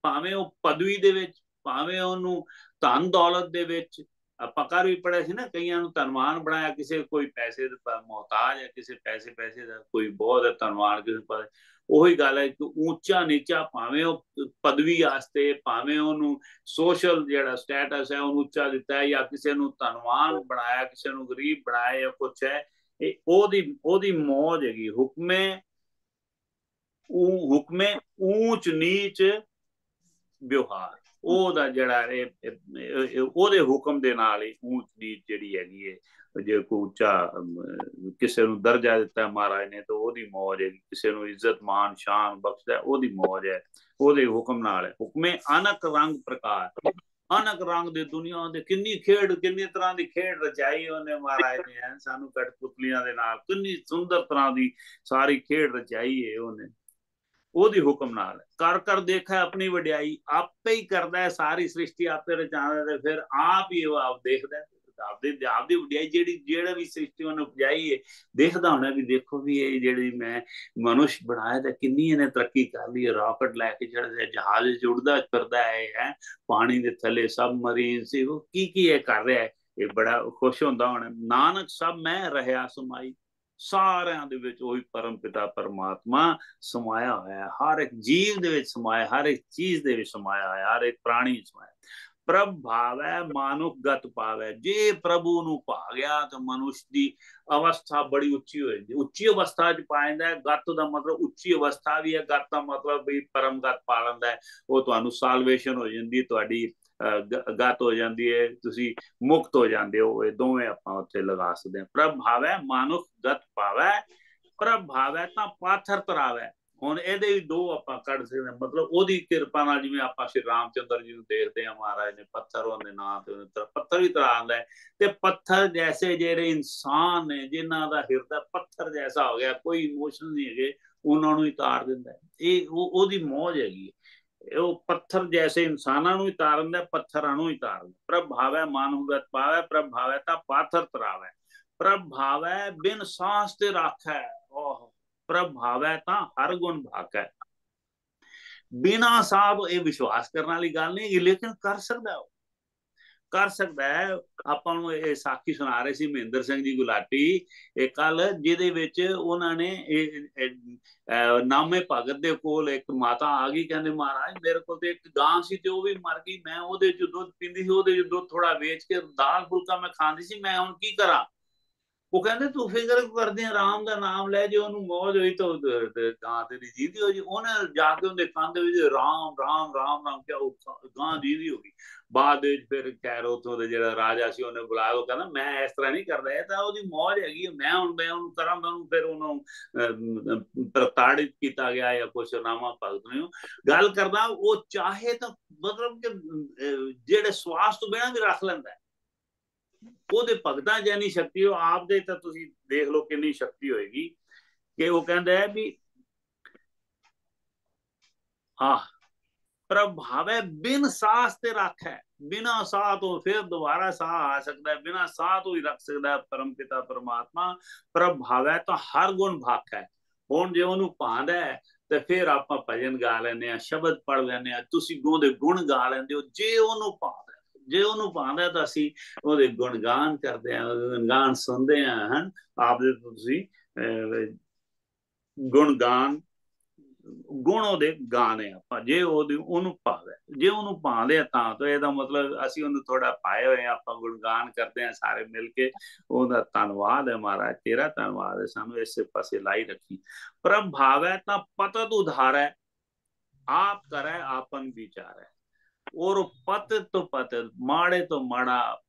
ਭਾਵੇਂ ਉਹ ਪਦਵੀ ਦੇ ਵਿੱਚ, ਭਾਵੇਂ ਉਹਨੂੰ ਧਨ ਦੌਲਤ ਦੇ ਵਿੱਚ, ਆਪਾਂ ਕਰ ਵੀ ਪੜਿਆ ਸੀ ਨਾ, ਕਈਆਂ ਨੂੰ ਧਨਵਾਨ ਬਣਾਇਆ, ਕਿਸੇ ਕੋਈ ਪੈਸੇ ਦਾ ਮੁਹਤਾਜ ਹੈ, ਕਿਸੇ ਪੈਸੇ ਪੈਸੇ ਦਾ ਕੋਈ ਬਹੁਤ ਧਨਵਾਨ ਕਿਸੇ ਪਰ ਉਹੀ ਗੱਲ ਹੈ ਕਿ ਉੱਚਾ ਨੀਚਾ ਭਾਵੇਂ ਉਹ ਪਦਵੀ ਆਸਤੇ ਭਾਵੇਂ ਉਹਨੂੰ ਸੋਸ਼ਲ ਜਿਹੜਾ ਸਟੇਟਸ ਹੈ, ਉਹਨੂੰ ਉੱਚਾ ਦਿੱਤਾ ਹੈ, ਜਾਂ ਕਿਸੇ ਨੂੰ ਧਨਵਾਨ ਬਣਾਇਆ, ਕਿਸੇ ਨੂੰ ਗਰੀਬ ਬਣਾਇਆ ਜਾਂ ਕੁਛ ਹੈ, ਇਹ ਉਹਦੀ ਉਹਦੀ ਮੌਜ ਹੈਗੀ, ਹੁਕਮੇ ਉਹ ਹੁਕਮੇ ਉੱਚ ਨੀਚ ਵਿਵਹਾਰ। ਉਹਦਾ ਜਿਹੜਾ ਉਹਦੇ ਹੁਕਮ ਦੇ ਨਾਲ ਹੀ ਉੱਚ ਨੀਚ ਜਿਹੜੀ ਹੈਗੀ ਹੈ ਜੇ ਕੋ ਉੱਚਾ ਕਿਸੇ ਨੂੰ ਦਰਜਾ ਦਿੱਤਾ ਮਹਾਰਾਜ ਨੇ, ਤਾਂ ਉਹਦੀ ਮੌਜ ਹੈ ਕਿਸੇ ਨੂੰ ਇੱਜ਼ਤ ਮਾਨ ਸ਼ਾਨ ਬਖਸ਼ਦਾ, ਉਹਦੀ ਮੌਜ ਹੈ। ਉਹਦੇ ਹੁਕਮ ਨਾਲ ਹੈ। ਹੁਕਮੇ ਅਨਕ ਰੰਗ ਪ੍ਰਕਾਰ। ਅਨਕ ਰੰਗ ਦੇ ਦੁਨੀਆ ਦੇ ਕਿੰਨੀ ਖੇਡ, ਕਿੰਨੀ ਤਰ੍ਹਾਂ ਦੀ ਖੇਡ ਰਚਾਈ ਉਹਨੇ ਮਹਾਰਾਜ ਨੇ ਸਾਨੂੰ ਕਟਪੁਤਲੀਆਂ ਦੇ ਨਾਲ ਕਿੰਨੀ ਸੁੰਦਰ ਤਰ੍ਹਾਂ ਦੀ ਸਾਰੀ ਖੇਡ ਰਚਾਈ ਹੈ ਉਹਨੇ। ਉਹਦੇ ਹੁਕਮ ਨਾਲ। ਕਰ ਕਰ ਦੇਖਾ ਆਪਣੀ ਵਡਿਆਈ, ਆਪੇ ਹੀ ਕਰਦਾ ਹੈ ਸਾਰੀ ਸ੍ਰਿਸ਼ਟੀ ਆਪੇ ਰਚਾਉਂਦਾ ਤੇ ਫਿਰ ਆਪ ਹੀ ਆਪ ਦੇਖਦਾ ਆਪਦੇ ਆਪਦੀ ਵਡਿਆਈ ਜਿਹੜੀ, ਜਿਹੜਾ ਵੀ ਸ੍ਰਿਸ਼ਟੀ ਉਹਨੇ ਉਪਜਾਈ ਹੈ, ਦੇਖਦਾ ਹੋਣਾ ਵੀ ਦੇਖੋ ਵੀ ਇਹ ਜਿਹੜੀ ਮੈਂ ਮਨੁੱਖ ਬਣਾਇਆ ਤਾਂ ਕਿੰਨੀ ਇਹਨੇ ਤਰੱਕੀ ਕਰ ਲਈ ਰਾਕਟ ਲੈ ਕੇ ਜਿਹੜਾ ਜਹਾਜ਼ ਜੁੜਦਾ ਫਿਰਦਾ ਹੈ ਹੈ। ਪਾਣੀ ਦੇ ਥੱਲੇ ਸਭ ਮਰੀਨ ਸੀ, ਉਹ ਕੀ ਕੀ ਇਹ ਕਰ ਰਿਹਾ ਹੈ, ਇਹ ਬੜਾ ਖੁਸ਼ ਹੁੰਦਾ ਹੋਣਾ। ਨਾਨਕ ਸਭ ਮੈਂ ਰਹਿਆ ਸਮਾਈ। ਸਾਰਿਆਂ ਦੇ ਵਿੱਚ ਉਹੀ ਪਰਮ ਪਿਤਾ ਪਰਮਾਤਮਾ ਸਮਾਇਆ ਹੋਇਆ ਹੈ। ਹਰ ਇੱਕ ਜੀਵ ਦੇ ਵਿੱਚ ਸਮਾਇਆ, ਹਰ ਇੱਕ ਚੀਜ਼ ਦੇ ਵਿੱਚ ਸਮਾਇਆ ਹੋਇਆ, ਹਰ ਇੱਕ ਪ੍ਰਾਣੀ ਸਮਾਇਆ ਪ੍ਰਭ ਭਾਵੈ, ਮਾਨੁਖ ਗਤ ਪਾਵੈ ਜੇ ਪ੍ਰਭੂ ਨੂੰ ਪਾ ਗਿਆ ਤਾਂ ਮਨੁੱਖ ਦੀ ਅਵਸਥਾ ਬੜੀ ਉੱਚੀ ਹੋ ਜਾਂਦੀ ਉੱਚੀ ਅਵਸਥਾ 'ਚ ਪਾਇੰਦਾ ਗਤ ਦਾ ਮਤਲਬ ਉੱਚੀ ਅਵਸਥਾ ਵੀ ਹੈ। ਗਤ ਦਾ ਮਤਲਬ ਵੀ ਪਰਮਗਤ ਪਾ ਲੈਂਦਾ ਉਹ ਤੁਹਾਨੂੰ ਸਾਲਵੇਸ਼ਨ ਹੋ ਜਾਂਦੀ ਤੁਹਾਡੀ ਗਤ ਹੋ ਜਾਂਦੀ ਹੈ ਤੁਸੀਂ ਮੁਕਤ ਹੋ ਜਾਂਦੇ ਹੋ, ਇਹ ਦੋਵੇਂ ਆਪਾਂ ਉੱਥੇ ਲਗਾ ਸਕਦੇ ਹਾਂ। ਪ੍ਰਭ ਭਾਵੈ, ਮਾਨੁਖ ਗਤ ਪਾਵੈ ਪ੍ਰਭ ਭਾਵੈ ਤਾਂ ਪਾਥਰ ਤਰਾਵੈ। ਹੁਣ ਇਹਦੇ ਵੀ ਦੋ ਆਪਾਂ ਕੱਢ ਸਕਦੇ ਹਾਂ, ਮਤਲਬ ਉਹਦੀ ਕਿਰਪਾ ਨਾਲ ਜਿਵੇਂ ਆਪਾਂ ਸ਼੍ਰੀ ਰਾਮਚੰਦਰ ਜੀ ਨੂੰ ਦੇਖਦੇ ਆ ਮਹਾਰਾਜ ਨੇ, ਪੱਥਰ ਉਹਦੇ ਨਾਂ ਤੇ ਪੱਥਰ ਵੀ ਤਰਾਉਂਦਾ ਤੇ ਪੱਥਰ ਜੈਸੇ ਜਿਹੜੇ ਇਨਸਾਨ ਨੇ, ਜਿਨ੍ਹਾਂ ਦਾ ਹਿਰਦਾ ਪੱਥਰ ਜੈਸਾ ਹੋ ਗਿਆ, ਕੋਈ ਇਮੋਸ਼ਨ ਨਹੀਂ ਹੈਗੇ, ਉਹਨਾਂ ਨੂੰ ਹੀ ਤਾਰ ਦਿੰਦਾ ਇਹ ਉਹ, ਉਹਦੀ ਮੌਜ ਹੈਗੀ ਉਹ ਪੱਥਰ ਜੈਸੇ ਇਨਸਾਨਾਂ ਨੂੰ ਹੀ ਤਾਰਦਾ ਪੱਥਰਾਂ ਨੂੰ ਹੀ ਤਾਰਦਾ ਪ੍ਰਭਾਵੈ ਮਾਨੁਗਤ ਪਾਵੈ ਪ੍ਰਭਾਵੈ ਤਾਂ ਪਾਥਰ ਤਰਾਵੈ ਪ੍ਰਭਾਵੈ ਬਿਨ ਸਾਸ ਤੇ ਰੱਖੈ ਓਹ ਪ੍ਰਭਾਵੈ ਤਾਂ ਹਰ ਗੁਣ ਭਾਕੈ ਬਿਨਾ ਸਾਬ ਇਹ ਵਿਸ਼ਵਾਸ ਕਰਨ ਵਾਲੀ ਗੱਲ ਨਹੀਂ ਹੈ ਲੇਕਿਨ ਕਰ ਸਕਦਾ ਉਹ ਕਰ ਸਕਦਾ ਹੈ। ਆਪਾਂ ਨੂੰ ਇਹ ਸਾਖੀ ਸੁਣਾ ਰਹੇ ਸੀ ਮਹਿੰਦਰ ਸਿੰਘ ਜੀ ਗੁਲਾਟੀ। ਇਹ ਕੱਲ ਜਿਹਦੇ ਵਿੱਚ ਉਹਨਾਂ ਨੇ ਇਹ ਨਾਮੇ ਭਗਤ ਦੇ ਕੋਲ ਇੱਕ ਮਾਤਾ ਆ ਗਈ। ਕਹਿੰਦੇ, ਮਹਾਰਾਜ, ਮੇਰੇ ਕੋਲ ਤੇ ਇੱਕ ਗਾਂ ਸੀ ਤੇ ਉਹ ਵੀ ਮਰ ਗਈ। ਮੈਂ ਉਹਦੇ ਚ ਦੁੱਧ ਪੀਂਦੀ ਸੀ, ਉਹਦੇ ਚ ਦੁੱਧ ਥੋੜਾ ਵੇਚ ਕੇ ਦਾਲ ਫੁਲਕਾ ਮੈਂ ਖਾਂਦੀ ਸੀ। ਮੈਂ ਹੁਣ ਕੀ ਕਰਾਂ? ਉਹ ਕਹਿੰਦੇ ਤੂੰ ਫਿਕਰ ਕਰਦੇ ਆ ਰਾਮ ਦਾ ਨਾਮ ਲੈ ਜੇ, ਉਹਨੂੰ ਮੌਜ ਹੋਈ ਤਾਂ ਗਾਂ ਤੇਰੀ ਜੀਦੀ ਹੋ ਜੀ। ਉਹਨੇ ਜਾ ਕੇ ਉਹਦੇ ਕੰਨ ਦੇ ਵਿੱਚ ਰਾਮ ਰਾਮ ਰਾਮ ਨਾਮ ਕਿਹਾ, ਉਹ ਗਾਂ ਜੀਦੀ ਹੋ ਗਈ। ਬਾਅਦ ਵਿੱਚ ਫਿਰ ਕੈਰੋ ਤੋਂ ਦੇ ਜਿਹੜਾ ਰਾਜਾ ਸੀ, ਉਹਨੇ ਬੁਲਾਇਆ, ਉਹ ਕਹਿੰਦਾ, ਮੈਂ ਇਸ ਤਰ੍ਹਾਂ ਨਹੀਂ ਕਰਦਾ, ਇਹ ਤਾਂ ਉਹਦੀ ਮੌਜ ਹੈਗੀ ਮੈਂ ਹੁਣ ਮੈਂ ਉਹਨੂੰ ਕਰਾਂ, ਮੈਂ ਉਹਨੂੰ ਫਿਰ ਉਹਨੂੰ ਪ੍ਰਤਾੜਿਤ ਕੀਤਾ ਗਿਆ ਜਾਂ ਕੁਛ ਨਾਮਾ ਭਗਤ ਨੇ। ਗੱਲ ਕਰਦਾ, ਉਹ ਚਾਹੇ ਤਾਂ ਮਤਲਬ ਕਿ ਜਿਹੜੇ ਸਵਾਸ ਤੋਂ ਬਿਨਾਂ ਵੀ ਰੱਖ ਲੈਂਦਾ। ਉਹਦੇ ਭਗਤਾਂ ਜੈਨੀ ਸ਼ਕਤੀ ਉਹ ਆਪ ਦੇ ਤਾਂ ਤੁਸੀਂ ਦੇਖ ਲਓ ਕਿੰਨੀ ਸ਼ਕਤੀ ਹੋਏਗੀ ਕਿ ਉਹ ਕਹਿੰਦਾ ਹੈ ਵੀ ਹਾਂ ਪ੍ਰਭ ਬਿਨ ਸਾਸ ਤੇ ਰੱਖੈ, ਬਿਨਾ ਸਾਹ ਤੋਂ ਫਿਰ ਦੁਬਾਰਾ ਸਾਹ ਆ ਸਕਦਾ ਹੈ, ਬਿਨਾ ਸਾਹ ਤੋਂ ਹੀ ਰੱਖ ਸਕਦਾ ਹੈ ਪਰਮ ਪਿਤਾ ਪਰਮਾਤਮਾ, ਪ੍ਰਭ ਤਾਂ ਹਰ ਗੁਣ ਭਾਖੈ। ਹੁਣ ਜੇ ਉਹਨੂੰ ਭਾਂਦਾ ਹੈ, ਤੇ ਫਿਰ ਆਪਾਂ ਭਜਨ ਗਾ ਲੈਂਦੇ ਆ ਸ਼ਬਦ ਪੜ ਲੈਂਦੇ ਆ ਤੁਸੀਂ ਉਹਦੇ ਗੁਣ ਗਾ ਲੈਂਦੇ ਹੋ, ਜੇ ਉਹਨੂੰ ਭਾਂਦਾ ਜੇ ਉਹਨੂੰ ਪਾਉਂਦਾ ਤਾਂ ਅਸੀਂ ਉਹਦੇ ਗੁਣਗਾਨ ਕਰਦੇ ਆ ਗੁਣਗਾਨ ਸੁਣਦੇ ਆ ਹਨ ਆਪ ਦੇ ਤੁਸੀਂ ਗੁਣਗਾਨ, ਗੁਣ ਉਹਦੇ ਗਾਣੇ ਆਪਾਂ ਜੇ ਉਹਦੇ, ਉਹਨੂੰ ਪਾਵੇ। ਜੇ ਉਹਨੂੰ ਪਾਉਂਦੇ ਤਾਂ ਤਾਂ ਇਹਦਾ ਮਤਲਬ ਅਸੀਂ ਉਹਨੂੰ ਥੋੜਾ ਪਾਏ ਹੋਏ ਆਪਾਂ ਗੁਣਗਾਨ ਕਰਦੇ ਆ ਸਾਰੇ ਮਿਲ ਕੇ। ਉਹਦਾ ਧੰਨਵਾਦ ਹੈ ਮਹਾਰਾਜ, ਤੇਰਾ ਧੰਨਵਾਦ ਹੈ, ਸਾਨੂੰ ਇਸੇ ਪਾਸੇ ਲਾਈ ਰੱਖੀ। ਪ੍ਰਭ ਭਾਵੈ ਤਾਂ ਪਤਤ ਉਧਾਰੈ, ਆਪ ਕਰੈ ਆਪਨ ਵਿਚਾਰੈ। ਔਰ ਪਤ ਤੋਂ ਪਤ ਮਾੜੇ ਤੋਂ ਮਾੜਾ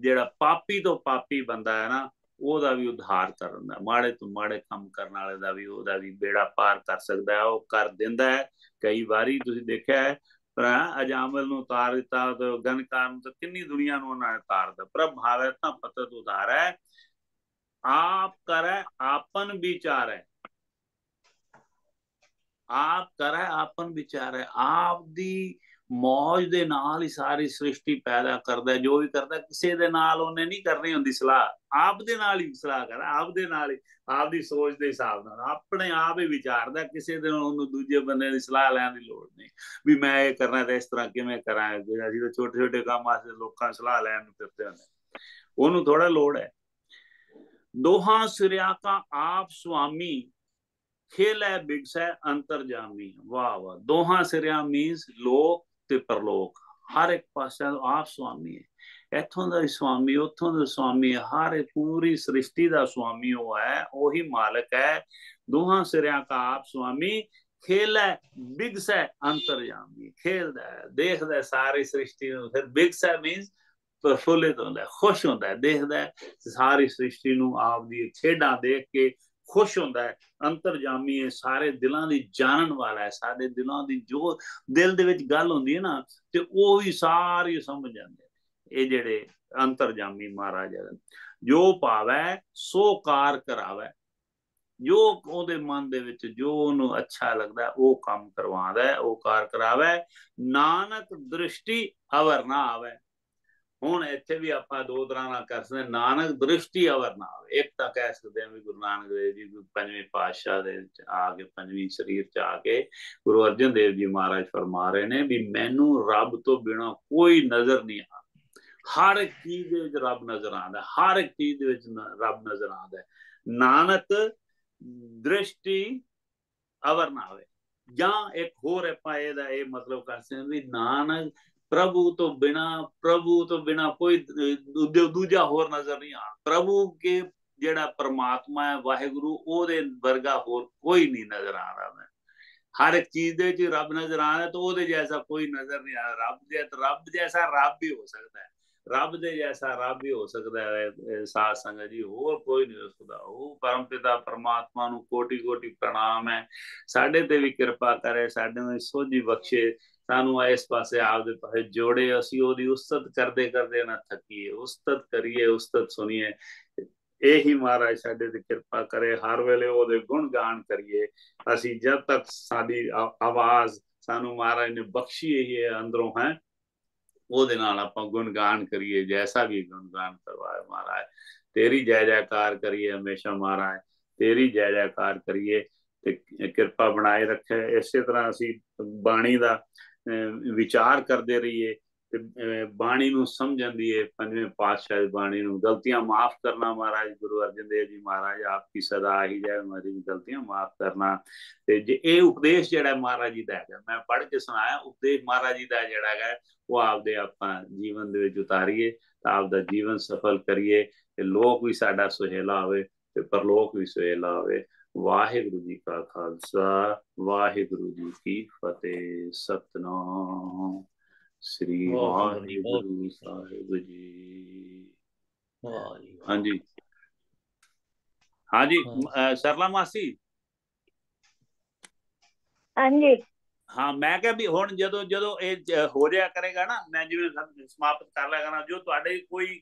ਜਿਹੜਾ ਪਾਪੀ ਤੋਂ ਪਾਪੀ ਬੰਦਾ ਹੈ ਨਾ ਉਹਦਾ ਵੀ ਉਧਾਰ ਕਰਨ ਦਾ ਮਾੜੇ ਤੋਂ ਮਾੜੇ ਕੰਮ ਕਰਨ ਵਾਲੇ ਦਾ ਵੀ ਉਹਦਾ ਵੀ ਬੇੜਾ ਪਾਰ ਕਰ ਸਕਦਾ ਹੈ ਉਹ ਕਰ ਦਿੰਦਾ ਹੈ ਕਈ ਵਾਰੀ ਤੁਸੀਂ ਦੇਖਿਆ ਹੈ ਪਰ ਅਜਾਮਲ ਨੂੰ ਉਤਾਰ ਦਿੱਤਾ ਤੇ ਗਨਕਾਰ ਨੂੰ ਕਿੰਨੀ ਦੁਨੀਆ ਨੂੰ ਉਹਨਾਂ ਨੇ ਤਾਰ ਦਿੱਤਾ ਪ੍ਰਭਾਵ ਹੈ ਤਾਂ ਪਤਤ ਉਧਾਰ ਹੈ ਆਪ ਕਰੈ ਆਪਨ ਵਿਚਾਰ ਹੈ ਆਪ ਕਰੇ ਆਪਨ ਵਿਚਾਰ ਹੈ ਆਪ ਦੀ ਮੌਜ ਦੇ ਨਾਲ ਹੀ ਸਾਰੀ ਸ੍ਰਿਸ਼ਟੀ ਪੈਦਾ ਕਰਦਾ ਜੋ ਵੀ ਕਰਦਾ, ਕਿਸੇ ਦੇ ਨਾਲ ਉਹਨੇ ਨਹੀਂ ਕਰਨੀ ਹੁੰਦੀ ਸਲਾਹ। ਆਪ ਦੇ ਨਾਲ ਹੀ ਸਲਾਹ ਕਰ, ਆਪ ਦੇ ਨਾਲ ਹੀ ਆਪ ਦੀ ਸੋਚ ਦੇ ਹਿਸਾਬ ਨਾਲ। ਆਪਣੇ ਆਪ ਹੀ ਵਿਚਾਰਦਾ, ਕਿਸੇ ਦੇ ਉਹਨੂੰ ਦੂਜੇ ਬੰਦੇ ਦੀ ਸਲਾਹ ਲੈਣ ਦੀ ਲੋੜ ਨਹੀਂ, ਵੀ ਮੈਂ ਇਹ ਕਰਨਾ ਤੇ ਇਸ ਤਰ੍ਹਾਂ ਕਿਵੇਂ ਕਰਾਂ ਅਸੀਂ ਤਾਂ ਛੋਟੇ ਛੋਟੇ ਕੰਮ ਵਾਸਤੇ ਲੋਕਾਂ ਸਲਾਹ ਲੈਣ ਨੂੰ ਫਿਰਦੇ ਹੁੰਦੇ ਉਹਨੂੰ ਥੋੜਾ ਲੋੜ ਹੈ। ਦੋਹਾਂ ਸਿਰਿਆ ਕਾ ਆਪ ਸੁਆਮੀ, ਖੇਲ ਹੈ, ਬਿਗਸੈ ਅੰਤਰਜਾਮੀ। ਵਾਹ ਵਾਹ ਦੋਹਾਂ ਸਿਰਿਆ ਮੀਨਸ ਲੋਕ ਤੇ ਪਰਲੋਕ ਹਰ ਇੱਕ ਪਾਸੇ ਆਪ ਸੁਆਮੀ ਹੈ। ਇੱਥੋਂ ਦਾ ਸੁਆਮੀ, ਉੱਥੋਂ ਦਾ ਸੁਆਮੀ ਹਰ ਪੂਰੀ ਸ੍ਰਿਸ਼ਟੀ ਦਾ ਸੁਆਮੀ ਉਹ ਹੈ, ਉਹੀ ਮਾਲਕ ਹੈ। ਦੋਹਾਂ ਸਿਰਿਆਂ ਦਾ ਆਪ ਸੁਆਮੀ, ਖੇਲ ਹੈ ਬਿਗਸੈ ਅੰਤਰਜਾਮੀ ਖੇਲਦਾ ਹੈ, ਦੇਖਦਾ ਸਾਰੀ ਸ੍ਰਿਸ਼ਟੀ ਨੂੰ। ਫਿਰ ਬਿਗਸੈ ਮੀਨਸ ਪ੍ਰਫੁੱਲਿਤ ਹੁੰਦਾ ਖੁਸ਼ ਹੁੰਦਾ ਹੈ, ਦੇਖਦਾ ਸਾਰੀ ਸ੍ਰਿਸ਼ਟੀ ਨੂੰ ਆਪ ਦੀ ਖੇਡਾਂ ਦੇਖ ਕੇ ਖੁਸ਼ ਹੁੰਦਾ ਹੈ। ਅੰਤਰਜਾਮੀ ਹੈ ਸਾਰੇ ਦਿਲਾਂ ਦੀ ਜਾਣਨ ਵਾਲਾ ਹੈ। ਸਾਡੇ ਦਿਲਾਂ ਦੀ ਜੋ ਦਿਲ ਦੇ ਵਿੱਚ ਗੱਲ ਹੁੰਦੀ ਹੈ ਨਾ, ਤੇ ਉਹ ਵੀ ਸਾਰੀ ਸਮਝ ਜਾਂਦੇ ਇਹ ਜਿਹੜੇ ਅੰਤਰਜਾਮੀ ਮਹਾਰਾਜ ਜੋ ਭਾਵੈ, ਸੋ ਕਾਰ ਕਰਾਵੈ। ਜੋ ਉਹਦੇ ਮਨ ਦੇ ਵਿੱਚ ਜੋ ਉਹਨੂੰ ਅੱਛਾ ਲੱਗਦਾ, ਉਹ ਕੰਮ ਕਰਵਾਉਂਦਾ ਉਹ ਕਾਰ ਕਰਾਵੇ। ਨਾਨਕ ਦ੍ਰਿਸ਼ਟੀ ਅਵਰ ਨਾ ਆਵੇ। ਹੁਣ ਇੱਥੇ ਵੀ ਆਪਾਂ ਦੋ ਤਰ੍ਹਾਂ ਨਾਲ ਕਰ ਸਕਦੇ ਨਾਨਕ ਦ੍ਰਿਸ਼ਟੀ ਅਵਰ ਨਾ ਆਵੇ ਇੱਕ ਤਾਂ ਕਹਿ ਸਕਦੇ ਹਾਂ ਵੀ ਗੁਰੂ ਨਾਨਕ ਦੇਵ ਜੀ ਪੰਜਵੇਂ ਪਾਤਸ਼ਾਹ ਦੇ ਵਿੱਚ ਆ ਕੇ, ਪੰਜਵੀਂ ਸਰੀਰ ਚ ਆ ਕੇ ਗੁਰੂ ਅਰਜਨ ਦੇਵ ਜੀ ਮਹਾਰਾਜ ਫਰਮਾ ਰਹੇ ਨੇ ਵੀ ਮੈਨੂੰ ਰੱਬ ਤੋਂ ਬਿਨਾ ਕੋਈ ਨਜ਼ਰ ਨਹੀਂ ਆ ਹਰ ਇੱਕ ਚੀਜ਼ ਦੇ ਵਿੱਚ ਰੱਬ ਨਜ਼ਰ ਆਉਂਦਾ ਹਰ ਇੱਕ ਚੀਜ਼ ਦੇ ਵਿੱਚ ਰੱਬ ਨਜ਼ਰ ਆਉਂਦਾ ਨਾਨਕ ਦ੍ਰਿਸ਼ਟੀ ਅਵਰ ਨਾ ਆਵੇ ਜਾਂ ਇੱਕ ਹੋਰ ਆਪਾਂ ਇਹਦਾ ਇਹ ਮਤਲਬ ਕਰ ਸਕਦੇ ਵੀ ਨਾਨਕ ਪ੍ਰਭੂ ਤੋਂ ਬਿਨਾ, ਪ੍ਰਭੂ ਤੋਂ ਬਿਨਾ ਕੋਈ ਦੂਜਾ ਹੋਰ ਨਜ਼ਰ ਨਹੀਂ ਆ ਪ੍ਰਭੂ ਕੇ ਜਿਹੜਾ ਪਰਮਾਤਮਾ ਹੈ, ਵਾਹਿਗੁਰੂ, ਉਹਦੇ ਵਰਗਾ ਹੋਰ ਕੋਈ ਨਹੀਂ ਨਜ਼ਰ ਆ ਰਿਹਾ ਹਰ ਇੱਕ ਚੀਜ਼ ਦੇ ਵਿੱਚ ਰੱਬ ਨਜ਼ਰ ਆ ਰਿਹਾ ਤਾਂ ਉਹਦੇ ਜੈਸਾ ਕੋਈ ਨਜ਼ਰ ਨਹੀਂ ਆ ਰੱਬ ਦੇ, ਰੱਬ ਜੈਸਾ ਰੱਬ ਵੀ ਹੋ ਸਕਦਾ ਹੈ। ਰੱਬ ਦੇ ਜੈਸਾ ਰੱਬ ਵੀ ਹੋ ਸਕਦਾ ਹੈ ਸਾਧ ਸੰਗਤ ਜੀ, ਹੋਰ ਕੋਈ ਨਹੀਂ ਹੋ ਸਕਦਾ। ਉਹ ਪਰਮ ਪਿਤਾ ਪਰਮਾਤਮਾ ਨੂੰ ਕੋਟੀ ਕੋਟੀ ਪ੍ਰਣਾਮ ਹੈ। ਸਾਡੇ ਤੇ ਵੀ ਕਿਰਪਾ ਕਰੇ, ਸਾਡੇ ਨੂੰ ਸੋਝੀ ਬਖਸ਼ੇ। ਸਾਨੂੰ ਇਸ ਪਾਸੇ ਆਪਦੇ ਪਾਸੇ ਜੋੜੇ, ਅਸੀਂ ਉਹਦੀ ਉਸਤਤ ਕਰਦੇ ਕਰਦੇ ਨਾ ਥੱਕੀਏ। ਉਸਤਤ ਕਰੀਏ, ਉਸਤਤ ਸੁਣੀਏ। ਇਹੀ ਮਹਾਰਾਜ ਸਾਡੇ ਤੇ ਕਿਰਪਾ ਕਰੇ। ਹਰ ਵੇਲੇ ਉਹਦੇ ਗੁਣ ਗਾਣ ਕਰੀਏ। ਅਸੀਂ ਜਦ ਤੱਕ ਸਾਡੀ ਆਵਾਜ਼ ਸਾਨੂੰ ਮਹਾਰਾਜ ਨੇ ਬਖਸ਼ੀ ਹੈ, ਅੰਦਰੋਂ ਹੈ, ਉਹਦੇ ਨਾਲ ਆਪਾਂ ਗੁਣ ਗਾਣ ਕਰੀਏ। ਜੈਸਾ ਵੀ ਗੁਣ ਗਾਣ ਕਰਵਾਏ ਮਹਾਰਾਜ। ਤੇਰੀ ਜੈ ਜੈਕਾਰ ਕਰੀਏ ਹਮੇਸ਼ਾ ਮਹਾਰਾਜ। ਤੇਰੀ ਜੈ ਜੈਕਾਰ ਕਰੀਏ ਤੇ ਕਿਰਪਾ ਬਣਾਏ ਰੱਖੇ। ਇਸੇ ਤਰ੍ਹਾਂ ਅਸੀਂ ਬਾਣੀ ਦਾ ਵਿਚਾਰ ਕਰਦੇ ਰਹੀਏ ਤੇ ਬਾਣੀ ਨੂੰ ਸਮਝਣ ਦੀ ਇਹ ਪੰਜਵੇਂ ਪਾਤਸ਼ਾਹ ਦੀ ਬਾਣੀ ਨੂੰ ਗਲਤੀਆਂ ਮਾਫ ਕਰਨਾ ਮਹਾਰਾਜ ਗੁਰੂ ਅਰਜਨ ਦੇਵ ਜੀ ਮਹਾਰਾਜ ਆਪ ਕੀ ਸਦਾ ਹੀ ਜਾਏ ਹਮਾਰੀ ਗਲਤੀਆਂ ਮਾਫ ਕਰਨਾ। ਤੇ ਜੇ ਇਹ ਉਪਦੇਸ਼ ਜਿਹੜਾ ਮਹਾਰਾਜ ਜੀ ਦਾ ਹੈਗਾ, ਮੈਂ ਪੜ੍ਹ ਕੇ ਸੁਣਾਇਆ, ਉਪਦੇਸ਼ ਮਹਾਰਾਜ ਜੀ ਦਾ ਜਿਹੜਾ ਹੈਗਾ, ਉਹ ਆਪਦੇ ਆਪਾਂ ਜੀਵਨ ਦੇ ਵਿੱਚ ਉਤਾਰੀਏ, ਤਾਂ ਆਪਦਾ ਜੀਵਨ ਸਫਲ ਕਰੀਏ, ਤੇ ਲੋਕ ਵੀ ਸਾਡਾ ਸੁਹੇਲਾ ਹੋਵੇ ਤੇ ਪਰਲੋਕ ਵੀ ਸੁਹੇਲਾ ਹੋਵੇ। ਵਾਹਿਗੁਰੂ ਜੀ ਕਾ ਖਾਲਸਾ ਵਾਹਿਗੁਰੂ ਜੀ ਕੀ ਫਤਿਹ ਸਤਨਾਮ ਸ੍ਰੀ ਵਾਹਿਗੁਰੂ ਸਾਹਿਬ ਜੀ ਹਾਂਜੀ ਹਾਂਜੀ ਸਰਲਾ ਮਾਸੀ ਹਾਂਜੀ ਹਾਂ ਮੈਂ ਕਿਹਾ ਵੀ ਹੁਣ ਜਦੋਂ ਜਦੋਂ ਇਹ ਹੋ ਜਾਇਆ ਕਰੇਗਾ ਨਾ ਮੈਂ ਜਿਵੇਂ ਸਮਾਪਤ ਕਰ ਲਿਆ ਕਰਾਂ ਜੋ ਤੁਹਾਡੇ ਕੋਈ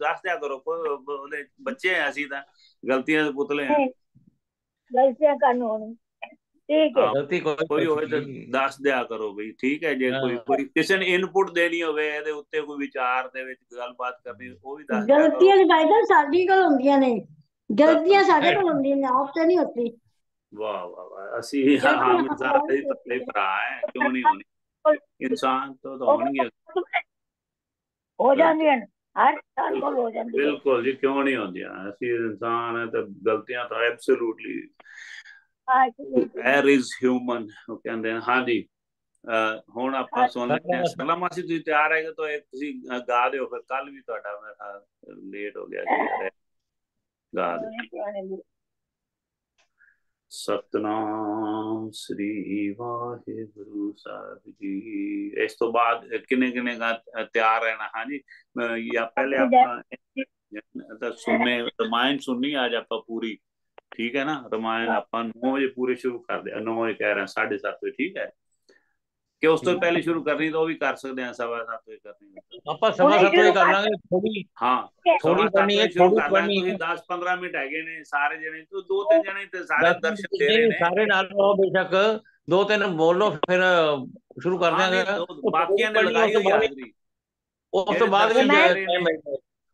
ਦੱਸ ਦਿਆ ਕਰੋ ਕੋਈ ਉਹਦੇ ਬੱਚੇ ਆ ਅਸੀਂ ਤਾਂ ਗਲਤੀਆਂ ਦੇ ਪੁਤਲੇ ਆ ਗਲਤੀਆਂ ਕਾਨੂੰਨ ਠੀਕ ਹੈ ਹਾਂ ਗਲਤੀ ਕੋਈ ਕੋਈ ਹੋਵੇ ਤਾਂ ਨਹੀਂ ਦੱਸ ਦਿਆ ਕਰੋ ਬਈ ਠੀਕ ਹੈ ਜੇ ਕੋਈ ਹਾਂ ਕੋਈ ਕਿਸੇ ਨੇ ਇਨਪੁਟ ਦੇਣੀ ਹੋਵੇ ਇਹਦੇ ਉੱਤੇ ਕੋਈ ਵਿਚਾਰ ਦੇ ਵਿੱਚ ਗੱਲਬਾਤ ਕਰਨੀ ਉਹ ਵੀ ਦੱਸ ਦਿਆ ਕਰੋ ਗਲਤੀਆਂ ਦੀ ਭਾਈ ਸਾਹਿਬ ਸਾਡੀ ਕੋਲ ਹੁੰਦੀਆਂ ਨੇ ਗਲਤੀਆਂ ਸਾਡੇ ਕੋਲ ਹੁੰਦੀਆਂ ਨੇ ਆਪ ਤੇ ਨਹੀਂ ਹੁੰਦੀ ਵਾਹ ਵਾਹ ਵਾਹ ਅਸੀਂ ਹਾਮਿਦ ਸਾਹਿਬ ਦੇ ਪਤਲੇ ਭਰਾ ਹੈ ਕਿਉਂ ਨਹੀਂ ਹੋਣੀ ਇਨਸਾਨ ਤੋਂ ਤਾਂ ਹੋਣਗੇ ਹੋ ਜਾਂਦੀਆਂ ਨੇ ਹਰ ਇਨਸਾਨ ਕੋਲ ਹੋ ਜਾਂਦੀਆਂ ਬਿਲਕੁਲ ਜੀ ਕਿਉਂ ਨਹੀਂ ਹੁੰਦੀਆਂ ਅਸੀਂ ਇਨਸਾਨ ਹੈ ਤਾਂ ਗਲਤੀਆਂ ਤਾਂ ਐਬਸੋਲੂਟਲੀ ਐਰ ਇਜ਼ ਹਿਊਮਨ ਉਹ ਕਹਿੰਦੇ ਨੇ ਹਾਂਜੀ ਅਹ ਹੁਣ ਆਪਾਂ ਸੁਣ ਲੈਂਦੇ ਹਾਂ ਸਲਾਮਾ ਸੀ ਤੁਸੀਂ ਤਿਆਰ ਹੈਗੇ ਤਾਂ ਇੱਕ ਤੁਸੀਂ ਅਹ, ਗਾ ਦਿਓ ਫਿਰ ਕੱਲ ਵੀ ਤੁਹਾਡਾ ਮੇਰਾ ਲੇਟ ਹੋ ਗਿਆ ਸੀ ਯਾਰ ਗਾ ਦਿਓ ਸਤਨਾਮ ਸ੍ਰੀ ਵਾਹਿਗੁਰੂ ਸਾਹਿਬ ਜੀ ਇਸ ਤੋਂ ਬਾਅਦ ਕਿੰਨੇ ਕਿੰਨੇ ਗਾ ਤਿਆਰ ਰਹਿਣਾ ਹਾਂਜੀ ਅਹ, ਜਾਂ ਪਹਿਲੇ ਆਪਾਂ ਤਾਂ ਸੁਣਨੇ ਰਮਾਇਣ ਸੁਣਨੀ ਅੱਜ ਆਪਾਂ ਪੂਰੀ ਠੀਕ ਹੈ ਨਾ ਰਮਾਇਣ ਆਪਾਂ 9 ਵਜੇ ਪੂਰੇ ਸ਼ੁਰੂ ਕਰਦੇ ਆ 9 ਵਜੇ ਕਹਿ ਰਹੇ 7:30 ਵਜੇ ਠੀਕ ਹੈ ਕਿ ਉਸ ਤੋਂ ਪਹਿਲੇ ਸ਼ੁਰੂ ਕਰਨੀ ਤਾਂ ਉਹ ਵੀ ਕਰ ਸਕਦੇ ਆ ਸਵਾ 7 ਵਜੇ ਕਰਨੀ ਆਪਾਂ ਸਵਾ ਸੱਤ ਵਜੇ ਕਰ ਲਾਂਗੇ ਥੋੜੀ ਹਾਂ ਥੋੜੀ ਪੜ੍ਹਨੀ ਹੈ, ਥੋੜੀ ਕਰ ਪੜ੍ਹਨੀ ਲਾਂਗੇ ਹੈ। ਤੁਸੀਂ 10 15 ਮਿੰਟ ਹੈਗੇ ਨੇ ਸਾਰੇ ਜਣੇ ਤੋਂ ਦੋ ਤਿੰਨ ਜਣੇ ਤੇ ਸਾਰੇ ਦਸ ਦਰਸ਼ਨ ਦੇ ਰਹੇ ਨੇ। ਸਾਰੇ ਨਾਲ ਰਹੋ ਬੇਸ਼ੱਕ ਦੋ ਤਿੰਨ ਬੋਲੋ ਫਿਰ ਸ਼ੁਰੂ ਕਰ ਹਾਂ, ਦਿਆਂਗੇ। ਬਾਕੀਆਂ ਨੇ ਲਗਾਈ ਹੋਈ ਹਾਜ਼ਰੀ। ਉਸ ਤੋਂ ਬਾਅਦ ਵੀ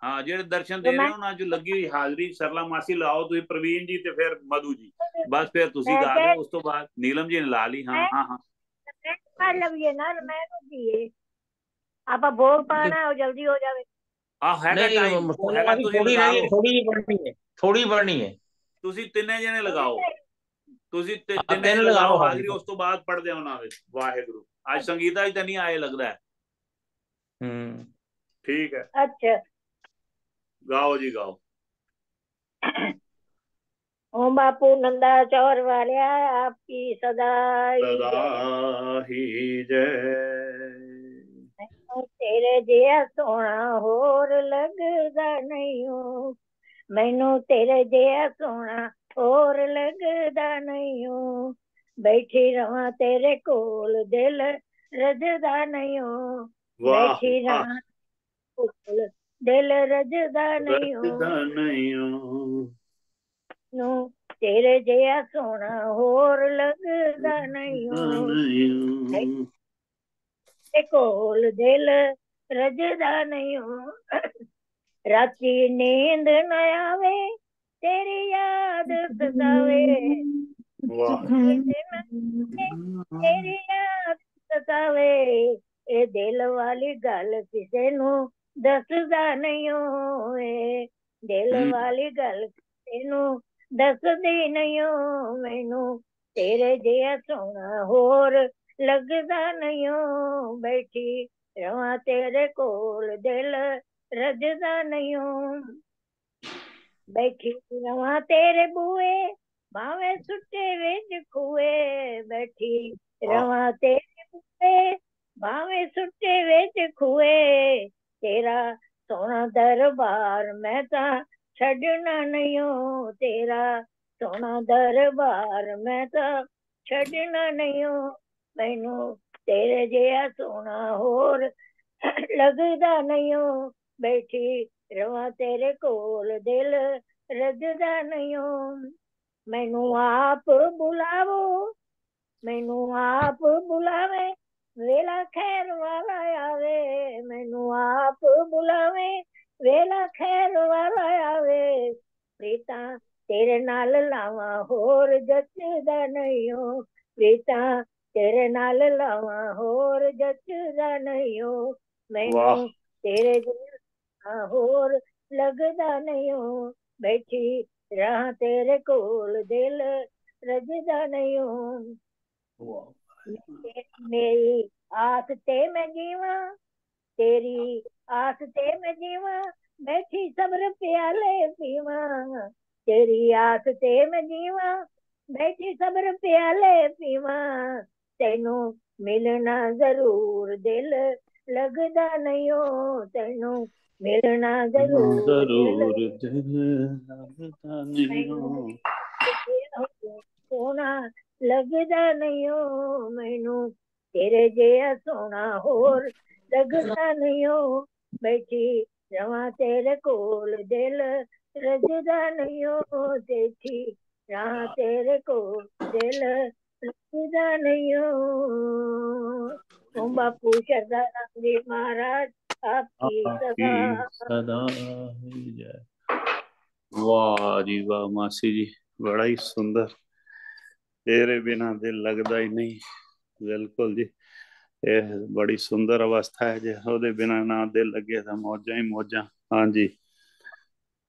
ਹਾਂ ਜਿਹੜੇ ਦਰਸ਼ਨ ਦੇ ਰਹੇ ਉਹਨਾਂ ਚ ਲੱਗੀ ਹੋਈ ਹਾਜ਼ਰੀ ਸਰਲਾ ਮਾਸੀ ਲਾਓ ਤੁਸੀਂ ਪ੍ਰਵੀਨ ਜੀ ਤੇ ਫਿਰ ਮਧੂ ਜੀ। ਬਸ ਫਿਰ ਤੁਸੀਂ ਗਾ ਦਿਓ ਉਸ ਤੋਂ ਬਾਅਦ ਨੀਲਮ ਜੀ ਨੇ ਲਾ ਲਈ ਹਾਂ ਹਾਂ ਹਾਂ। ਕਰ ਲਵੀਏ ਨਾ ਮੈਂ ਨੂੰ ਦੀਏ ਆਪਾਂ ਭੋਗ ਪਾਣਾ ਹੈ ਉਹ ਜਲਦੀ ਹੋ ਜਾਵੇ ਆ ਹੈਗਾ ਨਹੀਂ ਟਾਈਮ ਉਹ ਹੈਗਾ ਤੁਸੀਂ ਥੋੜੀ ਲਗਾ ਰਹਿ ਲਓ ਥੋੜੀ ਪੜਨੀ ਹੈ ਥੋੜੀ ਪੜਨੀ ਹੈ ਤੁਸੀਂ ਤਿੰਨੇ ਜਣੇ ਲਗਾਓ ਤੁਸੀਂ ਤਿ- ਹਾਂ, ਤਿੰਨੇ ਤਿੰਨ ਜਣੇ ਲਗਾਓ ਲਗਾਓ ਹਾਜ਼ਰੀ ਹਾਜ਼ਰੀ। ਉਸ ਤੋਂ ਬਾਅਦ ਪੜਦੇ ਉਹਨਾਂ ਦੇ ਵਾਹਿਗੁਰੂ ਅੱਜ ਸੰਗੀਤਾ ਜੀ ਤਾਂ ਨਹੀਂ ਆਏ ਲੱਗਦਾ ਹੈ ਹੂੰ ਠੀਕ ਹੈ ਅੱਛਾ ਗਾਓ ਜੀ ਗਾਓ ओम बापू नंदाचौर वाले आपकी सदा सदा ही जय। तेरे जिया सोना होर लगदा नहीं हो मैनू तेरे जिया सोना होर लगदा नहीं हो बैठी रवा तेरे कोल दिल रजदा नहीं हो बैठी रवा कोल दिल रजदा नहीं हो रजदा नहीं हो ਰਜਦਾ ਨਹੀਂ ਹੋ ਰਜਦਾ ਨਹੀਂ ਹੋ ਨੂੰ ਤੇਰੇ ਜਿਹਾ ਸੋਹਣਾ ਹੋਰ ਲੱਗਦਾ ਨਹੀਂ ਹੋ ਨਹੀਂ ਹੋ ਤੇ ਕੋਲ ਦਿਲ ਰਜਦਾ ਨਹੀਂ ਹੋ ਰਾਤੀ ਨੀਂਦ ਨਾ ਆਵੇ ਤੇਰੀ ਯਾਦ ਸਤਾਵੇ ਵਾਹ ਨੀਂਦ ਨਾ ਆਵੇ, ਤੇਰੀ ਯਾਦ ਸਤਾਵੇ ਇਹ ਦਿਲ ਵਾਲੀ ਗੱਲ ਕਿਸੇ ਨੂੰ ਦੱਸਦਾ ਨਹੀਂ ਹੋਏ ਦਿਲ ਹਮ। ਵਾਲੀ ਗੱਲ ਕਿਸੇ ਨੂੰ ਦੱਸਦੀ ਨਹੀਂ ਹੋ ਮੈਨੂੰ ਤੇਰੇ ਜਿਹਾ ਸੋਹਣਾ ਹੋਰ ਲੱਗਦਾ ਨਹੀਂ ਹੋ ਬੈਠੀ ਰਵਾਂ ਤੇਰੇ ਕੋਲ ਦਿਲ ਰਜਦਾ ਨਹੀਂ ਹੋ ਬੈਠੀ ਰਵਾਂ ਤੇਰੇ ਬੂਏ ਭਾਵੇਂ ਸੁੱਟੇ ਵਿੱਚ ਖੂਏ ਬੈਠੀ ਰਵਾਂ ਤੇਰੇ ਬੂਏ ਭਾਵੇਂ ਸੁੱਟੇ ਵਿੱਚ ਖੂਏ ਤੇਰਾ ਸੋਹਣਾ ਦਰਬਾਰ ਮੈਂ ਤਾਂ ਛੱਡਣਾ ਨਹੀਂ ਹੋ ਤੇਰਾ ਸੋਹਣਾ ਦਰਬਾਰ ਮੈਂ ਤਾਂ ਛੱਡਣਾ ਨਹੀਂ ਹੋ ਮੈਨੂੰ ਤੇਰੇ ਜਿਹਾ ਸੋਹਣਾ ਹੋਰ ਲੱਗਦਾ ਨਹੀਂ ਹੋ ਬੈਠੀ ਰਵਾਂ ਤੇਰੇ ਕੋਲ ਦਿਲ ਰਜਦਾ ਨਹੀਂ ਹੋ ਮੈਨੂੰ ਆਪ ਬੁਲਾਵੋ ਮੈਨੂੰ ਆਪ ਬੁਲਾਵੇ ਵੇਲਾ ਖੈਰ ਵਾਲਾ ਆਵੇ ਮੈਨੂੰ ਆਪ ਬੁਲਾਵੇ ਵੇਲਾ ਖੈਰ ਵਾਲਾ ਆਵੇ ਪ੍ਰੀਤਾ ਤੇਰੇ ਨਾਲ ਲਾਵਾਂ ਹੋਰ ਜੱਚਦਾ ਨਹੀਂ ਹੋ ਪ੍ਰੀਤਾ ਤੇਰੇ ਨਾਲ ਲਾਵਾਂ ਹੋਰ ਜੱਚਦਾ ਨਹੀਂ ਹੋ ਵਾਹ। ਮੈਨੂੰ ਤੇਰੇ ਜਿਹਾ ਹੋਰ ਲੱਗਦਾ ਨਹੀਂ ਹੋ ਬੈਠੀ ਰਹਾਂ ਤੇਰੇ ਕੋਲ ਦਿਲ ਰਜਦਾ ਨਹੀਂ ਹੋ ਮੇਰੀ ਆਸ ਤੇ ਮੈਂ ਜੀਵਾਂ तेरी आसते में जीवा बैठी सब्र प्याले पीवा। तेरी आसते में जीवा बैठी सब्र प्याले पीवा। तेनू मिलना ज़रूर दिल लगदा नहीं तेनू मिलना ज़रूर ज़रूर दिल लगदा नहीं सोना लगदा नहीं मैनू तेरे जया सोना होर लगता नहीं हो बैठी, रवा तेरे कोल दिल रजदा नहीं हो देखी रहा तेरे को दिल रजदा नहीं हो बापू शरदा राम जी महाराज, आपकी सदा सदा जय। वाह जी वाह, मासी जी, बड़ा ही सुंदर। तेरे बिना दिल लगता ही नहीं, बिल्कुल जी। ਇਹ ਬੜੀ ਸੁੰਦਰ ਅਵਸਥਾ ਹੈ ਜੇ ਉਹਦੇ ਬਿਨਾ ਨਾ ਦਿਲ ਲੱਗੇ ਤਾਂ ਮੌਜਾਂ ਹੀ ਮੌਜਾਂ ਹਾਂਜੀ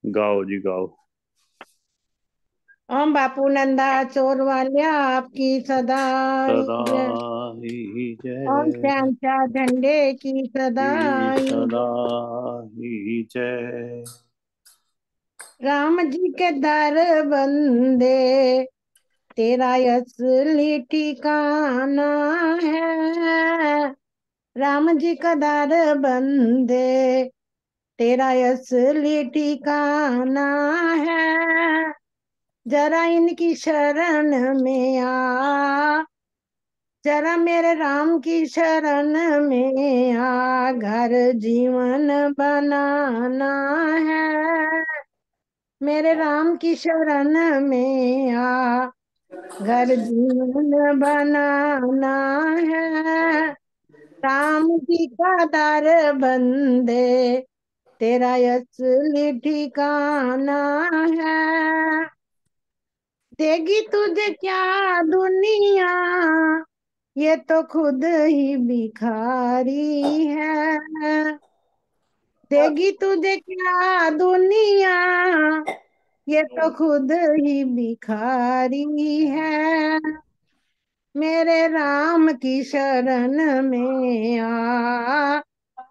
गाओ जी गाओ ओम बापू नंदा चोर वालिया आपकी सदा सदा जय ही ओम जय श्याम शाह झंडे की सदा की सदा ही जय राम जी के दर बंदे तेरा असली ठिकाना है। राम जी का दर बंदे तेरा असली ठिकाना है। जरा इनकी शरण में आ, जरा मेरे राम की शरण में आ। घर जीवन बनाना है, मेरे राम की शरण में आ। घर जीवन बनाना है। राम जी का दर बंदे, तेरा असली ठिकाना है। देगी तुझे क्या दुनिया, ये तो खुद ही भिखारी है। देगी तुझे क्या दुनिया ये तो खुद ही भिखारी है। मेरे राम की शरण में आ।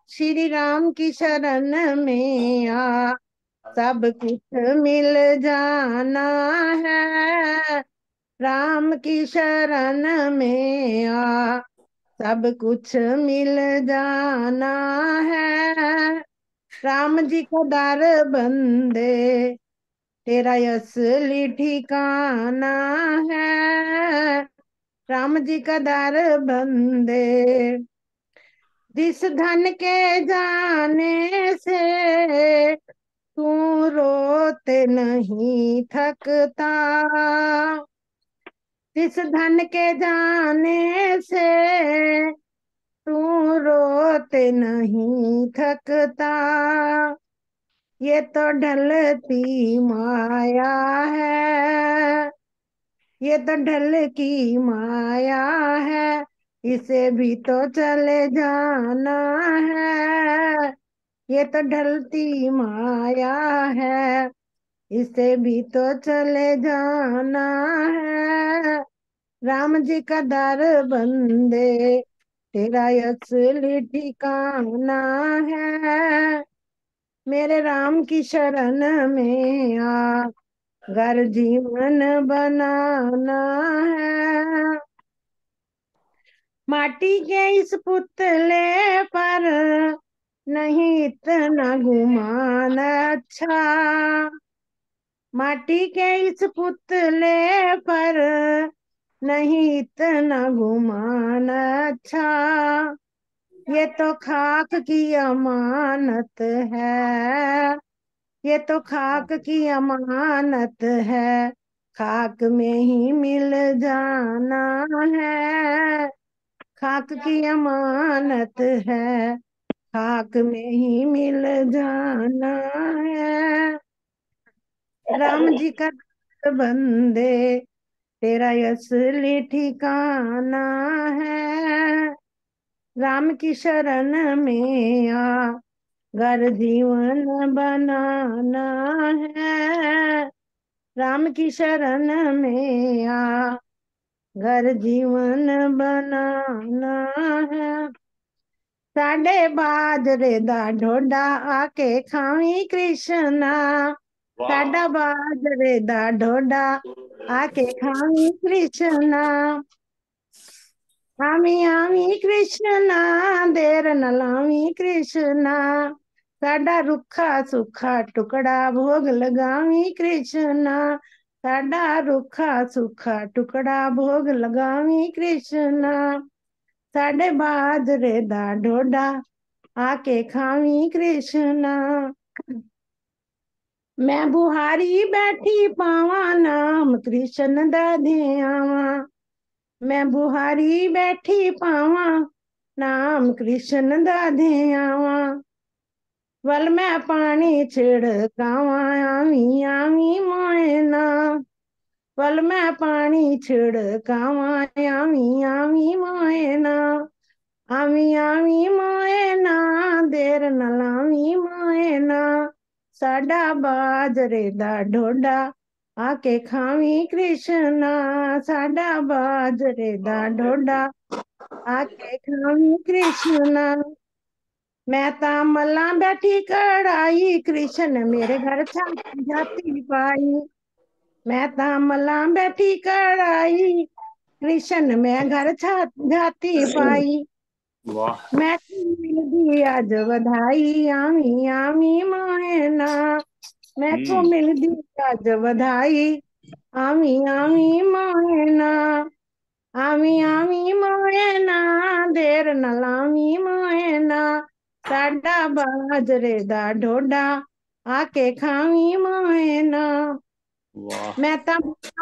श्री राम की शरण में आ। सब कुछ मिल जाना है। राम की शरण में आ। सब कुछ मिल जाना है। राम जी का दर बंदे तेरा असली ठिकाना है। राम जी का दर बंदे। जिस धन के जाने से तू रोते नहीं थकता। जिस धन के जाने से तू रोते नहीं थकता। ये तो ढलती माया है। ये तो ढल की माया है। इसे भी तो चले जाना है। ये तो ढलती माया है। इसे भी तो चले जाना है। राम जी का दर बंदे, तेरा असली ठिकाना है। मेरे राम की शरण में आ, घर जीवन बनाना है। माटी के इस पुतले पर नहीं इतना घुमान अच्छा। माटी के इस पुतले पर नहीं इतना घुमान अच्छा। ये तो खाक की अमानत है। ये तो खाक की अमानत है। खाक में ही मिल जाना है। खाक की अमानत है। खाक में ही मिल जाना है। राम जी का बंदे, तेरा असली ठिकाना है। राम की शरण में आ घर जीवन बनाना है। राम की शरण में आ घर जीवन बनाना है। साडे बाजरे दा ढोडा आके खावी कृष्णा। साडा बाजरे दा ढोडा आके खावी कृष्णा। आमी आमी कृष्णा देर न लावी कृष्णा साडा रुखा सुखा टुकड़ा भोग लगावी कृष्णा साडा रुखा सुखा टुकड़ा भोग लगावी कृष्णा साडे बाजरे दा ढोडा आके खावी कृष्णा मैं बुहारी बैठी पावा, नाम कृष्ण दा मैं बुहारी बैठी पावा, नाम कृष्ण दा ध्यावा वल मैं पानी छिड़कावा आवी आवी मोयना वल मैं पानी छिड़कावा आवी आवी मोयना आवी आवी मोयना देर न लावी मोयना साडा बाजरे दा ढोडा आके खावी कृष्णा साडा बाजरे दा ढोडा। आके खावी कृष्णा। मैं ता मल्ला बैठी कड़ाई कृष्ण मेरे घर छाती जाती पाई। मैं ता मल्ला बैठी कड़ाई कृष्ण मैं घर छाती जाती पाई। मैं मिल आज बधाई आमी आमी मोहना मैं तो हम्म। मिल दी आज बधाई। आमी आमी मायना आमी आमी मायना देर नलामी मायना। साडा बाजरे दा ढोडा आके खावी मायना। मैं तो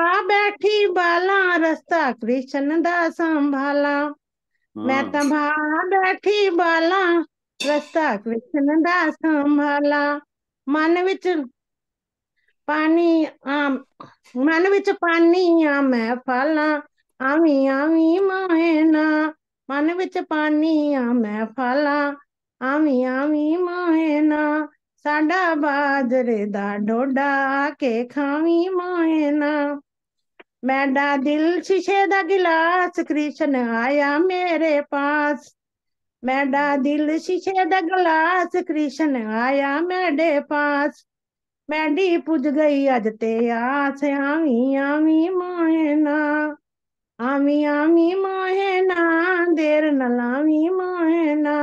आ बैठी बाला रस्ता कृष्ण दा संभाला। मैं हाँ। तो भा बैठी बाला रस्ता कृष्ण दा संभाला। मन विच ਪਾਣੀ ਆ ਮਨ ਵਿੱਚ ਪਾਣੀ ਆ ਮੈਂ ਫਾਲਾਂ ਆਵੀਂ ਆਵੀਂ ਮੋਹਨਾ ਮਨ ਵਿੱਚ ਪਾਣੀ ਆ ਮੈਂ ਫਾਲਾਂ ਆਵੀਂ ਆਵੀਂ ਮੋਹਨਾ ਸਾਡਾ ਬਾਜਰੇ ਦਾ ਡੋਡਾ ਆ ਕੇ ਖਾਵੀਂ ਮੋਹਨਾ मैडा दिल शीशे दा गिलास कृष्ण आया मेरे पास मैडा दिल शीशे दा गिलास कृष्ण आया मेरे पास मैडी पुज गई अज ते आस आवी आवी मोहना आवी आवी मोहना देर न लावी मोहना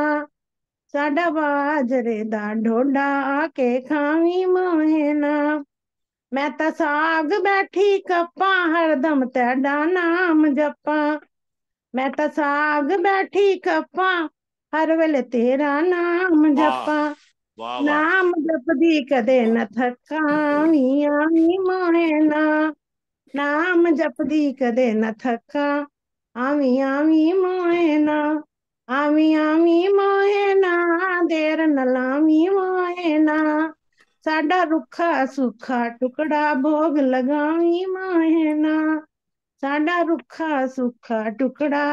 साडा बाजरे दा ढोडा आके खावी मोहना मैं तो साग बैठी कप्पा हरदम तेरा नाम जपा मैं तो साग बैठी कप्पा हर वेले तेरा नाम जपा नाम जपदी कदे न थका आवी आवी मोहना नाम जपदी कदे न थका आवी आवी मोहना आवी आवी मोहना देर न लावी मोहना साडा रुखा सुखा टुकड़ा भोग लगावी माहेना साडा रुखा सुखा टुकड़ा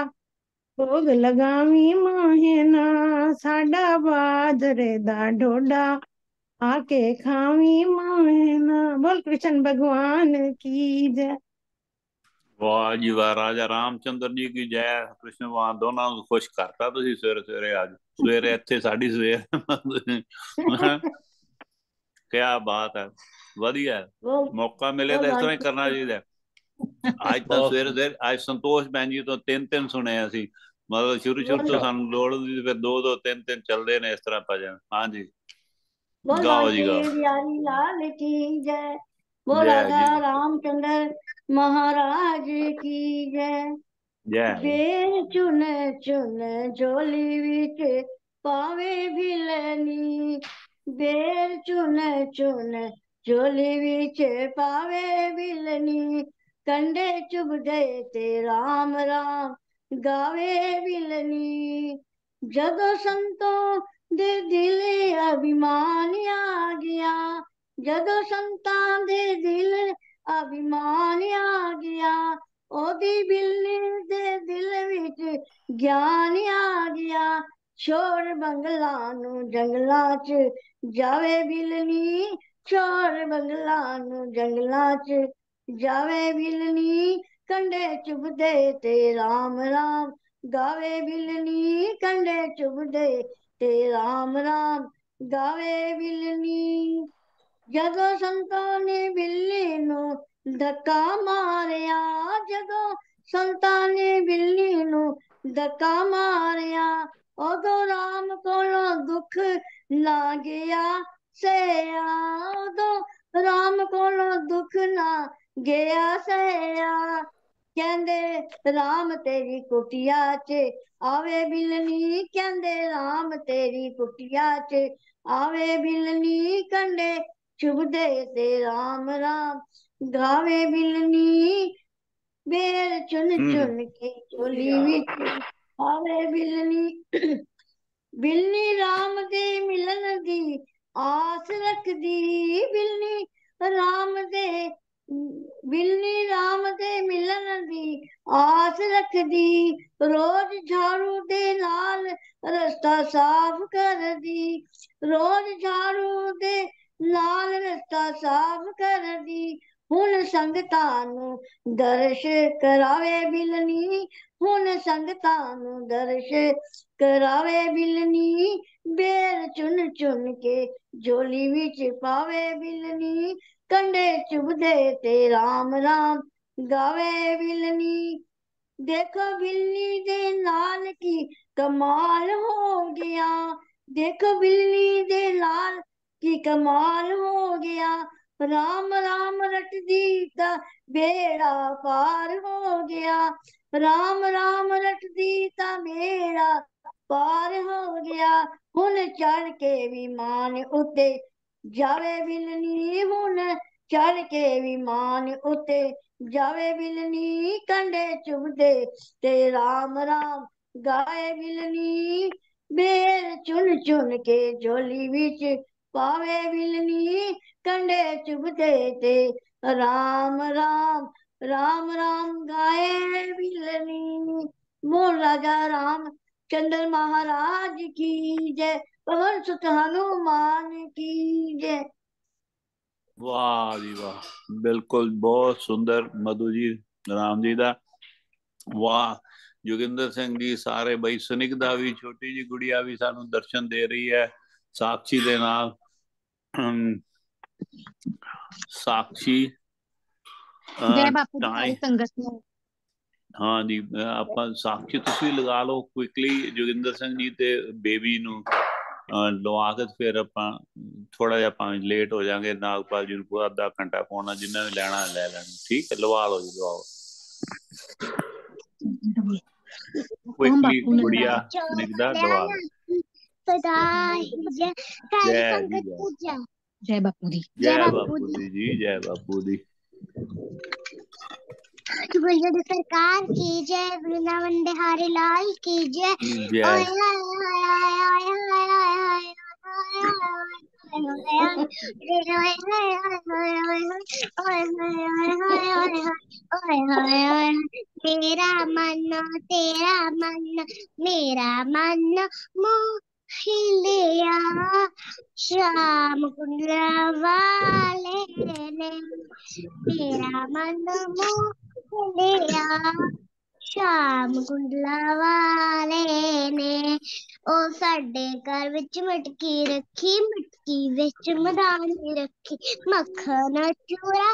ભોગ લગાવી માહેના સાડા બાજરે દા ઢોડા આકે ખાવી માહેના બોલ કૃષ્ણ ભગવાન કી જય ਵਾਹ ਜੀ ਵਾਹ ਰਾਜਾ ਰਾਮਚੰਦਰ ਜੀ ਕੀ ਜੈ ਕ੍ਰਿਸ਼ਨ ਵਾਹ ਦੋਨਾਂ ਨੂੰ ਖੁਸ਼ ਕਰਤਾ ਤੁਸੀਂ ਸਵੇਰੇ ਸਵੇਰੇ ਅੱਜ ਸਵੇਰੇ ਇੱਥੇ ਸਾਡੀ ਸਵੇਰ ਕੀ ਬਾਤ ਹੈ ਵਧੀਆ ਮੌਕਾ ਮਿਲੇ ਤਾਂ ਇਸ ਤਰ੍ਹਾਂ ਹੀ ਕਰਨਾ ਚਾਹੀਦਾ ਅੱਜ ਤਾਂ ਸਵੇਰੇ ਸਵੇਰੇ ਅੱਜ ਸੰਤੋਸ਼ ਬੈਨ ਜੀ ਤੋਂ ਤਿੰਨ ਤਿੰਨ ਸੁਣੇ ਅਸੀਂ ਮਤਲਬ ਸ਼ੁਰੂ ਸ਼ੁਰੂ ਤੋਂ ਸਾਨੂੰ ਲੋੜ ਹੁੰਦੀ ਸੀ ਫਿਰ ਦੋ ਦੋ ਤਿੰਨ ਤਿੰਨ ਚੱਲਦੇ ਨੇ ਇਸ ਤਰ੍ਹਾਂ ਭਜਨ ਹਾਂਜੀ ਗਾਓ ਜੀ ਗਾਓ ਯਾਰੀ ਲਾਲ ਕੀ ਜੈ ਬੋਲਾ ਦਾ ਰਾਮਚੰਦਰ ਮਹਾਰਾਜ ਕੀ ਜੈ ਜੈ ਵੇਰ ਚੁਨ ਚੁਨ ਝੋਲੀ ਵਿੱਚ ਪਾਵੇ ਭਿਲਨੀ ਵੇਰ ਚੁਨ ਚੁਨ ਝੋਲੀ ਵਿੱਚ ਪਾਵੇ ਭਿਲਨੀ ਕੰਡੇ ਚੁਭਦੇ ਤੇ ਰਾਮ ਰਾਮ गावे बिलनी जग संतों दे दिल अभिमान आ गया जग संता दे दिल अभिमान आ गया ओदी बिलनी दे दिल विच ज्ञान आ गया छोर बंगला नु जंगला च जावे बिलनी चोर बंगला नु जंगला च जावे बिलनी कंडे चुभ दे ते राम राम। गावे बिलनी कंडे चुभ दे ते राम राम। गावे बिलनी जदो संतों ने बिल्ली नो धक्का मारिया। जदो संता ने बिल्ली नो धक्का मारिया। ओदो राम कोलो दुख ना गया सया। ओदो राम कोलो दुख ना गया सेया। ਕਹਿੰਦੇ ਰਾਮ ਤੇਰੀ ਕੁਟਿਆ 'ਚ ਆਵੇ ਬਿਲਨੀ ਕਹਿੰਦੇ ਰਾਮ ਤੇਰੀ ਕੁਟਿਆ 'ਚ ਆਵੇ ਬਿਲਨੀ ਕੰਡੇ ਚੁਬਦੇ ਤੇ ਰਾਮ ਰਾਮ ਗਾਵੇ ਬਿਲਨੀ ਬੇਰ ਚੁਨ ਚੁਨ ਕੇ ਚੋਲੀ ਵਿੱਚ ਆਵੇ ਬਿਲਨੀ ਬਿਲਨੀ ਰਾਮ ਦੇ ਮਿਲਨ ਦੀ ਆਸ ਰੱਖਦੀ ਬਿਲਨੀ ਰਾਮ ਦੇ बिल्ली राम से मिलन दी, आस रख दी रोज झाड़ू दे लाल, रास्ता साफ़ कर दी। रोज झाड़ू दे लाल, रास्ता साफ़ कर दी। हुन संगता नु दर्श करावे बिलनी हुन संगता नु दर्श करावे बिलनी बेर चुन चुन के झोली विच पावे बिलनी कंधे चुभते ते राम राम। गावे बिलनी देखो बिल्ली दे लाल की कमाल हो गया। देखो बिल्ली दे लाल की कमाल हो गया। राम राम रट दी का बेड़ा पार हो गया। राम राम रट दी का बेड़ा पार हो गया। हुन चढ़ के विमान उते ਜਾਵੇ ਬਿਲਨੀ ਹੁਣ ਚੜ ਕੇ ਵਿਮਾਨ ਉੱਤੇ ਜਾਵੇ ਬਿਲਨੀ ਕੰਡੇ ਚੁਬਦੇ ਤੇ ਰਾਮ ਰਾਮ ਗਾਏ ਬਿਲਨੀ ਬੇਰ ਚੁਣ ਚੁਣ ਕੇ ਝੋਲੀ ਵਿੱਚ ਪਾਵੇ ਬਿਲਨੀ ਕੰਡੇ ਚੁਬਦੇ ਤੇ ਰਾਮ ਰਾਮ राम राम गाए बिलनी मोर राजा राम चंद्र महाराज की जय ਪਵਨ ਸੁਤ ਹਨੂਮਾਨ ਕੀ ਜੈ? ਵਾਹ ਜੀ ਵਾਹ ਬਿਲਕੁਲ ਬਹੁਤ ਸੁੰਦਰ ਮਧੂ ਜੀ ਰਾਮ ਜੀ ਦਾ। ਵਾਹ ਜੋਗਿੰਦਰ ਸਿੰਘ ਜੀ ਸਾਰੇ ਬਈ ਸੁਨਿਕ ਦਾ ਵੀ ਛੋਟੀ ਜੀ ਗੁੜੀਆ ਵੀ ਸਾਨੂੰ ਦਰਸ਼ਨ ਦੇ ਰਹੀ ਹੈ ਸਾਖੀ ਦੇ ਨਾਲ। ਸਾਖੀ ਜੈ ਹਾਂ ਜੀ ਆਪਾਂ ਸਾਖੀ ਤੁਸੀਂ ਲਗਾ ਲਓ ਕੁਇਕਲੀ ਜੋਗਿੰਦਰ ਸਿੰਘ ਜੀ ਤੇ ਬੇਬੀ ਨੂੰ। ਲਵਾ ਕੇ ਤੇ ਫਿਰ ਆਪਾਂ ਥੋੜਾ ਜਿਹਾ ਭਾਵੇਂ ਲੇਟ ਹੋ ਜਾਾਂਗੇ ਨਾਗਪਾਲ ਜੀ ਨੂੰ ਪੂਰਾ ਅੱਧਾ ਘੰਟਾ ਪਾਉਣਾ ਜਿੰਨਾ ਵੀ ਲੈਣਾ ਲੈ ਲੈਣ ਠੀਕ ਹੈ ਲਵਾ ਲਓ ਜੀ ਲਵਾਓ ਕੁਇਕਲੀ ਗੁੜੀਆ ਨਿਗਦਾ ਲਵਾ ਲਓ ਸਦਾ ਹੀ ਜੈ ਸਾਰੀ ਜੈ ਜੀ ਸੰਗਤ ਜੈ। ਪੂਜਾ ਜੈ ਬਾਪੂ ਦੀ ਜੈ ਬਾਪੂ ਦੀ ਜੀ ਜੈ ਬਾਪੂ ਦੀ सरकार की जय वृंदावन बिहारी लाल की जय। मेरा मन तेरा मन मेरा मन मोह लिया श्याम कुंडला वाले ने मेरा मन मोह ਸ਼ਾਮ ਕੁੰਡਲਾ ਵਾਲੇ ਨੇ ਉਹ ਸਾਡੇ ਘਰ ਵਿੱਚ ਮਟਕੀ ਰੱਖੀ ਮਟਕੀ ਵਿੱਚ ਮਧਾਣੀ ਰੱਖੀ ਮੱਖਣ ਚੂਰਾ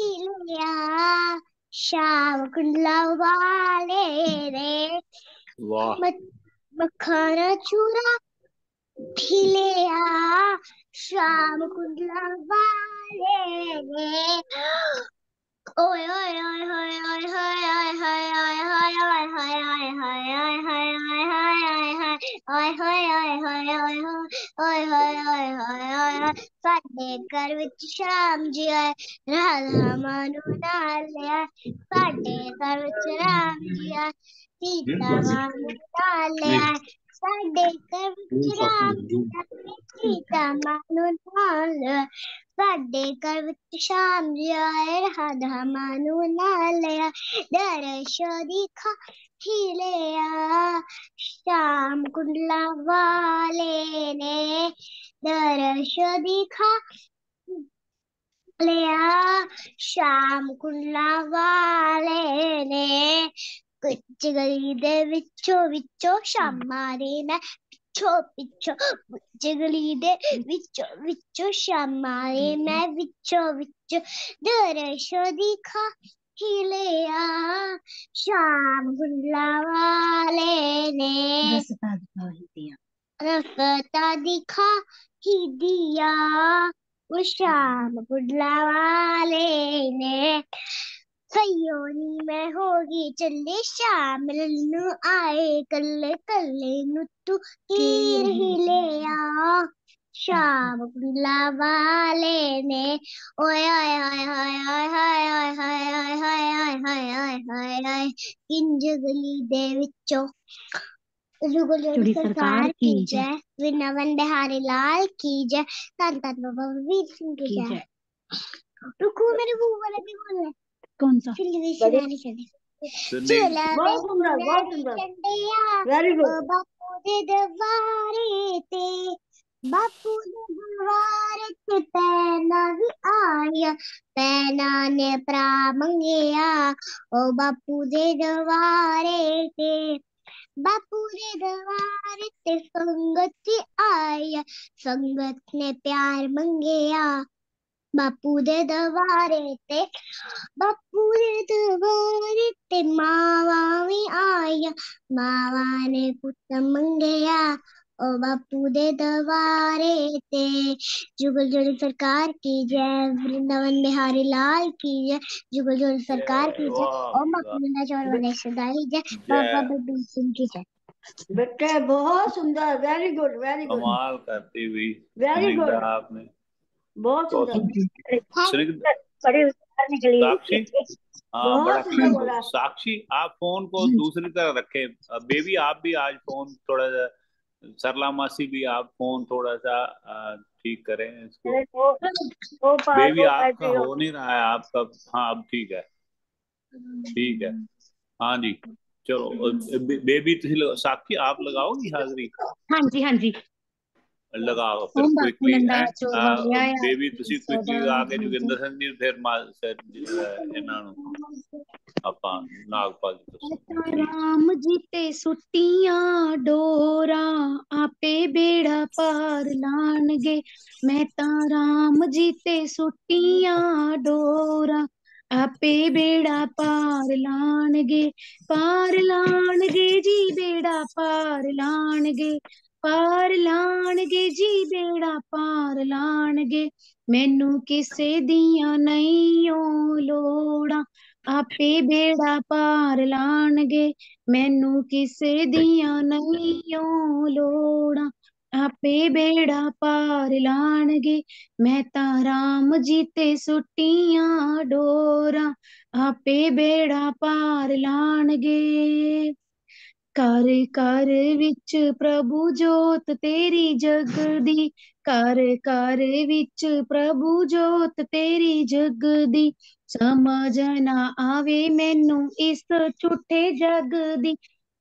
ਹੀ ਲਿਆ ਸ਼ਾਮ ਕੁੰਡਲਾ ਵਾਲੇ ਨੇ ਵਾਹ ਮ- ਮੱਖਣ ਚੂਰਾ भी लिया श्याम कुंडला वाले ने ਸਾਡੇ ਘਰ ਵਿੱਚ ਸ਼ਾਮ ਜੀ ਆਏ ਰਾਧਾ ਮਾਨੂ ਨਾਲ ਆਏ ਸਾਡੇ ਘਰ ਵਿੱਚ ਰਾਮ ਜੀ ਆਏ ਸੀਤਾ ਮਾਨੂ ਨਾਲ ਆਏ ਸਾਡੇ ਘਰ ਵਿੱਚ ਰਾਮ ਜੀ ਆਏ ਸੀਤਾ ਮਾਨੂ ਨਾਲ ਆਏ ਸਾਡੇ ਘਰ ਵਿੱਚ ਸ਼ਾਮ ਜੀ ਆਏ ਰਾਧਾ ਮਾਨੂ ਨਾਲ ਆਏ ਦਰਸ਼ ਦਿਖਾ ਹੀ ਲਿਆ ਸ਼ਾਮ ਕੁੰਡਲਾ ਵਾਲੇ ਨੇ ਦਰਸ਼ ਦਿਖਾ ਲਿਆ ਸ਼ਾਮ ਕੁੰਡਲਾ ਵਾਲੇ ਨੇ ਕੁਝ ਗਲੀ ਦੇ ਵਿੱਚੋਂ ਵਿੱਚੋਂ ਸ਼ਾਮਾਂ ਦੇ ਨੇ ਪਿੱਛੋਂ ਪਿੱਛੋਂ ਕੁਝ ਗਲੀ ਦੇ ਵਿੱਚੋਂ ਵਿੱਚੋਂ ਸ਼ਾਮਾਂ ਦੇ ਮੈਂ ਵਿੱਚੋਂ ਵਿੱਚ ਦਰਸ਼ ਦਿਖਾ ਹੀ ਲਿਆ ਸ਼ਾਮ ਕੁੰਡਲਾ ਵਾਲੇ ਨੇ ਰਸਤਾ ਦਿਖਾਈ ਦਿਆ रफ्ता दिखा ही दिया वो शाम बुढ़ला वाले ने सयोनी में होगी चले शामिल नु आए कल्ले कल्ले नु तू हीर ही ले आ शाम कुंडला वाले ने ओए ओए ओए ओए ओए ओए ओए ओए ओए ओए ओए ओए ओए ओए ओए किंज गली दे विचों जुगल सरकार की की जय। वृंदावन बिहारी लाल की जय धन धन बाबा वीर सिंह की की जय रुको मेरे मुँह वाला भी बोलना कौन सा? वेरी गुड बापू दरबार के पैना भी आया। पैना ने प्रा मंगे ओ बापू दे दरबार के बापू दे दरबार ते संगत आया। संगत ने प्यार मंगे बापू दे दवारे ते बापू दे दवारे ते मावा भी आया मावा ने पुत्र मंगेया ओ बापू दे दवारे ते। जुगल जोड़ी सरकार की जय वृंदावन बिहारी लाल की जय जुगल जोड़ी सरकार की जय ओम बापू नंदा चौर वाले सदाई जय जय बाबा बबी सिंह की जय। बेटे बहुत सुंदर वेरी गुड वेरी गुड कमाल करती हुई वेरी गुड आपने। बहुत सुंदर। हाँ, साक्षी? आप फ़ोन को दूसरी तरह रखे। बेबी आप भी आज फ़ोन थोड़ा सा सरला मासी भी आप फ़ोन थोड़ा सा ठीक करें इसको। वो, बेबी आपका हो नहीं रहा है आपका हाँ अब ठीक है। ठीक है। हाँ जी चलो बेबी तो साक्षी आप लगाओगी हाजरी? हाँ जी हाँ जी। ਲਗਾਓ ਫਿਰ ਕੁਇਕਲੀ ਬੇਬੀ ਤੁਸੀਂ ਕੁਇਕਲੀ ਆ ਕੇ ਜੋਗਿੰਦਰ ਸਿੰਘ ਜੀ ਫਿਰ ਇਹਨਾਂ ਨੂੰ ਆਪਾਂ ਨਾਗਪਾਲ ਜੀ ਰਾਮ ਜੀਤੇ ਸੁੱਟੀਆਂ ਡੋਰਾ ਆਪੇ ਬੇੜਾ ਪਾਰ ਲਾਣਗੇ ਮੈਂ ਤਾਂ ਰਾਮ ਜੀਤੇ ਸੁੱਟੀਆਂ ਡੋਰਾ ਆਪੇ ਬੇੜਾ ਪਾਰ ਲਾਣਗੇ ਪਾਰ ਲਾਣਗੇ ਜੀ ਬੇੜਾ ਪਾਰ ਲਾਣਗੇ ਪਾਰ ਲਾਣਗੇ ਜੀ ਬੇੜਾ ਪਾਰ ਲਾਣਗੇ ਮੈਨੂੰ ਕਿਸੇ ਦੀਆਂ ਨਹੀਂ ਓ ਲੋੜਾਂ ਆਪੇ ਬੇੜਾ ਪਾਰ ਲਾਣਗੇ ਮੈਨੂੰ ਕਿਸੇ ਦੀਆਂ ਨਹੀਂ ਓ ਲੋੜਾਂ ਆਪੇ ਬੇੜਾ ਪਾਰ ਲਾਣਗੇ ਮੈਂ ਤਾਂ ਰਾਮ ਜੀ ਤੇ ਸੁੱਟੀਆਂ ਡੋਰਾਂ ਆਪੇ ਬੇੜਾ ਪਾਰ ਲਾਣਗੇ ਕਾਰ ਕਾਰ ਵਿੱਚ ਪ੍ਰਭੂ ਜੋਤ ਤੇਰੀ ਜਗਦੀ ਕਾਰ ਕਾਰ ਵਿੱਚ ਪ੍ਰਭੂ ਜੋਤ ਤੇਰੀ ਜਗਦੀ ਸਮਝ ਨਾ ਆਵੇ ਮੈਨੂੰ ਇਸ ਝੂਠੇ ਜਗ ਦੀ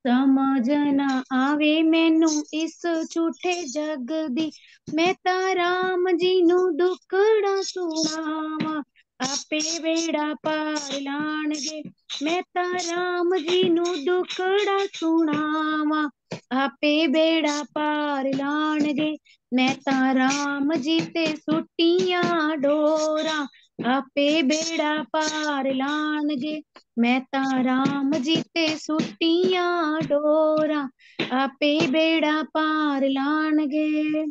समझ ना आवे मैनू इस झूठे जग दी मैं तां राम जी नु दुखड़ा सुनावा ਆਪੇ ਬੇੜਾ ਪਾਰ ਲਾਣਗੇ ਮੈਂ ਤਾਂ ਰਾਮ ਜੀ ਨੂੰ ਦੁੱਖੜਾ ਸੁਣਾਵਾਂ ਆਪੇ ਬੇੜਾ ਪਾਰ ਲਾਣਗੇ ਮੈਂ ਤਾਂ ਰਾਮ ਜੀ ਤੇ ਸੁੱਟੀਆਂ ਡੋਰਾਂ ਆਪੇ ਬੇੜਾ ਪਾਰ ਲਾਣਗੇ ਮੈਂ ਤਾਂ ਰਾਮ ਜੀ ਤੇ ਸੁੱਟੀਆਂ ਡੋਰਾਂ ਆਪੇ ਬੇੜਾ ਪਾਰ ਲਾਣਗੇ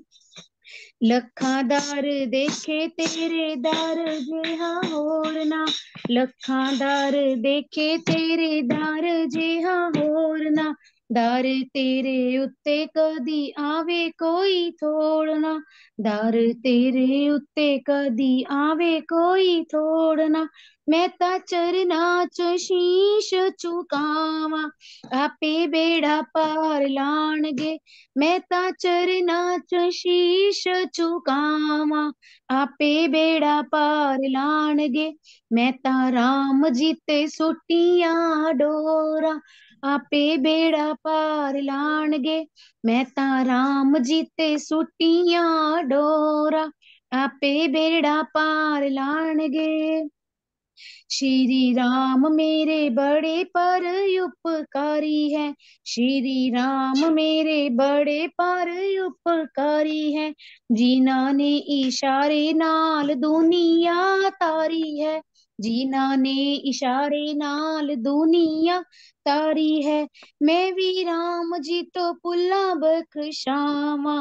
लखादार देखे तेरे दार जेहा होरना लखादार देखे तेरे दार जेहा होरना ਦਰ तेरे उत्ते कदी आवे कोई थोड़ना। ਦਰ तेरे उत्ते कदी आवे कोई थोड़ना। मैं ता चरना च शीश चुकावा, आपे बेड़ा पार लान गे मैं ता चरना च शीश चुकावा, आपे बेड़ा पार लान गे मैं ता राम जीते सुटिया डोरा ਆਪੇ ਬੇੜਾ ਪਾਰ ਲਾਣਗੇ ਮੈਂ ਤਾਂ ਰਾਮ ਜੀ ਤੇ ਸੁੱਟੀਆਂ ਡੋਰਾਂ ਆਪੇ ਬੇੜਾ ਪਾਰ ਲਾਣਗੇ श्री राम मेरे बड़े पर उपकारी है श्री राम मेरे बड़े पर उपकारी है जिन्हों ने इशारे नाल दुनिया तारी है जिन्हों ने इशारे नाल दुनिया तारी है मैं भी राम जी तो पुला बख्शावा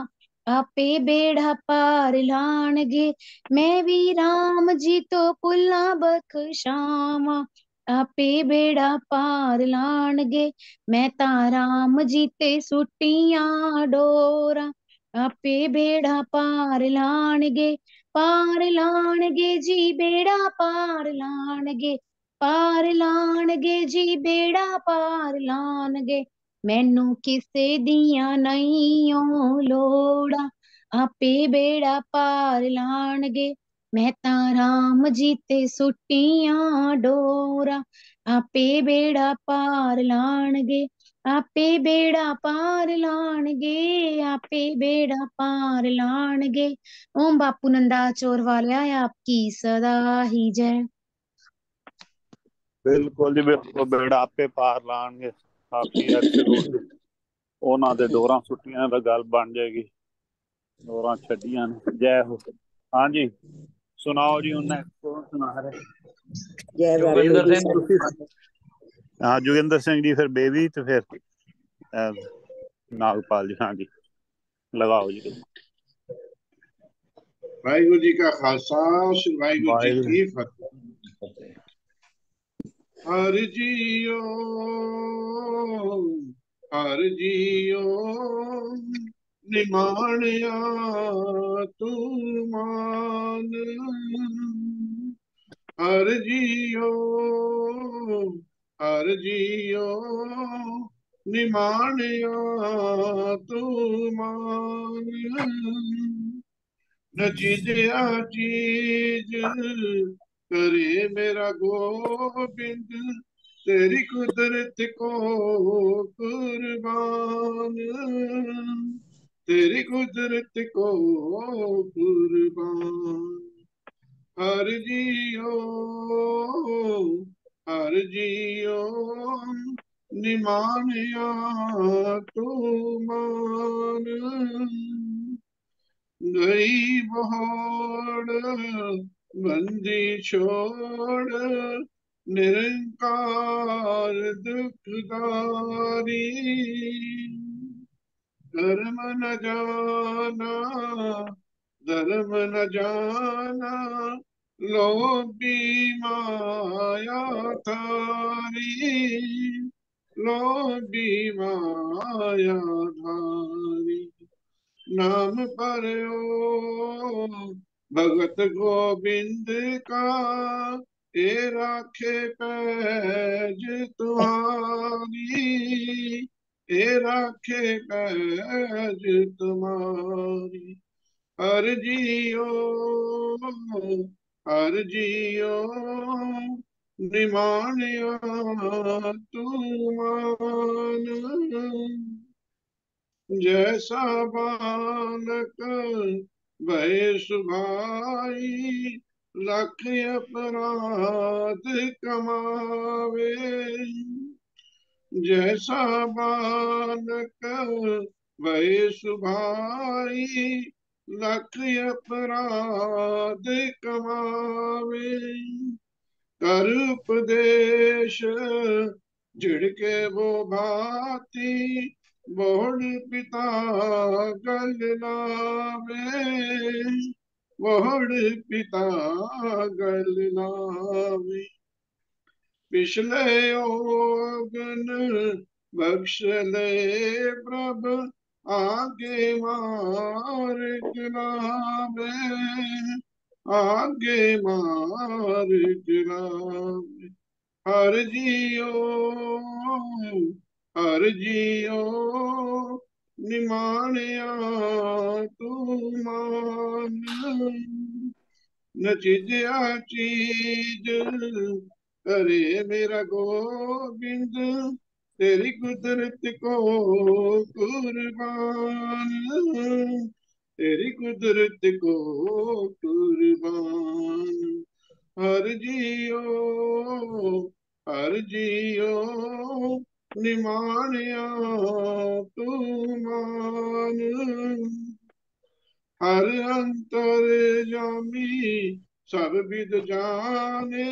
आपे बेड़ा पार लाणगे मैं भी राम जी तो पुला बख्शावा आपे बेड़ा पार लाणगे मैं ਤਾਂ ਰਾਮ ਜੀ ਤੇ ਸੁੱਟੀਆਂ ਡੋਰਾਂ आपे बेड़ा पार लाणगे पार लाणगे जी बेड़ा पार लाणगे ਪਾਰ ਲਾਣਗੇ ਜੀ ਬੇੜਾ ਪਾਰ ਲਾਣਗੇ ਮੈਨੂੰ ਕਿਸੇ ਦੀਆਂ ਨਹੀਂ ਓ ਲੋੜਾ ਆਪੇ ਬੇੜਾ ਪਾਰ ਲਾਣਗੇ ਮੈਂ ਤਾਂ ਰਾਮ ਜੀ ਤੇ ਸੁੱਟੀਆਂ ਡੋਰਾ ਆਪੇ ਬੇੜਾ ਪਾਰ ਲਾਣਗੇ ਆਪੇ ਬੇੜਾ ਪਾਰ ਲਾਣਗੇ ਆਪੇ ਬੇੜਾ ਪਾਰ ਲਾਣਗੇ। ਓਮ ਬਾਪੂ ਨੰਦਾ ਚੋਰ ਵਾਲਿਆ ਆਪਕੀ ਸਦਾ ਹੀ ਜੈ। ਬਿਲਕੁਲ ਜੀ ਬਿਲਕੁਲ ਬੇੜਾ ਆਪੇ ਪਾਰ ਲਾਣਗੇ ਆਪੀ ਐਬਸੋਲੂਟ ਉਹਨਾਂ ਦੇ ਡੋਰਾਂ ਸੁੱਟੀਆਂ ਦਾ ਗੱਲ ਬਣ ਜਾਏਗੀ। ਡੋਰਾਂ ਛੱਡੀਆਂ ਨੇ ਜੈ ਹੋ। ਹਾਂਜੀ ਸੁਣਾਓ ਜੀ ਉਹਨਾਂ ਕੌਣ ਸੁਣਾ ਰਿਹਾ। ਜੈ ਸਿੰਘ ਹਾਂ ਜੋਗਿੰਦਰ ਸਿੰਘ ਜੀ ਫਿਰ ਬੇਬੀ ਤੇ ਫਿਰ ਅਹ, ਨਾਗਪਾਲ ਜੀ ਹਾਂਜੀ ਲਗਾਓ ਜੀ ਵਾਹਿਗੁਰੂ ਜੀ ਕਾ ਖਾਲਸਾ ਸ੍ਰੀ ਵਾਹਿਗੁਰੂ ਜੀ ਵਾਹਿਗੁਰੂ ਕੀ ਫਤਿਹ ਹਰ ਜੀਓ ਹਰ ਜੀਓ ਨਿਮਾਣਿਆ ਤੂੰ ਮਾਨ ਹਰ ਜੀਓ हर जियो, निमानियो तू मान न चीजया चीज़ करे मेरा गोबिंद तेरी कुदरत को कुर्बान। तेरी कुदरत को कुर्बान। हर जियो हर जियो निमानिया तू मान। गई बहोड़, बंदी छोड़, निरंकार दुखदारी। धर्म न जाना, धर्म न जाना लोभी माया थारी लोभी माया धारी नाम पर ओ भगत गोविंद का, ए राखे पैज तुम्हारी, ए राखे पैज तुम्हारी, हर जियो हर जियो, निमानिया, तुमान। जैसा बालक भय सुभाई, लख अपराध कमावे। जैसा बालक भय सुभाई लख अपराध कमावे कर उपदेश झिड़के वो भाती बोड़ पिता गल लावे बोड़ पिता गल लावे पिछले ओगन बख्श ले प्रभ आगे मार गिरावे आगे मार गिरावे हर जियो हर जियो, निमानिया तू मान। न चीजिया चीज़ करे मेरा गोविंद तेरी कुदरत को कुर्बान, तेरी कुदरत को कुर्बान। हर जियो हर जियो निमानिया तू मान। हर अंतर जामी सब विद जाने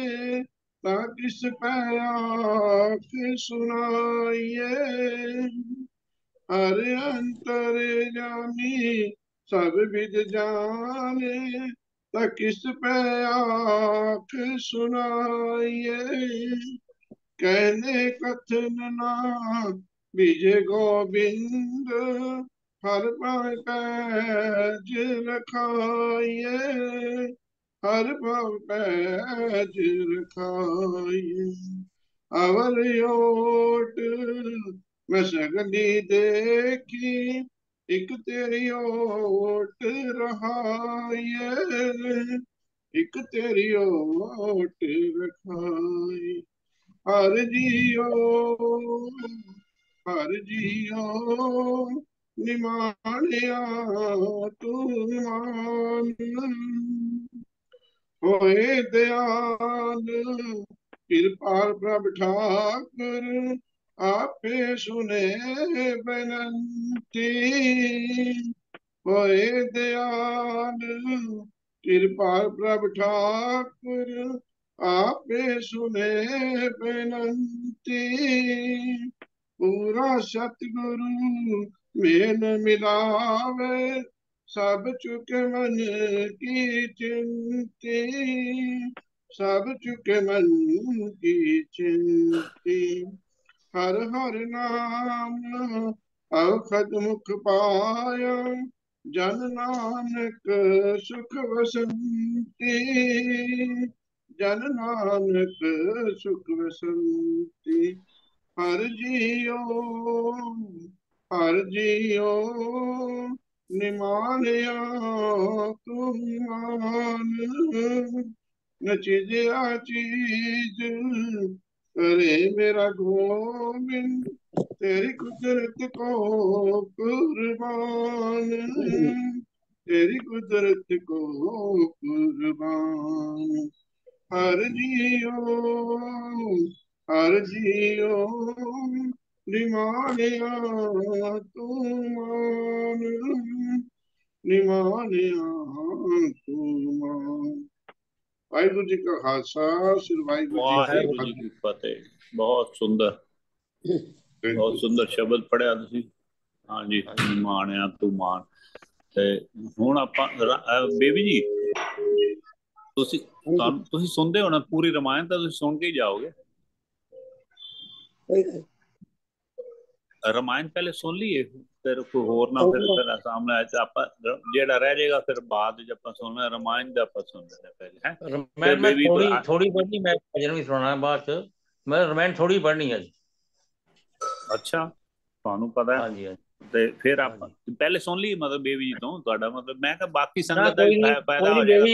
किस पैराक सुनाइए? हर अंतर जामी सब विद जाने, ता किस पैराक सुनाइए? कहने कथन ना विजय गोविंद, हर पावे पैज रखाइए। हर पाव पैज अवर योट, मैं सगली देखी, एक तेरी ओट रहाइए एक तेरी ओट रखाई। हर जियो हर जियो निमानिया तू मान होए दयाल कृपाल प्रभ ठाकुर, आपे सुने बेनंती होए दयाल कृपाल प्रभ ठाकुर, आपे सुने बेनंती पूरा सतगुरु मेन मिलावे सब चुके मन की चिंती, सब चुके मन की चिंती। हर हर नाम अवखद मुख पाया, जन नानक सुख वसंती। जन नानक सुख वसंती। हर जियो हर जियो निमानिया, तुम मान न चीजिया चीज़। करे मेरा गोविंद, तेरी कुदरत को कुर्बान। तेरी कुदरत को कुर्बान। हर जियो हर जियो निमानिया तू मान निमानिया तू मान ਵਾਹਿਗੁਰੂ ਜੀ ਕਾ ਖਾਲਸਾ ਸ੍ਰੀ ਵਾਹਿਗੁਰੂ ਜੀ ਵਾਹਿਗੁਰੂ ਕੀ ਜੀ ਕੀ ਫਤਿਹ ਬਹੁਤ ਸੁੰਦਰ ਬਹੁਤ ਸੁੰਦਰ ਸ਼ਬਦ ਪੜਿਆ ਤੁਸੀਂ ਹਾਂਜੀ ਮਾਣਿਆ ਤੂੰ ਮਾਣ ਤੇ ਹੁਣ ਆਪਾਂ ਰ- ਅਹ ਬੇਬੀ ਜੀ ਤੁਸੀਂ ਤੁਹਾਨੂੰ ਤੁਸੀਂ ਸੁਣਦੇ ਹੋ ਨਾ ਪੂਰੀ ਰਮਾਇਣ ਤਾਂ ਤੁਸੀਂ ਸੁਣ ਕੇ ਹੀ ਜਾਓਗੇ ਰਮਾਇਣ ਪਹਿਲੇ ਸੁਣ ਲਈਏ ਫਿਰ ਕੋਈ ਹੋਰ ਨਾ ਫਿਰ ਫਿਰ ਸਾਹਮਣੇ ਆਏ ਤੇ ਆਪਾਂ ਜਿਹੜਾ ਰਹਿ ਜਾਏਗਾ ਫਿਰ ਬਾਅਦ ਵਿੱਚ ਆਪਾਂ ਸੁਣਨਾ ਰਮਾਇਣ ਦਾ ਆਪਾਂ ਸੁਣ ਲੈਣਾ ਪਹਿਲੇ ਹੈ ਰਮਾਇਣ ਮੈਂ ਥੋੜੀ ਥੋੜੀ ਪੜ੍ਹਨੀ ਮੈਂ ਭਜਨ ਵੀ ਸੁਣਾਉਣਾ ਬਾਅਦ ਚ ਮੈਂ ਰਮਾਇਣ ਥੋੜੀ ਪੜ੍ਹਨੀ ਹੈ ਜੀ ਅੱਛਾ ਤੁਹਾਨੂੰ ਪਤਾ ਹੈ ਹਾਂਜੀ ਤੇ ਫਿਰ ਆਪਾਂ ਪਹਿਲੇ ਸੁਣ ਲਈ ਮਤਲਬ ਬੇਬੀ ਜੀ ਤੋਂ ਤੁਹਾਡਾ ਮਤਲਬ ਮੈਂ ਕਿਹਾ ਬਾਕੀ ਸੰਗਤ ਦਾ ਫਾਇਦਾ ਹੋ ਜਾਏਗਾ।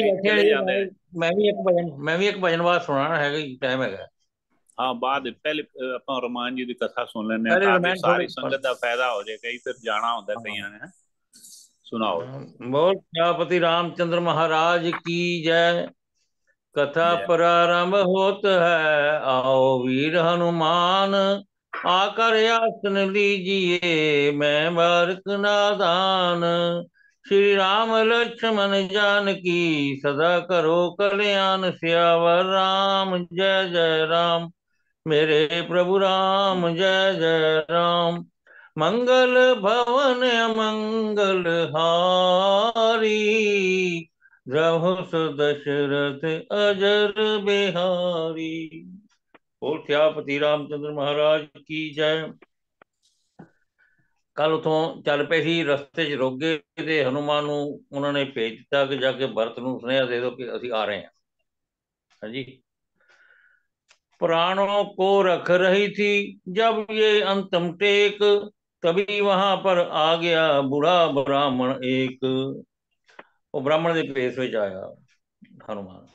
ਮੈਂ ਵੀ ਇੱਕ ਭਜਨ ਮੈਂ ਵੀ ਇੱਕ ਭਜਨ ਬਾਅਦ ਸੁਣਾਉਣਾ ਹੈਗਾ ਹੀ ਟਾਈਮ ਹੈਗਾ ਹਾਂ ਬਾਅਦ ਵਿੱਚ ਪਹਿਲੇ ਅਹ, ਆਪਾਂ ਰਮਾਨ ਜੀ ਦੀ ਕਥਾ ਸੁਣ ਲੈਂਦੇ ਹਾਂ ਪਹਿਲੇ ਤਾਂ ਕਿ ਰਮਾਇਣ ਸਾਰੀ ਥੋੜੀ- ਸੰਗਤ ਦਾ ਫਾਇਦਾ ਹੋ ਜਾਏ ਕਈ ਫਿਰ ਜਾਣਾ ਹੁੰਦਾ ਕਈਆਂ ਨੇ ਹੈਂ। ਸੁਣਾਓ बोल प्रजापति रामचंद्र महाराज की जय कथा प्रारंभ होत है आओ वीर हनुमान आकर आसन लीजिए मैं बारक नादान श्री राम लक्ष्मण जानकी सदा करो कल्याण सियावर राम जय जय राम मेरे प्रभु राम जय जय राम मंगल भवन मंगल हारी रहस दशरथ अजर बिहारी बोल ਸਿਆਪਤੀ ਰਾਮਚੰਦਰ ਮਹਾਰਾਜ ਕੀ ਜੈ ਕੱਲ ਉਥੋਂ ਚੱਲ ਪਏ ਸੀ ਰਸਤੇ 'ਚ ਰੁਕ ਗਏ ਤੇ ਹਨੂਮਾਨ ਨੂੰ ਉਹਨਾਂ ਨੇ ਭੇਜ ਦਿੱਤਾ ਕਿ ਜਾ ਕੇ ਭਰਤ ਨੂੰ ਸੁਨੇਹਾ ਦੇ ਦਿਓ ਕਿ ਅਸੀਂ ਆ ਰਹੇ ਹਾਂ ਹਾਂਜੀ प्राणों को रख रही थी। जब ये अंतम टेक, तभी वहाँ पर आ गया बुरा ब्राह्मण एक। वो ब्राह्मण के भेष में आया हनुमान।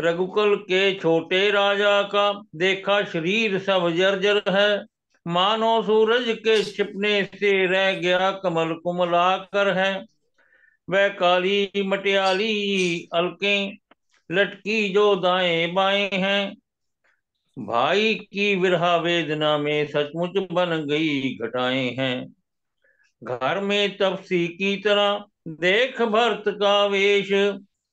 रघुकुल के छोटे राजा का देखा शरीर सब जर्जर है। मानो सूरज के छिपने से रह गया कमल कुमलाकर है। वह काली मटियाली अलके, लटकी जो दाएँ बाएँ हैं। भाई की विरहा वेदना में सचमुच बन गई घटाएँ हैं। घर में तपसी की तरह देख भरत का वेश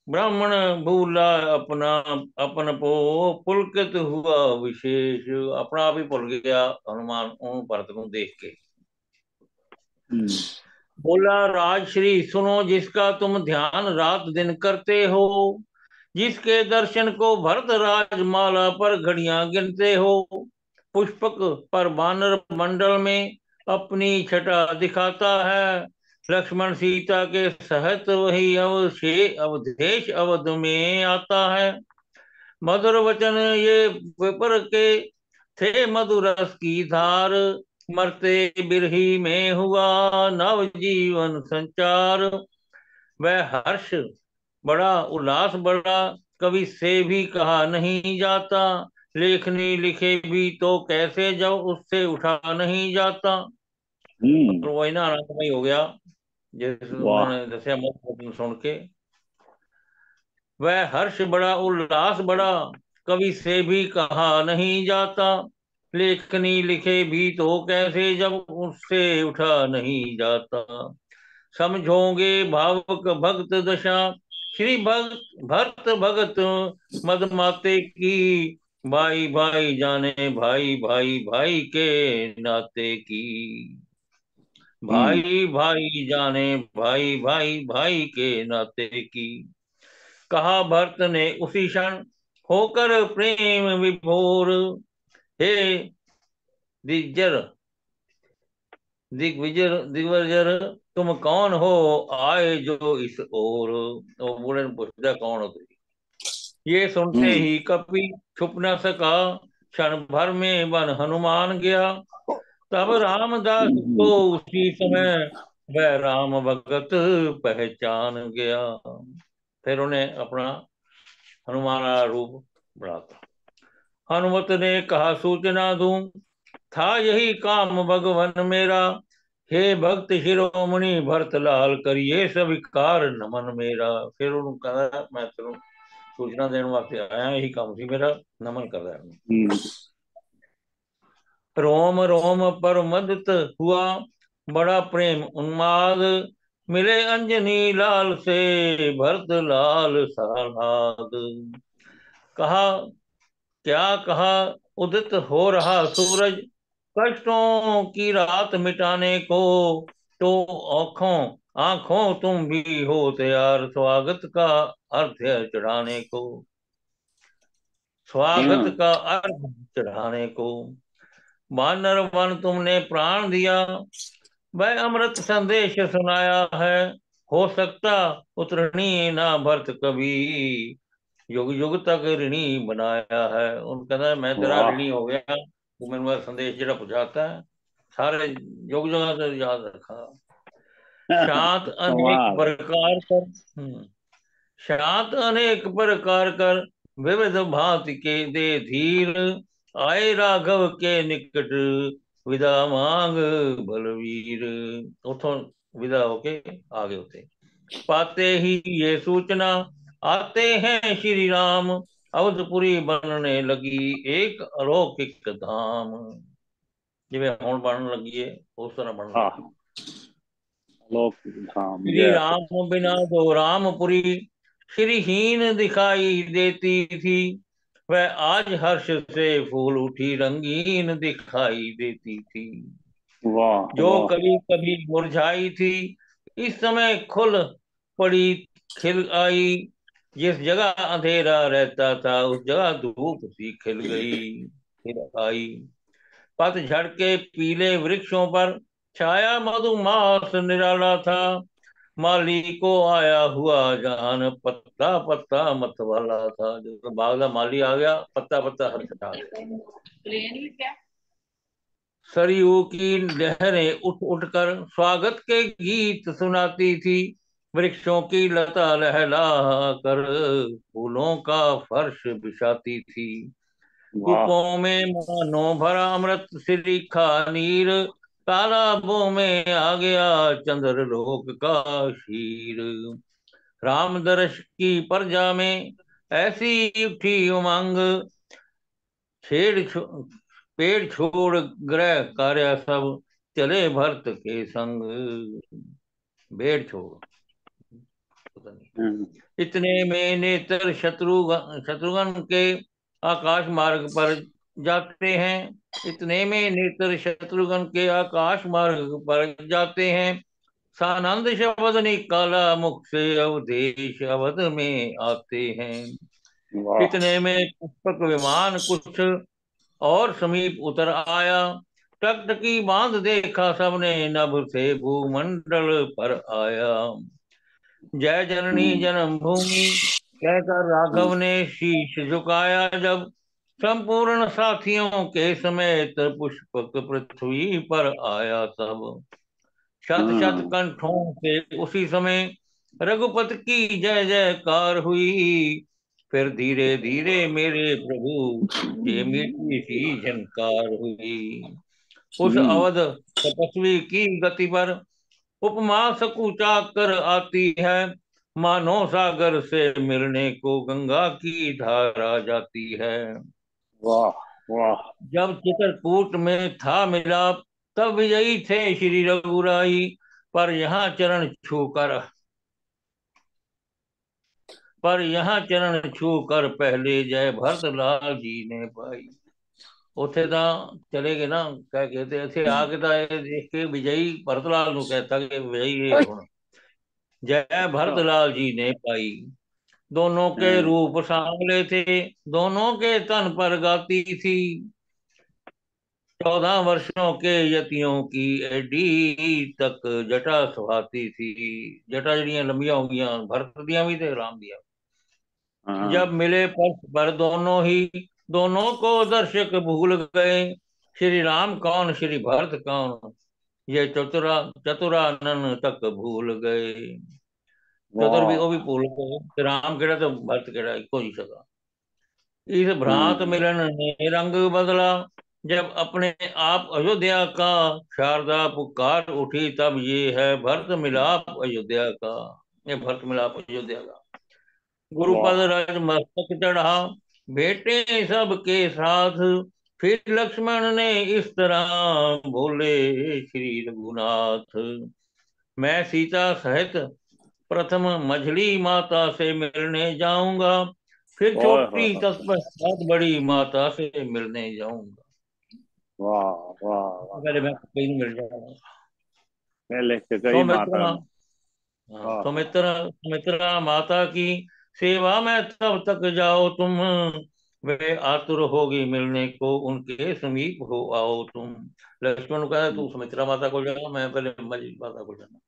ब्राह्मण भूला अपना अपन पो पुलकित हुआ विशेष। अपना आप ही भुल गया हनुमान उन भरत को देख के। बोला राजश्री सुनो जिसका तुम ध्यान रात दिन करते हो। जिसके दर्शन को भरत राजमाला पर घड़िया गिनते हो। पुष्पक पर बानर मंडल में अपनी छटा दिखाता है। लक्ष्मण सीता के सहत वही अवशे, अवधेश अवध में आता है। मधुर वचन ये विपर के थे मधुरस की धार। मरते बिरही में हुआ नव जीवन संचार। वह हर्ष बड़ा उल्लास बड़ा कवि से भी कहा नहीं जाता। लेखनी लिखे भी तो कैसे जब उससे उठा नहीं जाता। तो वही ना हो गया जैसे सुन के। वह हर्ष बड़ा उल्लास बड़ा कवि से भी कहा नहीं जाता। लेखनी लिखे भी तो कैसे जब उससे उठा नहीं जाता। समझोगे भावक भक्त दशा श्री भक्त भक्त भगत मदमाते की भाई भाई जाने भाई भाई भाई के नाते की। हम्म। भाई भाई जाने भाई भाई भाई के नाते की। कहा भरत ने उसी क्षण होकर प्रेम विभोर हे दिग्जर दिग्विजर दिग्विजर तुम कौन हो? आए जो इस ओर। तो बूढ़े ने पूछा कौन हो तुम ये सुनते हम्म। ही कपि छुप न सका। क्षण भर में वन हनुमान गया। तब रामदास को उसी समय वह राम भगत पहचान गया। फिर उन्हें अपना हनुमान रूप बढ़ाता हनुमत ने कहा सूचना दू था यही काम भगवान मेरा। हे भक्त शिरोमणि भरत लाल करिए स्वीकार नमन मेरा। फिर मैं तेरू सूचना देने आया यही काम सी मेरा नमन कर रहा है। हम्म रोम रोम पर मदत हुआ, बड़ा प्रेम उन्माद। मिले अंजनी लाल से, भरत लाल सानाद कहा, क्या कहा, उदित हो रहा सूरज? कष्टों की रात मिटाने को तो आँखों आँखों तुम भी हो तैयार स्वागत का अर्थ चढ़ाने को। स्वागत का अर्थ चढ़ाने को। वानर वन तुमने प्राण दिया वह अमृत संदेश सुनाया है हो सकता उतरणी ना भरत कभी। युग युग तक ऋणी बनाया है उन कहता मैं तेरा ऋणी हो गया। तू मेरे को संदेश ਜਿਹੜਾ ਪਹੁੰਚਾਤਾ है सारे युग युग तक याद रखा शांत अनेक कमाल प्रकार कर हम्म, शांत अनेक प्रकार कर विविध भांति के दे धीर आए राघव के निकट विदा मांग बलवीर उठो विदा होके आगे होते पाते ही ये सूचना आते हैं श्री राम अवधपुरी बनने लगी एक अलौकिक धाम। जिम्मे हूँ बन लगी है उस तरह बन हाँ। श्री राम बिना जो रामपुरी श्री हीन दिखाई देती थी। वह आज हर्ष से फूल उठी रंगीन दिखाई देती थी। वाह जो वा, कभी कभी मुरझाई थी इस समय खुल पड़ी खिल आई। जिस जगह अंधेरा रहता था, उस जगह धूप सी खिल गई खिल आई। पतझड़ के पीले वृक्षों पर छाया मधुमास निराला था। माली को आया हुआ जान, पत्ता पत्ता मत वाला था। जो बागला माली आ गया, पत्ता पत्ता हर छटा सरयू की लहरें उठ उठकर स्वागत के गीत सुनाती थी। वृक्षों की लता लहला कर फूलों का फर्श बिछाती थी। कूपों में मानो भरा अमृत सिरिखा नीर तालाबों में आ गया चंद्र लोक का शीर। राम दर्श की प्रजा में ऐसी उठी उमंग छेड़ छो, पेड़ छोड़ ग्रह कार्य सब चले भरत के संग। बेड़ छोड़। पता नहीं। हम्म। इतने में नेत्र शत्रुघ्न शत्रुघ्न के आकाश मार्ग पर जाते हैं। इतने में नेत्र शत्रुघ्न के आकाश मार्ग पर जाते हैं। सानंद शब्द निकाला मुख से अवधेश अवध में आते हैं। इतने में पुष्पक विमान कुछ और समीप उतर आया। टकटकी बाँध देखा सबने नभ से भूमंडल पर आया। जय जननी जन्मभूमि कहकर राघव ने शीश झुकाया जब संपूर्ण साथियों के समेत पुष्पक पृथ्वी पर आया तब। शत शत कंठों से उसी समय रघुपत की जय जयकार हुई। फिर धीरे धीरे मेरे प्रभु ये मीठी सी झनकार हुई। उस अवध तपस्वी की गति पर उपमा सकुचा कर आती है। मानो सागर से मिलने को गंगा की धारा जाती है। वाह वाह। जब चित्रकूट में था मिलाप तब विजयी थे श्री रघुराई पर यहाँ चरण छूकर पर यहाँ चरण छू कर पहले जय भरत लाल जी ने पाई। ਉੱਥੇ ਤਾਂ ਚਲੇ ਗਏ ਨਾ ਕਹਿ ਕੇ ਤੇ ਇੱਥੇ ਆ ਕੇ ਤਾਂ ਇਹ ਦੇਖ ਕੇ ਵਿਜਈ ਭਰਤ ਲਾਲ ਨੂੰ ਕਹਿਤਾ ਕਿ ਵਿਜਈ ਇਹ ਹੁਣ जय भरत लाल जी ने पाई दोनों के रूप सांवले थे दोनों के तन पर गाती थी चौदह वर्षों के यतियों की एडी तक जटा सुहाती थी जटा जड़ियां लंबिया हो गई भरत दिया भी थे राम दिया जब मिले पर, पर दोनों ही दोनों को दर्शक भूल गए। श्री राम कौन श्री भरत कौन? ये चतुरा चतुरानन तक भूल गए। चतुर भी वो भी भूल गए। राम केड़ा तो भरत केड़ा इको ही सका इस भ्रांत मिलन ने रंग बदला। जब अपने आप अयोध्या का शारदा पुकार उठी तब ये है भरत मिलाप अयोध्या का। ये भरत मिलाप अयोध्या का। गुरुपद राज मस्तक चढ़ा। बेटे सबके साथ। फिर लक्ष्मण ने इस तरह बोले श्री रघुनाथ मैं सीता सहित प्रथम मझली माता से मिलने जाऊँगा। फिर छोटी तत्पश्चात बड़ी माता से मिलने जाऊँगा। वाह वाह पहले मैं कहीं मिल जाऊँगा सुमित्रा सुमित्रा माता की सेवा में तब तक जाओ तुम। वे आतुर होगी मिलने को उनके समीप हो आओ तुम। लक्ष्मण कहा तू सुमित्रा माता को जाओ मैं पहले मजी माता को जाना।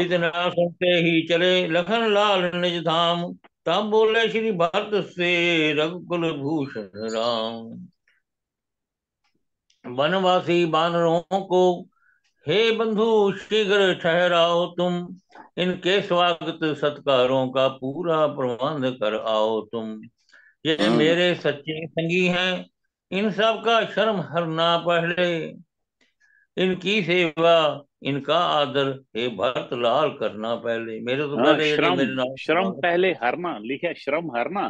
इतना सुनते ही चले लखन लाल निज धाम। तब बोले श्री भरत से रघुकुल भूषण राम। वनवासी बानरों को हे बंधु शीघ्र ठहराओ तुम। इनके स्वागत सत्कारों का पूरा प्रबंध कर आओ तुम। ये मेरे सच्चे संगी हैं इन सब का शर्म हरना पहले। इनकी सेवा इनका आदर हे भरत लाल करना पहले। मेरे तो पहले श्रम श्रम पहले हरना लिखे श्रम हरना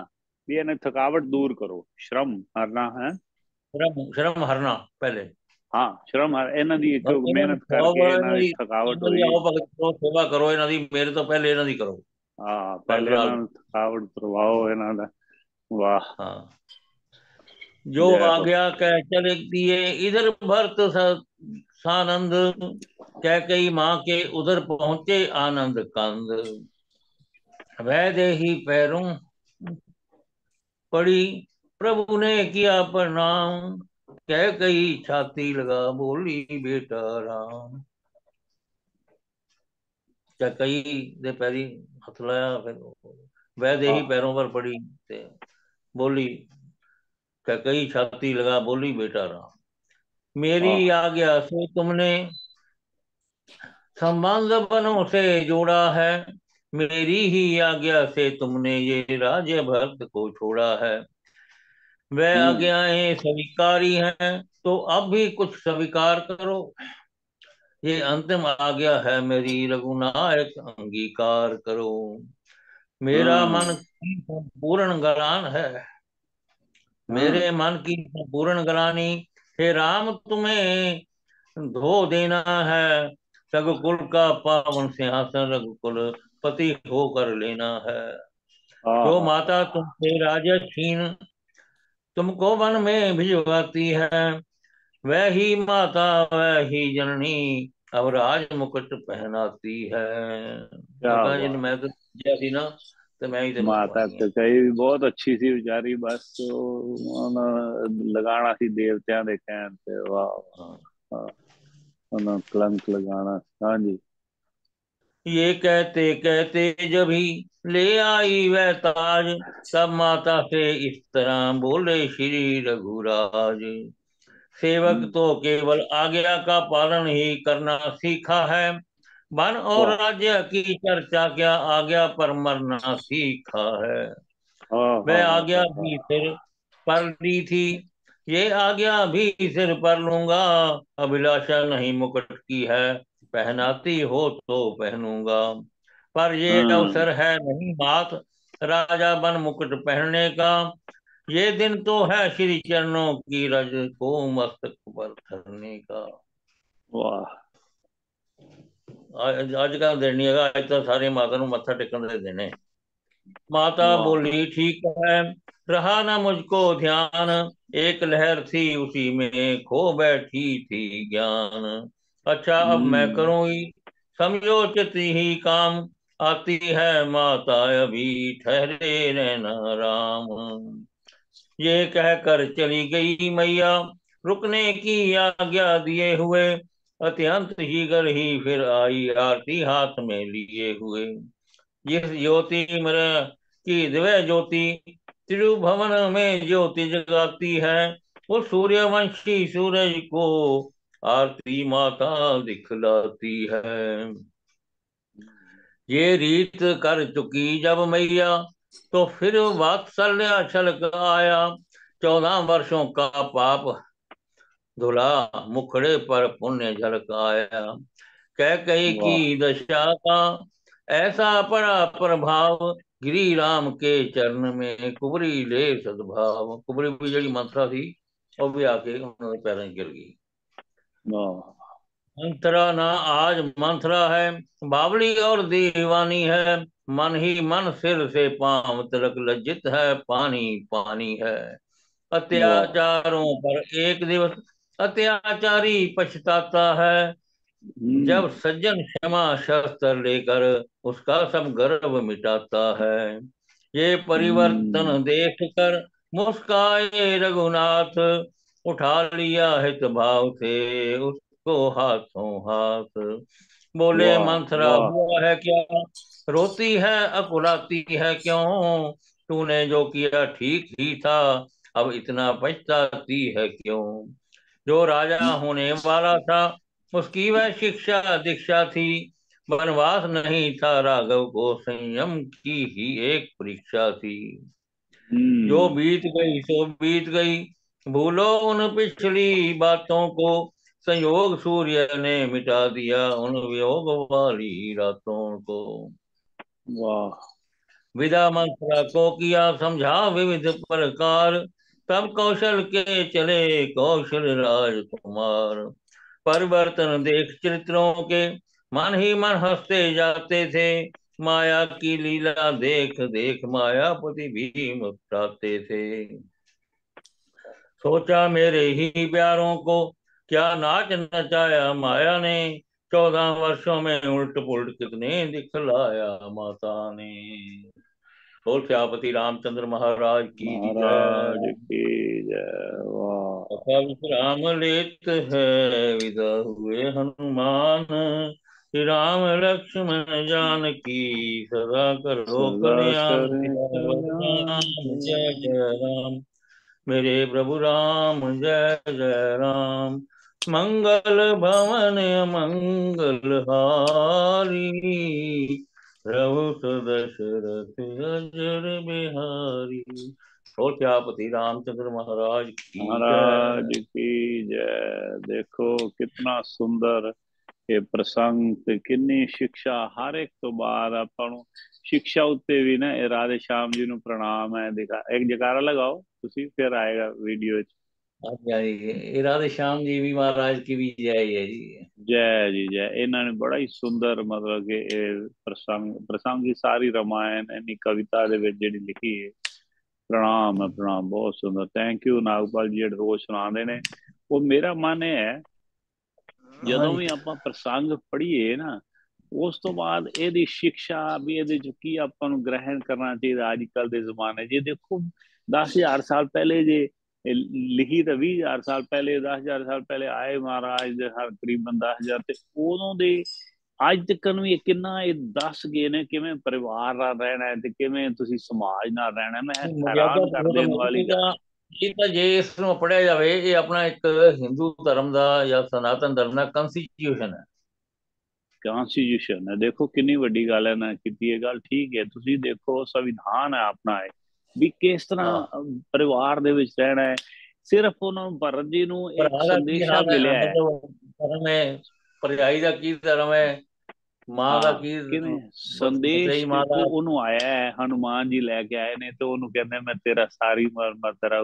ये थकावट दूर करो। श्रम हरना है? श्रम श्रम हरना पहले। ਹਾਂ ਸ਼ਰਮ ਇਹਨਾਂ ਦੀ ਇੱਕ ਮਿਹਨਤ ਕਰਕੇ ਇਹਨਾਂ ਦੀ ਥਕਾਵਟ ਹੋਈ ਆਓ ਭਗਤ ਕਰੋ ਸੇਵਾ ਕਰੋ ਇਹਨਾਂ ਦੀ ਮੇਰੇ ਤੋਂ ਪਹਿਲੇ ਇਹਨਾਂ ਦੀ ਕਰੋ ਹਾਂ ਪਹਿਲੇ ਇਹਨਾਂ ਨੂੰ ਥਕਾਵਟ ਕਰਵਾਓ ਇਹਨਾਂ ਦਾ वाह हाँ जो आज्ञा कह चले दिए इधर भरत सानंद कह कई माँ के उधर पहुंचे आनंद कंद वह दे ही पैरों पड़ी प्रभु ने किया प्रणाम कह कई छाती लगा बोली बेटा राम कई दे पैरी हथ लाया फिर वह दे ही पैरों पर पड़ी ते बोली कई छाती लगा बोली बेटा राम मेरी आज्ञा से तुमने संबंध बनों से जोड़ा है मेरी ही आज्ञा से तुमने ये राज्य भक्त को छोड़ा है वह आज्ञाएँ स्वीकारी हैं तो अब भी कुछ स्वीकार करो। ये अंतिम आज्ञा है मेरी रघुनायक अंगीकार करो। मेरा मन की संपूर्ण गलान है। मेरे मन की संपूर्ण गलानी हे राम तुम्हें धो देना है। रघुकुल का पावन सिंहासन रघुकुल पति होकर लेना है। जो माता तुमसे राजा छीन तुमको वन में भिजवाती है। वह ही माता वह ही जननी अब राज मुकुट पहनाती है। मैं तो जैसी ना तो मैं माता तो कही बहुत अच्छी सी बेचारी बस तो लगाना सी देवत्या दे कहते वाह हाँ। हाँ। कलंक लगाना। हाँ जी। ये कहते कहते जब ही ले आई वह ताज तब माता से इस तरह बोले श्री रघुराज सेवक तो केवल आज्ञा का पालन ही करना सीखा है। वन और राज्य की चर्चा क्या आज्ञा पर मरना सीखा है? वह आज्ञा भी सिर पर ली थी। ये आज्ञा भी सिर पर लूँगा अभिलाषा नहीं मुकुट की है। पहनाती हो तो पहनूंगा पर ये हाँ अवसर है नहीं बात राजा बन मुकुट पहनने का ये दिन तो है श्री चरणों की रज को मस्तक पर धरने का वाह ਅੱਜ ਅੱਜ ਕੱਲ ਦਿਨ ਨਹੀਂ ਹੈਗਾ ਅੱਜ ਤਾਂ ਸਾਰੇ ਮਾਤਾ ਨੂੰ ਮੱਥਾ ਟੇਕਣ ਦੇ ਦਿਨ ਹੈ माता वाह बोली ठीक है रहा न मुझको ध्यान एक लहर थी उसी में खो बैठी थी ज्ञान अच्छा अब मैं हम्म। करूँगी। समझोचित ही काम आती है माता अभी ठहरे रहना राम। ये कहकर चली गई मैया। रुकने की आज्ञा दिए हुए अत्यंत ही गर ही फिर आई आरती हाथ में लिए हुए। जिस ज्योति मर की दिव्य ज्योति त्रिभुवन में ज्योति जगाती है। वो सूर्यवंशी सूरज को आरती माता दिखलाती है। ये रीत कर चुकी जब मैया तो फिर वात्सल्या छलक आया। चौदह वर्षों का पाप धुला मुखड़े पर पुण्य झलक आया। कह कही की दशा का ऐसा पड़ा प्रभाव गिरी राम के चरण में कुबरी ले सद्भाव। कुबरी भी जड़ी मंत्रा थी और भी आके उन्होंने पैरों गिर गई। हाँ। मंत्रा ना आज मंथरा है बावली और दीवानी है मन ही मन सिर से पाँव तिलक लज्जित है पानी पानी है। अत्याचारों पर एक दिवस अत्याचारी पछताता है हम्म। जब सज्जन क्षमा शस्त्र लेकर उसका सब गर्व मिटाता है। ये परिवर्तन हम्म। देखकर मुस्काए रघुनाथ उठा लिया हित भाव से उसको हाथों हाथ। बोले मंथरा हुआ है क्या? रोती है अकुलाती है क्यों? तूने जो किया ठीक ही था अब इतना पछताती है क्यों? जो राजा होने वाला था उसकी वह शिक्षा दीक्षा थी। वनवास नहीं था राघव को संयम की ही एक परीक्षा थी। जो हम्म। बीत गई सो बीत गई। भूलो उन पिछली बातों को। संयोग सूर्य ने मिटा दिया उन वियोग वाली रातों को। वाह। विदा मंत्रा को किया समझा विविध प्रकार। तब कौशल के चले कौशल राजकुमार। परिवर्तन देख चरित्रों के मन ही मन हँसते जाते थे। माया की लीला देख देख मायापति भी मुस्कुराते थे। सोचा मेरे ही प्यारों को क्या नाच नचाया माया ने? चौदह वर्षों में उल्ट पुलट कितने दिखलाया माता ने। बोल श्यापति रामचंद्र महाराज की जय। महाराज की जय। विश्राम लेत है विदा हुए हनुमान। श्री राम लक्ष्मण जान की सदा करो कल्याण। जय जय राम। मेरे प्रभु राम, जय जय राम। मंगल भवन, मंगल हारी। प्रभु दशरथ अजर बिहारी। और क्या पति रामचंद्र महाराज की महाराज की जय। देखो कितना सुंदर ये प्रसंग किन्नी शिक्षा। हर एक तो बार अपन ਸਿੱਖਿਆ ਉੱਤੇ ਵੀ ਨਾ ਰਾਧੇ ਸ਼ਾਮ ਜੀ ਨੂੰ ਪ੍ਰਣਾਮ ਹੈ ਦਿਖਾ ਇੱਕ ਜਕਾਰਾ ਲਗਾਓ ਤੁਸੀਂ ਫਿਰ ਆਏਗਾ ਵੀਡੀਓ ਚ ਹਾਂਜੀ ਰਾਧੇ ਸ਼ਾਮ ਜੀ ਵੀ ਮਹਾਰਾਜ ਕੀ ਵੀ ਜੈ ਹੈ ਜੀ। ਜੈ ਜੀ ਜੈ। ਇਹਨਾਂ ਨੇ ਬੜਾ ਹੀ ਸੁੰਦਰ ਮਤਲਬ ਕਿ ਇਹ ਪ੍ਰਸੰਗ ਪ੍ਰਸੰਗ ਦੀ ਸਾਰੀ ਰਮਾਇਣ ਇੰਨੀ ਕਵਿਤਾ ਦੇ ਵਿੱਚ ਜਿਹੜੀ ਲਿਖੀ ਹੈ। ਪ੍ਰਣਾਮ ਹੈ ਪ੍ਰਣਾਮ ਬਹੁਤ ਸੁੰਦਰ। ਥੈਂਕ ਯੂ ਨਾਗਪਾਲ ਜੀ ਜਿਹੜੇ ਰੋਜ਼ ਸੁਣਾਉਂਦੇ ਨੇ। ਉਹ ਮੇਰਾ ਮਨ ਹੈ ਜਦੋਂ ਵੀ ਆਪਾਂ ਪ੍ਰਸੰਗ ਪੜ੍ਹੀਏ ਨਾ ਉਸ ਤੋਂ ਬਾਅਦ ਇਹਦੀ ਸਿੱਖਿਆ ਵੀ ਇਹਦੇ ਚ ਕੀ ਆਪਾਂ ਨੂੰ ਗ੍ਰਹਿਣ ਕਰਨਾ ਚਾਹੀਦਾ ਅੱਜ ਕੱਲ ਦੇ ਜ਼ਮਾਨੇ ਇਹ ਦੇਖੋ 10000 ਸਾਲ ਪਹਿਲੇ ਜੇ ਲਿਖੀ ਤਾਂ 20000 ਸਾਲ ਪਹਿਲੇ 10000 ਸਾਲ ਪਹਿਲੇ ਆਏ ਮਹਾਰਾਜ ਦੇ ਹਰ ਤਕਰੀਬਨ 10000 ਤੇ ਉਦੋਂ ਦੇ ਅੱਜ ਤੱਕ ਵੀ ਇਹ ਕਿੰਨਾ ਇਹ ਦੱਸ ਗਏ ਨੇ ਕਿਵੇਂ ਪਰਿਵਾਰ ਨਾਲ ਰਹਿਣਾ ਹੈ ਤੇ ਕਿਵੇਂ ਤੁਸੀਂ ਸਮਾਜ ਨਾਲ ਰਹਿਣਾ। ਹੈ। ਮੈਂ ਹੈਰਾਨ ਕਰ ਦੇਣ ਵਾਲੀ ਗੱਲ। ਤਾਂ ਇਹ ਤਾਂ ਜੇ ਇਸ ਨੂੰ ਪੜਿਆ ਜਾਵੇ ਇਹ ਆਪਣਾ ਇੱਕ ਹਿੰਦੂ ਧਰਮ ਦਾ ਜਾਂ ਸਨਾਤਨ ਧਰਮ ਦਾ ਕੰਸਟੀਟਿਊਸ਼ਨ ਹੈ। ਕਨਸਟੀਟਿਊਸ਼ਨ ਹੈ। ਦੇਖੋ ਕਿੰਨੀ ਵੱਡੀ ਗੱਲ ਹੈ ਨਾ ਕੀਤੀ ਇਹ ਗੱਲ। ਠੀਕ ਹੈ ਤੁਸੀਂ ਦੇਖੋ ਸੰਵਿਧਾਨ ਹੈ ਆਪਣਾ ਹੈ ਵੀ ਕਿਸ ਤਰ੍ਹਾਂ ਪਰਿਵਾਰ ਦੇ ਵਿੱਚ ਰਹਿਣਾ ਹੈ। ਸਿਰਫ ਉਹਨਾਂ ਨੂੰ ਭਰਤ ਜੀ ਨੂੰ ਇੱਕ ਸੰਦੇਸ਼ਾ ਮਿਲਿਆ ਹੈ। ਧਰਮ ਹੈ। ਦਾ ਕੀ ਧਰਮ ਹੈ? ਮਾਂ ਦਾ ਕੀ ਸੰਦੇਸ਼ ਮਾਂ ਉਹਨੂੰ ਆਇਆ ਹੈ ਹਨੂਮਾਨ ਜੀ ਲੈ ਕੇ ਆਏ ਨੇ ਤੇ ਉਹਨੂੰ ਕਹਿੰਦੇ ਮੈਂ ਤੇਰਾ ਸਾਰੀ ਉਮਰ ਮੈਂ ਤੇਰਾ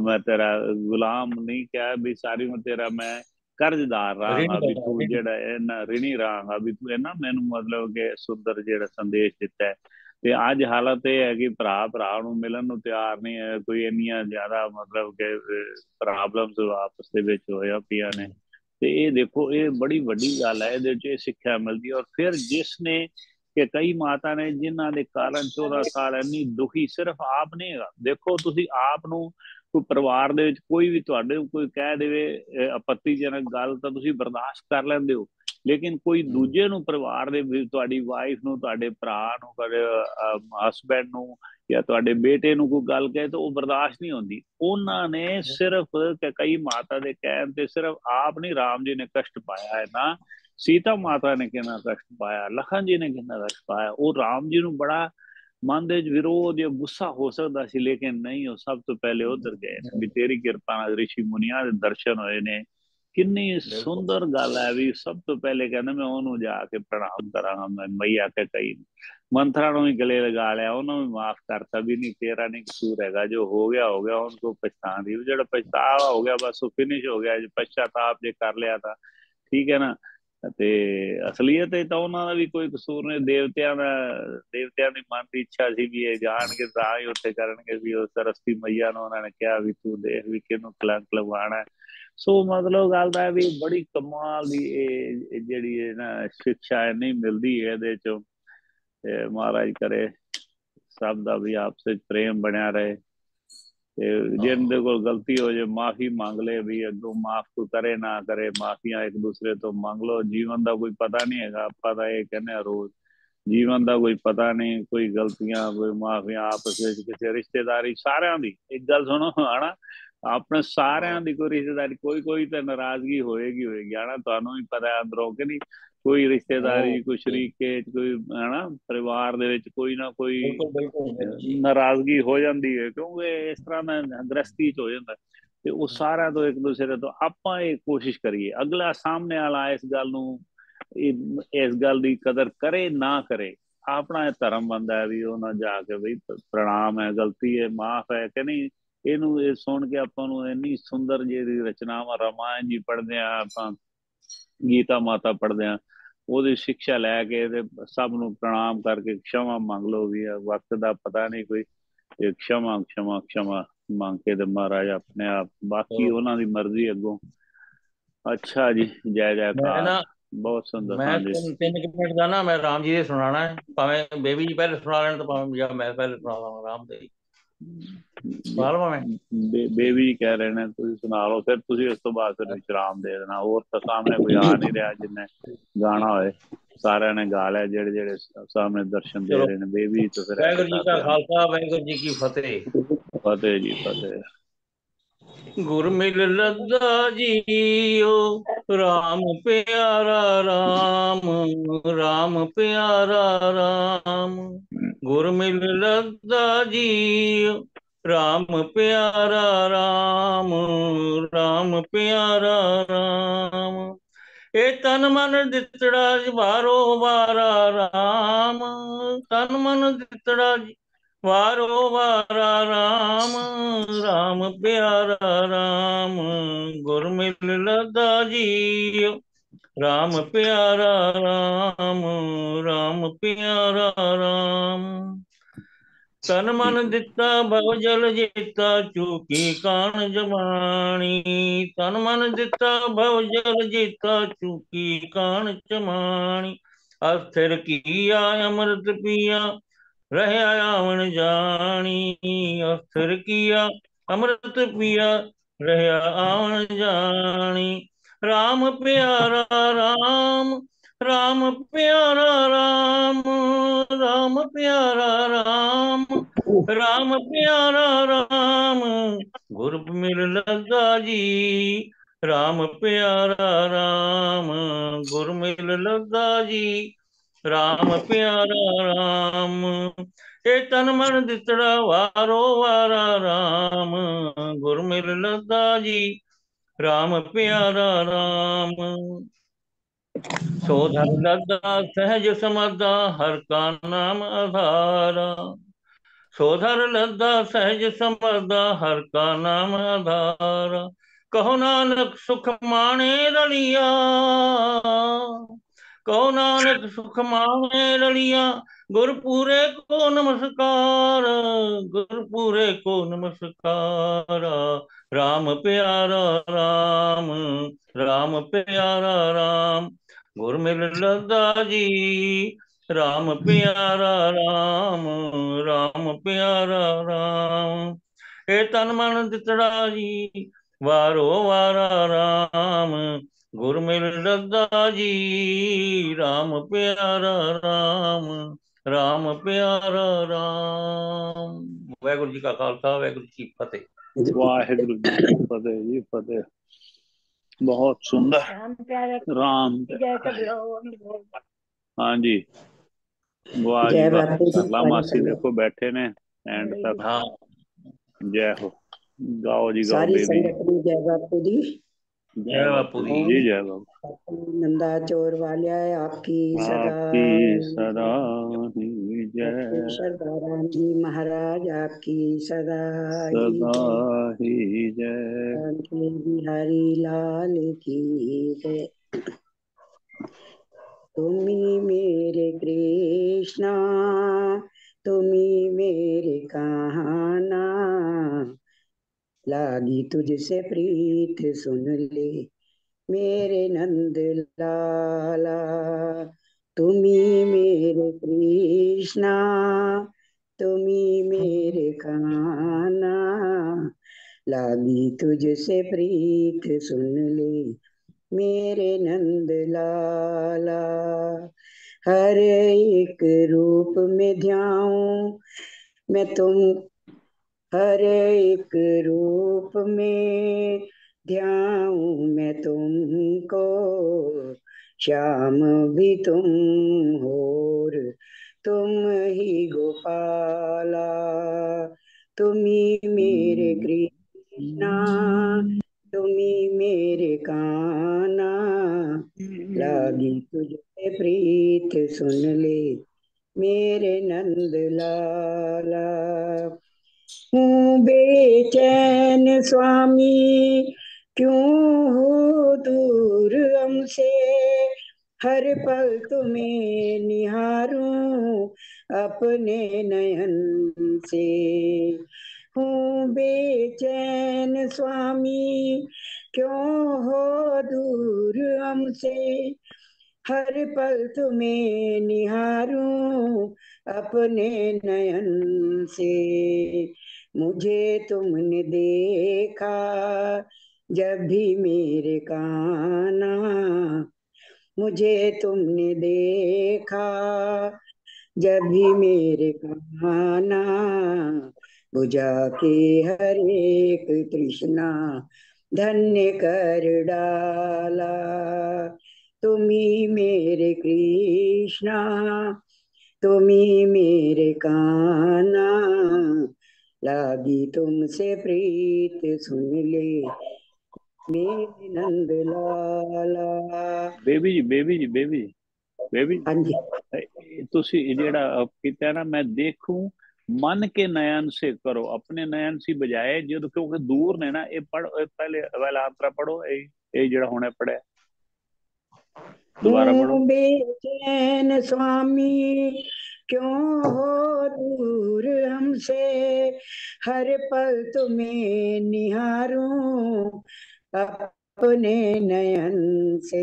ਮੈਂ ਤੇਰਾ ਗੁਲਾਮ ਨਹੀਂ ਕਿਹਾ ਵੀ ਸਾਰੀ ਉਮਰ ਤੇਰਾ ਮੈਂ ਕਰਜ਼ਦਾਰ ਰਹਾ ਵੀ ਤੂੰ ਜਿਹੜਾ ਇਹਨਾਂ ਰਿਣੀ ਰਹਾ ਵੀ ਤੂੰ ਇਹਨਾਂ ਮੈਨੂੰ ਮਤਲਬ ਕਿ ਸੁੰਦਰ ਜਿਹੜਾ ਸੰਦੇਸ਼ ਦਿੱਤਾ ਹੈ। ਤੇ ਅੱਜ ਹਾਲਤ ਇਹ ਹੈ ਕਿ ਭਰਾ ਭਰਾ ਨੂੰ ਮਿਲਣ ਨੂੰ ਤਿਆਰ ਨਹੀਂ ਹੈ ਕੋਈ ਇੰਨੀਆਂ ਜ਼ਿਆਦਾ ਮਤਲਬ ਕਿ ਪ੍ਰੋਬਲਮਸ ਆਪਸ ਦੇ ਵਿੱਚ ਹੋਇਆ ਪਿਆ ਨੇ। ਤੇ ਇਹ ਦੇਖੋ ਇਹ ਬੜੀ ਵੱਡੀ ਗੱਲ ਹੈ ਇਹਦੇ ਵਿੱਚ ਇਹ ਸਿੱਖਿਆ ਮਿਲਦੀ ਔਰ ਫਿਰ ਜਿਸ ਨੇ ਕਿ ਕਈ ਮਾਤਾ ਨੇ ਜਿਨ੍ਹਾਂ ਦੇ ਕਾਰਨ 14 ਸਾਲ ਇੰਨੀ ਦੁਖੀ ਸਿਰਫ ਆਪ ਨਹੀਂ ਹੈਗਾ ਦੇਖੋ ਤੁਸੀਂ ਆਪ ਨੂੰ ਕੋਈ ਪਰਿਵਾਰ ਦੇ ਵਿੱਚ ਕੋਈ ਵੀ ਤੁਹਾਡੇ ਨੂੰ ਕੋਈ ਕਹਿ ਦੇਵੇ ਆਪੱਤੀਜਨਕ ਗੱਲ ਤਾਂ ਤੁਸੀਂ ਬਰਦਾਸ਼ਤ ਕਰ ਲੈਂਦੇ ਹੋ। ਲੇਕਿਨ ਕੋਈ ਦੂਜੇ ਨੂੰ ਪਰਿਵਾਰ ਦੇ ਵਿੱਚ ਤੁਹਾਡੀ ਵਾਈਫ ਨੂੰ ਤੁਹਾਡੇ ਭਰਾ ਨੂੰ ਤੁਹਾਡੇ ਹਸਬੈਂਡ ਨੂੰ ਜਾਂ ਤੁਹਾਡੇ ਬੇਟੇ ਨੂੰ ਕੋਈ ਗੱਲ ਕਹੇ ਤਾਂ ਉਹ ਬਰਦਾਸ਼ਤ ਨਹੀਂ ਹੁੰਦੀ। ਉਹਨਾਂ ਨੇ ਸਿਰਫ ਕਈ ਮਾਤਾ ਦੇ ਕਹਿਣ ਤੇ ਸਿਰਫ ਆਪ ਨਹੀਂ ਰਾਮ ਜੀ ਨੇ ਕਸ਼ਟ ਪਾਇਆ ਹੈ ਨਾ ਸੀਤਾ ਮਾਤਾ ਨੇ ਕਿੰਨਾ ਕਸ਼ਟ ਪਾਇਆ ਲਖਨ ਜੀ ਨੇ ਕਿੰਨਾ ਕਸ਼ਟ ਪਾਇਆ। ਉਹ ਰਾਮ ਜੀ ਨੂੰ ਬੜਾ मानदेज विरोध या गुस्सा हो सकता सी लेकिन नहीं हो सब तो पहले उधर गए। हम्म। बितेरी कृपा ऋषि मुनिया दर्शन होए ने। सुंदर गल है भी सब तो पहले कहना मैं ओनू जाके प्रणाम करा मैं मई आके कई मंत्रा नु ही गले लगा लिया उन्होंने भी माफ़ करता भी नहीं तेरा नहीं कसूर है जो हो गया हो गया उनको पछतान दी। जो पछतावा हो गया बस फिनिश हो गया जो पश्चाताप जो कर लिया था। ठीक है ना? ਤੇ ਅਸਲੀਅਤ ਇਹ ਤਾਂ ਉਹਨਾਂ ਦਾ ਵੀ ਕੋਈ ਕਸੂਰ ਨਹੀਂ, ਦੇਵਤਿਆਂ ਦਾ, ਦੇਵਤਿਆਂ ਦੀ ਮਨ ਦੀ ਇੱਛਾ ਸੀ ਵੀ ਇਹ ਜਾਣਗੇ, ਤਾਂ ਹੀ ਉੱਥੇ ਕਰਨਗੇ ਵੀ ਉਸ ਸਰਸਤੀ ਮਈਆ ਨੂੰ ਉਹਨਾਂ ਨੇ ਕਿਹਾ ਵੀ ਤੂੰ ਦੇਖ ਵੀ ਕਿਹਨੂੰ ਕਲੰਕ ਲਵਾਣਾ ਸੋ ਮਤਲਬ ਗੱਲ ਦਾ ਵੀ ਬੜੀ ਕਮਾਲ ਦੀ ਇਹ ਜਿਹੜੀ ਹੈ ਨਾ ਸਿੱਖਿਆ ਨਹੀਂ ਮਿਲਦੀ ਇਹਦੇ ਚੋਂ। ਤੇ ਮਹਾਰਾਜ ਕਰੇ, ਸਭ ਦਾ ਵੀ ਆਪਸ ਵਿੱਚ ਪ੍ਰੇਮ ਬਣਿਆ ਰਹੇ। ਤੇ ਜਿਹਦੇ ਕੋਲ ਗਲਤੀ ਹੋ ਜੇ ਮਾਫੀ ਮੰਗ ਲੈ ਵੀ ਅੱਗੋਂ ਮਾਫ ਕੋ ਕਰੇ ਨਾ ਕਰੇ ਮਾਫੀਆਂ ਇੱਕ ਦੂਸਰੇ ਤੋਂ ਮੰਗ ਲਓ। ਜੀਵਨ ਦਾ ਕੋਈ ਪਤਾ ਨਹੀਂ ਹੈਗਾ ਆਪਾਂ ਤਾਂ ਇਹ ਕਹਿੰਦੇ ਆ ਰੋਜ਼। ਜੀਵਨ ਦਾ ਕੋਈ ਪਤਾ ਨਹੀਂ ਕੋਈ ਗਲਤੀਆਂ ਕੋਈ ਮਾਫੀਆਂ ਆਪਸ ਵਿੱਚ ਕਿਸੇ ਰਿਸ਼ਤੇਦਾਰੀ ਸਾਰਿਆਂ ਦੀ। ਇੱਕ ਗੱਲ ਸੁਣੋ ਹਨਾ? ਆਪਣੇ ਸਾਰਿਆਂ ਦੀ ਕੋਈ ਰਿਸ਼ਤੇਦਾਰੀ ਕੋਈ ਕੋਈ ਤਾਂ ਨਾਰਾਜ਼ਗੀ ਹੋਏਗੀ ਹੋਏਗੀ ਹਨਾ? ਤੁਹਾਨੂੰ ਵੀ ਪਤਾ ਅੰਦਰੋਂ ਕਿ ਨਹੀਂ? ਕੋਈ ਰਿਸ਼ਤੇਦਾਰੀ ਕੋਈ ਸ਼ਰੀਕੇ ਕੋਈ ਹਨਾ ਪਰਿਵਾਰ ਦੇ ਵਿੱਚ ਕੋਈ ਨਾ ਕੋਈ ਨਾਰਾਜ਼ਗੀ ਹੋ ਜਾਂਦੀ ਹੈ ਕਿਉਂਕਿ ਇਸ ਤਰ੍ਹਾਂ ਦਾ ਗ੍ਰਸਤੀ ਚ ਹੋ ਜਾਂਦਾ। ਤੇ ਉਹ ਸਾਰਿਆਂ ਤੋਂ ਇੱਕ ਦੂਸਰੇ ਤੋਂ ਆਪਾਂ ਇਹ ਕੋਸ਼ਿਸ਼ ਕਰੀਏ ਅਗਲਾ ਸਾਹਮਣੇ ਵਾਲਾ ਇਸ ਗੱਲ ਨੂੰ ਇਸ ਗੱਲ ਦੀ ਕਦਰ ਕਰੇ ਨਾ ਕਰੇ ਆਪਣਾ ਇਹ ਧਰਮ ਬੰਦਾ ਹੈ ਵੀ ਉਹ ਨਾ ਜਾ ਕੇ ਬਈ ਪ੍ਰਣਾਮ ਹੈ ਗਲਤੀ ਹੈ ਮਾਫ ਹੈ ਕਿ ਨਹੀਂ ਇਹਨੂੰ ਇਹ ਸੁਣ ਕੇ ਆਪਾਂ ਨੂੰ ਇੰਨੀ ਸੁੰਦਰ ਜਿਹੀ ਰਚਨਾਵਾਂ ਰਾਮਾਇਣ ਜੀ ਪੜ੍ਹਦੇ ਆ ਆਪਾਂ ਗੀਤਾ ਮਾਤਾ ਪੜ੍ਹਦੇ ਆ ਉਹਦੀ ਸਿੱਖਿਆ ਲੈ ਕੇ ਤੇ ਸਭ ਨੂੰ ਪ੍ਰਣਾਮ ਕਰਕੇ ਖਿਮਾ ਮੰਗ ਲਓ ਵੀ ਵਕਤ ਦਾ ਪਤਾ ਨਹੀਂ ਕੋਈ ਤੇ ਖਿਮਾ ਖਿਮਾ ਖਿਮਾ ਮੰਗ ਕੇ ਤੇ ਮਹਾਰਾਜ ਆਪਣੇ ਆਪ ਬਾਕੀ ਉਹਨਾਂ ਦੀ ਮਰਜ਼ੀ ਅੱਗੋਂ। ਅੱਛਾ ਜੀ ਜੈ ਜੈਕਾਰ। ਨਾ ਬਹੁਤ ਸੁੰਦਰ। ਮੈਂ ਤਿੰਨ ਕੁ ਮਿੰਟ ਦਾ ਨਾ ਮੈਂ ਰਾਮ ਜੀ ਦੇ ਸੁਣਾਣਾ ਹੈ। ਭਾਵੇਂ ਬੇਬੀ ਜੀ ਪਹਿਲੇ ਸੁਣਾ ਲੈਣ ਤਾਂ ਭਾਵੇਂ ਜਾਂ ਮੈਂ ਪਹਿਲੇ ਸੁਣਾ ਲਵਾਂ ਰਾਮ ਦੇ ਸੁਣਾ ਲਵਾਂ ਮੈਂ ਬੇ- ਬੇਬੀ ਜੀ ਕਹਿ ਰਹੇ ਨੇ ਤੁਸੀਂ ਸੁਣਾ ਲਓ। ਫਿਰ ਤੁਸੀਂ ਉਸ ਤੋਂ ਬਾਅਦ ਫਿਰ ਵਿਸ਼ਰਾਮ ਦੇ ਦੇਣਾ। ਹੋਰ ਤਾਂ ਸਾਹਮਣੇ ਕੋਈ ਆ ਨਹੀਂ ਰਿਹਾ ਜਿੰਨੇ ਗਾਣਾ ਹੋਏ। ਸਾਰਿਆਂ ਨੇ ਗਾ ਲਿਆ ਜਿਹੜੇ ਜਿਹੜੇ ਸਾਹਮਣੇ ਦਰਸ਼ਨ ਦੇ। ਰਹੇ ਨੇ। ਬੇਬੀ ਤੋਂ ਫਿਰ ਵਾਹਿਗੁਰੂ ਜੀ ਕਾ ਖਾਲਸਾ ਵਾਹਿਗੁਰੂ ਜੀ ਕੀ ਫਤਿਹ। ਫਤਿਹ ਜੀ ਫਤਿਹ। गुरमिल लद्दा जियो, राम प्यारा राम राम प्यारा राम। गुरमिल लद्दा जियो, राम प्यारा राम राम प्यारा राम। ए तन मन दितड़ा बारो बारा राम, तन मन दितड़ा जी वारो वारा राम राम प्यारा राम गुरमिल लदा जियो। राम प्यारा राम राम प्यारा राम। तन मन दिता, भव जल जीता चूकी कान जमानी तन मन दिता, भव जल जीता चूकी कान जमानी अस्थिर किया, अमृत पिया रह आवन जानी अस्थिर किया अमृत पिया रह आवन जानी राम प्यारा राम राम प्यारा राम राम प्यारा राम राम प्यारा राम गुरु मिल लगा जी राम प्यारा राम गुरु मिल लगा जी राम प्यारा राम, ए तन मन दितड़ा वारो वारा राम, गुरु मिल लगा जी, राम प्यारा राम। सोधर लगा सहज समझा हर का नाम आधारा। सोधर लद्दा सहज समझदा हर का नाम आधारा। कहो नानक सुख माने रलिया। कहो नानक सुख माने रलिया, गुरपुरे को नमस्कार, गुरपुरे को नमस्कार। राम प्यारा राम राम प्यारा राम, गुर मिल लदा जी। राम प्यारा राम राम प्यारा राम। ए तन मन दितड़ा जी, वारो वारा राम गुर मिल रद्दा जी राम प्यारा राम राम प्यारा राम। वाहगुरु जी का खालसा वाहगुरु जी की फतेह। वाहेगुरु जी फतेह जी फतेह। बहुत सुंदर। राम हाँ जी। जी मासी देखो बैठे ने एंड तक। हाँ। जय हो। गाओ जी गाओ सारी संगत जय बापू जी। जय बापू जी। जी। जय बाबू नंदा चोर वालिया आपकी आपकी सदा ही जय। जी महाराज आपकी सदा सदा जय। ही जय। बिहारी लाल की जय। तुम्ही मेरे कृष्णा तुम्ही मेरे कहाना लागी तुझसे प्रीत सुन ले, मेरे नंद लाला। तुम्ही मेरे कृष्णा तुम्ही मेरे काना लागी तुझसे प्रीत सुन ले, मेरे नंद लाला। हर एक रूप में ध्याऊं, मैं तुम हर एक रूप में ध्याऊं मैं तुमको श्याम भी तुम और तुम ही गोपाला। तुम ही मेरे कृष्णा तुम ही मेरे काना लागी तुझे प्रीत सुन ले मेरे नंद लाला। हूँ बेचैन स्वामी, क्यों हो दूर हमसे? हर पल तुम्हें निहारूं अपने नयन से। हूँ बेचैन स्वामी, क्यों हो दूर हमसे? हर पल तुम्हें निहारूं अपने नयन से। मुझे तुमने देखा जब भी मेरे काना। मुझे तुमने देखा जब भी मेरे काना। बुझा के हर एक तृष्णा धन्य कर डाला। तुम ही मेरे कृष्णा तुम ही मेरे काना लागी तुमसे प्रीत सुन ले मेरे नंद लाला ਬੇਬੀ ਜੀ ਬੇਬੀ ਜੀ ਬੇਬੀ ਜੀ ਬੇਬੀ ਹਾਂਜੀ ਇਹ ਤੁਸੀਂ ਜਿਹੜਾ ਕੀਤਾ ਨਾ ਮੈਂ ਦੇਖੂं मन के नयन से करो अपने नयन से बजाए जो क्योंकि दूर ने ना ये पढ़ पहले वाला आंतरा पढ़ो ये ये जड़ा होने पड़े दोबारा बोलो बेचैन स्वामी क्यों हो दूर हमसे हर पल तुम्हें निहारूं अपने नयन से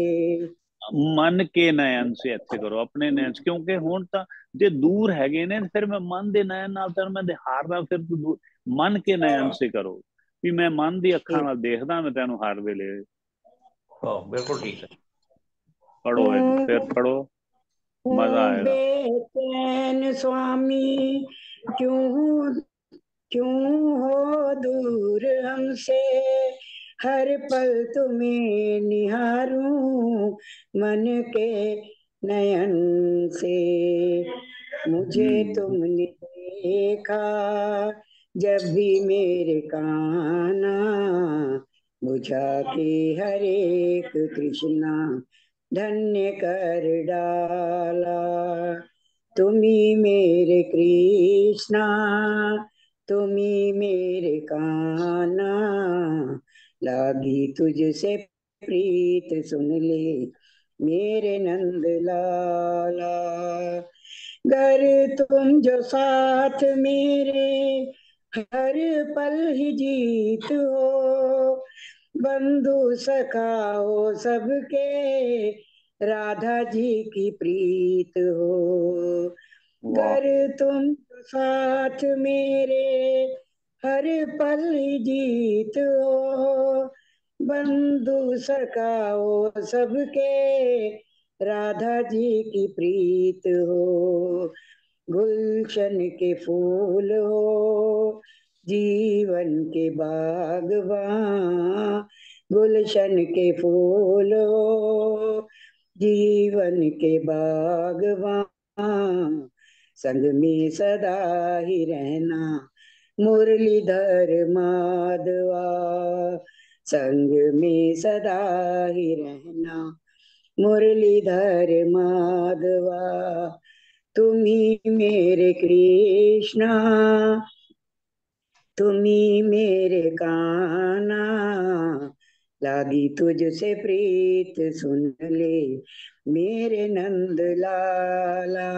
ਮਨ ਕੇ ਨੈਣ ਸੇ ਇੱਥੇ ਕਰੋ ਆਪਣੇ ਨੈਣ ਕਿਉਂਕਿ ਹੁਣ ਤਾਂ ਜੇ ਦੂਰ ਹੈਗੇ ਨੇ ਫਿਰ ਮੈਂ ਮਨ ਦੇ ਨੈਣ ਨਾਲ ਤਾਂ ਮੈਂ ਹਾਰਦਾ ਫਿਰ ਤੂੰ ਮਨ ਕੇ ਨੈਣ ਸੇ ਕਰੋ ਵੀ ਮੈਂ ਮਨ ਦੀ ਅੱਖਾਂ ਨਾਲ ਦੇਖਦਾ ਮੈਂ ਤੈਨੂੰ ਹਰ ਵੇਲੇ ਹਾਂ ਬਿਲਕੁਲ ਠੀਕ ਹੈ पढ़ो एक फिर पढ़ो मज़ा आएगा। बेचैन स्वामी क्यों क्यों हो दूर हमसे? हर पल तुम्हें निहारू मन के नयन से। मुझे हम्म। तुमने देखा जब भी मेरे काना बुझा के हरे कृष्णा। धन्य कर डाला तुम्ही मेरे कृष्णा, तुम्ही मेरे काना लागी तुझसे प्रीत सुन ले मेरे नंद लाला। घर तुम जो साथ मेरे, हर पल ही जीत हो। बंधु सखा हो सबके राधा जी की प्रीत हो। कर तुम साथ मेरे हर पल जीत हो। बंधु सखा हो सबके राधा जी की प्रीत हो। गुलशन के फूल हो जीवन के बागवान गुलशन के फूल हो जीवन के बागवान। संग में सदा ही रहना, मुरलीधर माधवा। संग में सदा ही रहना, मुरलीधर माधवा। तुम्ही मेरे कृष्णा तुम्ही मेरे काना लागी तुझसे प्रीत सुन ले, मेरे नंद लाला।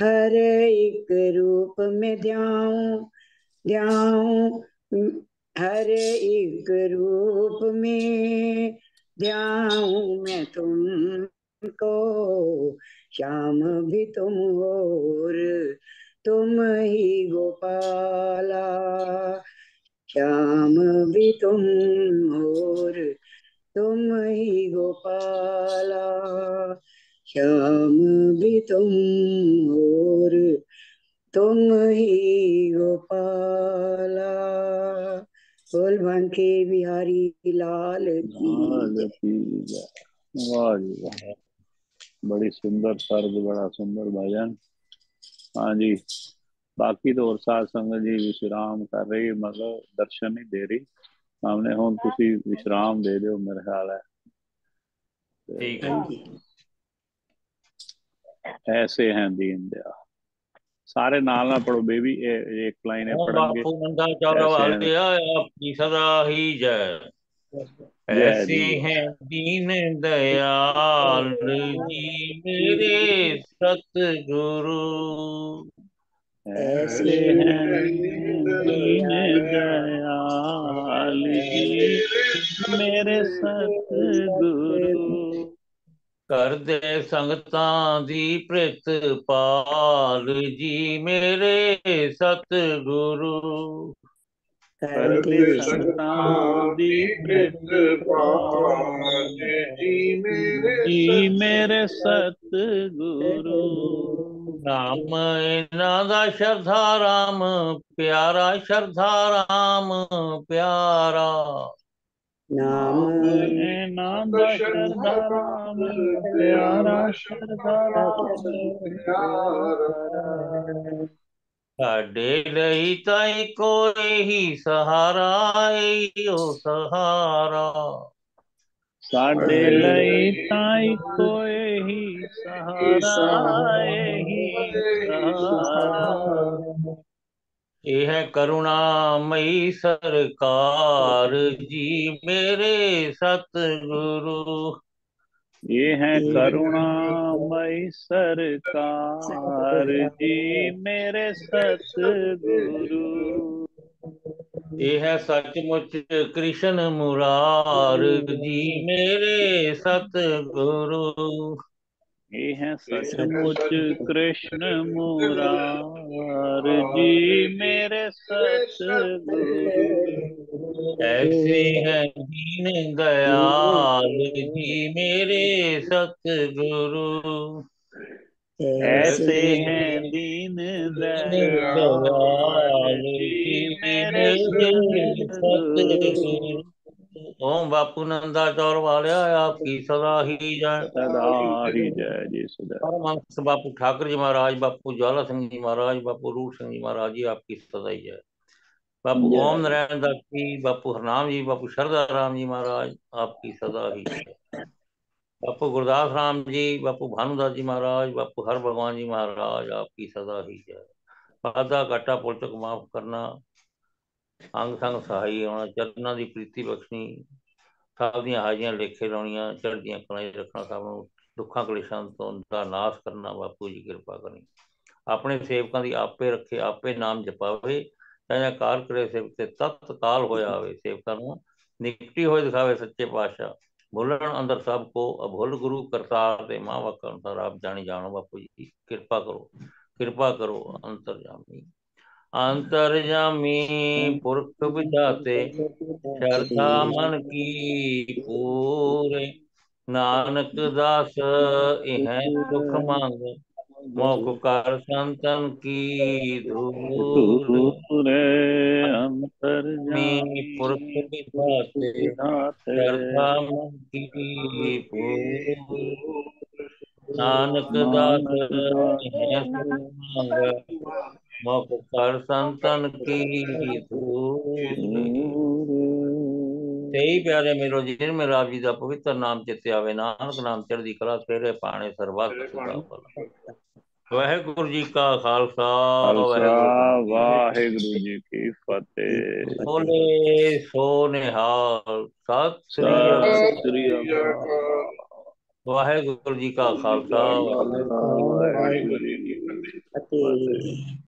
हर एक रूप में ध्याऊं ध्याऊं, हर एक रूप में ध्याऊं मैं तुमको। श्याम भी तुम और तुम ही गोपाला। श्याम भी तुम और तुम ही गोपाला। श्याम भी तुम और तुम ही गोपाला। बोल बांके बिहारी लाल बड़ी सुंदर सर्ग बड़ा सुंदर भजन हाँ जी। बाकी तो और साध संगत जी विश्राम कर रही मतलब दर्शन नहीं दे रही। सामने हम तुसी विश्राम दे दो मेरा ख्याल है। ठीक है। ऐसे हैं दीन दया सारे नाल ना पढ़ो बेबी ए, एक लाइन हाँ, है पढ़ेंगे बापू नंदा चौरावाल दया अपनी सदा ही जय। ऐसे हैं दीन दयाल जी मेरे सतगुरु। ऐसे दयाली मेरे सतगुरु। कर दे संगतां दी प्रित पाल जी मेरे सतगुरु। करते जी मेरे राम नादा श्रद्धा राम प्यारा श्रद्धा राम प्यारा। नाम नादा श्रद्धा राम प्यारा श्रद्धा राम। प्यारा। ਸਾਡੇ ਲਈ ਤਾਂ ਕੋਈ ਹੀ ਸਹਾਰਾ ਓ ਸਹਾਰਾ ਸਾਡੇ ਲਈ ਤਾਂ ਕੋਈ ਹੀ ਸਹਾਰਾ ਹੀ ਸਹਾਰਾ ਇਹ ਹੈ ਕਰੁਣਾਮਈ ਸਰਕਾਰ ਜੀ ਮੇਰੇ ਸਤਿਗੁਰੂ ये है करुणामय सरकार जी मेरे सतगुरु। ये है सचमुच कृष्ण मुरार जी मेरे सतगुरु। हे हैं सचमुच कृष्ण मुरार जी मेरे सतगुरु ऐसे है दीन दयाल जी मेरे सतगुरु ऐसे है दीन दयाल जी मेरे सतगुरु ओम बापू नंदा चौर वाले आपकी सदा ही जय सदा ही जय जी सदा। परमहंस बापू ठाकुर जी महाराज बापू ज्वाला सिंह जी महाराज बापू रूप सिंह जी महाराज जी आपकी सदा ही जय बापू। ओम नारायण दास जी बापू हरनाम जी बापू शरदा राम जी महाराज आपकी सदा ही जय बापू गुरदास राम जी बापू भानुदास जी महाराज बापू हर भगवान जी महाराज आपकी सदा ही जय वादा घाटा पुल तक माफ़ करना ਅੰਗ ਸੰਗ ਸਹਾਈ ਹੋਣਾ, ਚਰਨਾਂ ਦੀ ਪ੍ਰੀਤੀ ਬਖਸ਼ਣੀ, ਸਭ ਦੀਆਂ ਹਾਜ਼ੀਆਂ ਲੇਖੇ ਲਾਉਣੀਆਂ ਚੜ੍ਹਦੀਆਂ ਕਲਾਂ ਰੱਖਣਾ, ਸਭ ਨੂੰ ਦੁੱਖਾਂ ਕਲੇਸ਼ਾਂ ਤੋਂ ਦਾ ਨਾਸ਼ ਕਰਨਾ, ਬਾਪੂ ਜੀ ਕਿਰਪਾ ਕਰਨੀ। ਆਪਣੇ ਸੇਵਕਾਂ ਦੀ ਆਪੇ ਰੱਖੇ, ਆਪੇ ਨਾਮ ਜਪਾਵੇ, ਜਾਂ ਕਾਰ ਕਰੇ ਸੇਵਕ ਤੇ ਤਤਕਾਲ ਹੋਇਆ ਆਵੇ ਸੇਵਕਾਂ ਨੂੰ, ਨਿਕਟੀ ਹੋਏ ਦਿਖਾਵੇ ਸੱਚੇ ਪਾਤਸ਼ਾਹ। ਭੁੱਲਣ ਅੰਦਰ ਸਭ ਕੋ ਅਭੁੱਲ ਗੁਰੂ ਕਰਤਾਰ ਤੇ ਮਾਂ ਵਕ ਅਨਸਾਰ ਆਪ ਜਾਣੀ ਜਾਣੋ ਬਾਪੂ ਜੀ, ਕਿਰਪਾ ਕਰੋ ਕਿਰਪਾ ਕਰੋ ਅੰਤਰ ਅੰਤਰਜਾਮੀ। अंतर्जामी पुरख विधाते श्रद्धा मन की पूरे। नानक दास यह सुख मांग। मोख कर संतन की धूर दूरे मी पुरख विधाते श्रद्धा मन की पूरे। नानक दास यह सुख मांग। मुख पर संतन की तेई प्यारे मेरो जीर में राम जी का पवित्र नाम चेते आवे। नानक नाम चढ़ी कला तेरे पाने सर्वत्र वाहेगुरु जी का खालसा वाहेगुरु जी की फतेह। बोले सो निहाल सत श्री वाहेगुरु जी का खालसा वाहेगुरु जी की फतेह।